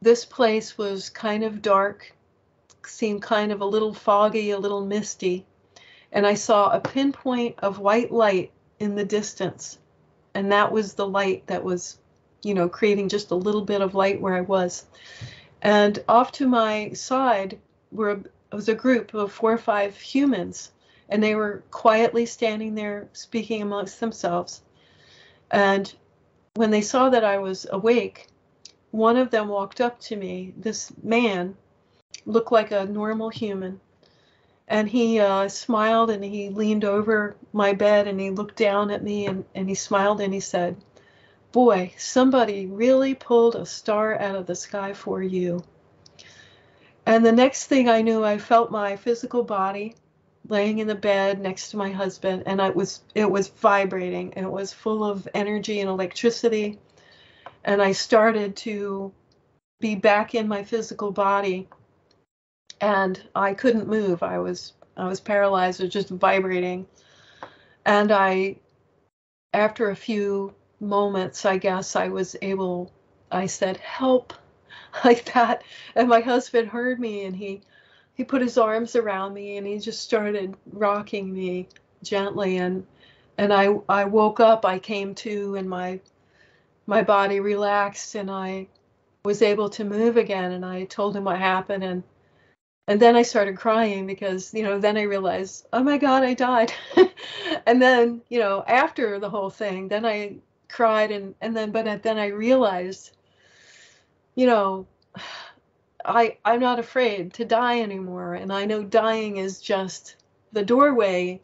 This place was kind of dark, seemed kind of a little foggy, a little misty and I saw a pinpoint of white light in the distance. And that was the light that was, you know, creating just a little bit of light where I was. And off to my side were was a group of four or five humans, and they were quietly standing there speaking amongst themselves. And when they saw that I was awake, one of them walked up to me. This man looked like a normal human. And he uh, smiled and he leaned over my bed and he looked down at me and, and he smiled and he said, Boy, somebody really pulled a star out of the sky for you. And the next thing I knew, I felt my physical body laying in the bed next to my husband and I was it was vibrating and it was full of energy and electricity. And I started to be back in my physical body and I couldn't move. I was I was paralyzed or just vibrating. And I after a few moments I guess I was able I said help like that. And my husband heard me and he he put his arms around me and he just started rocking me gently. And and I I woke up I came to and my my body relaxed and I was able to move again. And I told him what happened and and then I started crying because you know then I realized oh my god I died. And then you know after the whole thing then I cried and and then but then I realized you know I I'm not afraid to die anymore and I know dying is just the doorway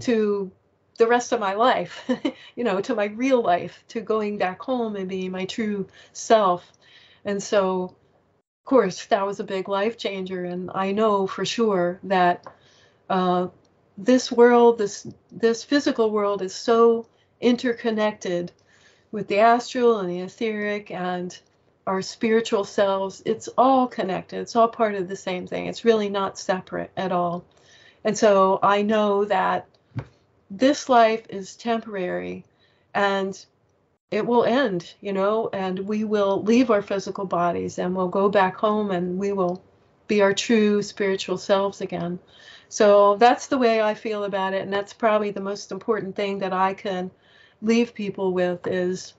to the rest of my life, you know, to my real life, to going back home and being my true self. And so of course that was a big life changer and I know for sure that uh, this world, this this physical world is so interconnected with the astral and the etheric and our spiritual selves, it's all connected. It's all part of the same thing. It's really not separate at all. And so I know that this life is temporary and it will end, you know, and we will leave our physical bodies and we'll go back home and we will be our true spiritual selves again. So that's the way I feel about it. And that's probably the most important thing that I can leave people with is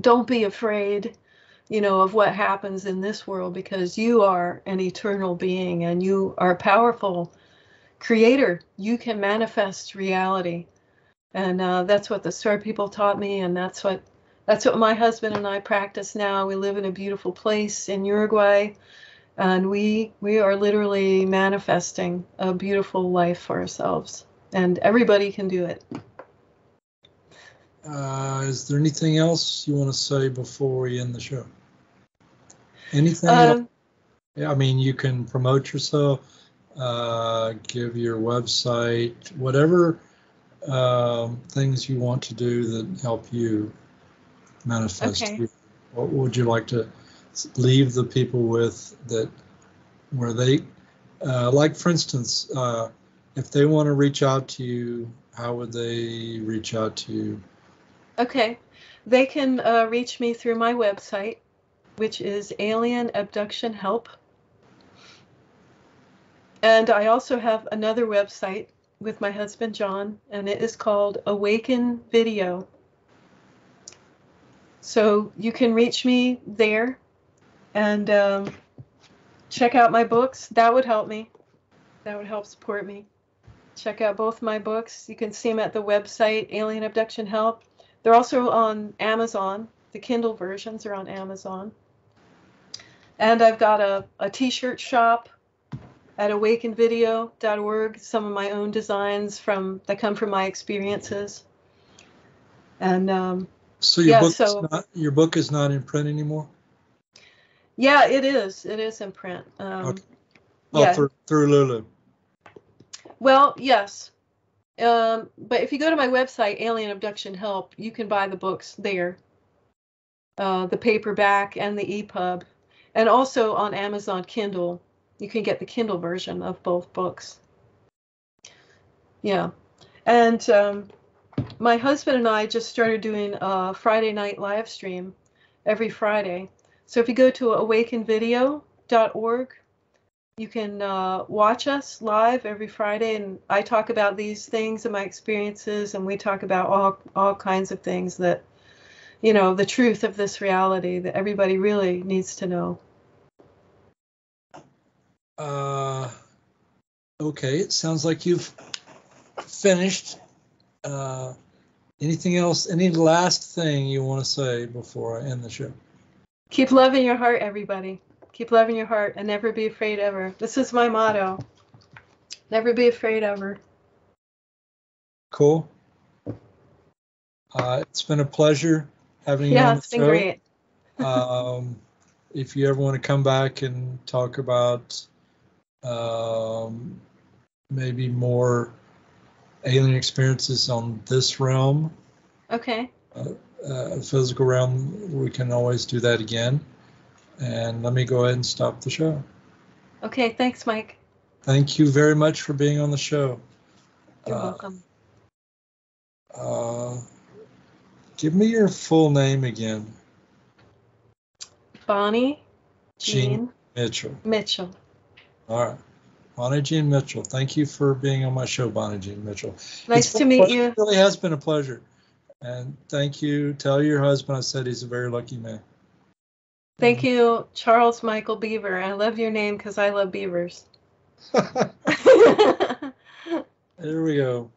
don't be afraid you know, of what happens in this world because you are an eternal being and you are a powerful creator. You can manifest reality. And uh, that's what the star people taught me, and that's what that's what my husband and I practice now. We live in a beautiful place in Uruguay, and we we are literally manifesting a beautiful life for ourselves. And everybody can do it. Uh, is there anything else you want to say before we end the show? Anything? Um, yeah, I mean, you can promote yourself, uh, give your website, whatever um, things you want to do that help you manifest. Okay. What would you like to leave the people with that where they, uh, like for instance, uh, if they want to reach out to you, how would they reach out to you? Okay. They can uh, reach me through my website, which is Alien Abduction Help. And I also have another website with my husband John, and it is called Awaken Video. So you can reach me there and um, check out my books. That would help me. That would help support me. Check out both my books. You can see them at the website Alien Abduction Help. They're also on Amazon. The Kindle versions are on Amazon. And I've got a, a t-shirt shop at awakenvideo.org, some of my own designs from that come from my experiences. And um, So your Yeah, book so- is not, your book is not in print anymore. yeah, it is. It is in print. Um, Okay. Oh, yeah. through, through Lulu. Well, yes. Um, but if you go to my website, Alien Abduction Help, you can buy the books there. Uh, the paperback and the EPUB. And also on Amazon Kindle, you can get the Kindle version of both books. Yeah. And um, my husband and I just started doing a Friday night live stream every Friday. So if you go to awakenvideo.org, you can uh, watch us live every Friday, and I talk about these things and my experiences, and we talk about all all kinds of things that, you know, the truth of this reality that everybody really needs to know. Uh, okay, it sounds like you've finished. Uh, anything else? Any last thing you want to say before I end the show? Keep loving your heart, everybody. Keep loving your heart and never be afraid ever. This is my motto. Never be afraid ever. Cool. Uh, it's been a pleasure having you Yeah, it's been show. great. um, if you ever want to come back and talk about um, maybe more alien experiences on this realm, Okay. uh, physical realm, we can always do that again. And let me go ahead and stop the show. Okay. Thanks, Mike. Thank you very much for being on the show. You're Uh, welcome. Uh, give me your full name again. Bonnie Jean Jean Mitchell. Mitchell. All right. Bonnie Jean Mitchell. Thank you for being on my show, Bonnie Jean Mitchell. Nice It's to meet you. It really has been a pleasure. And thank you. Tell your husband I said he's a very lucky man. Thank you, Charles Michael Beaver. I love your name because I love beavers. there we go.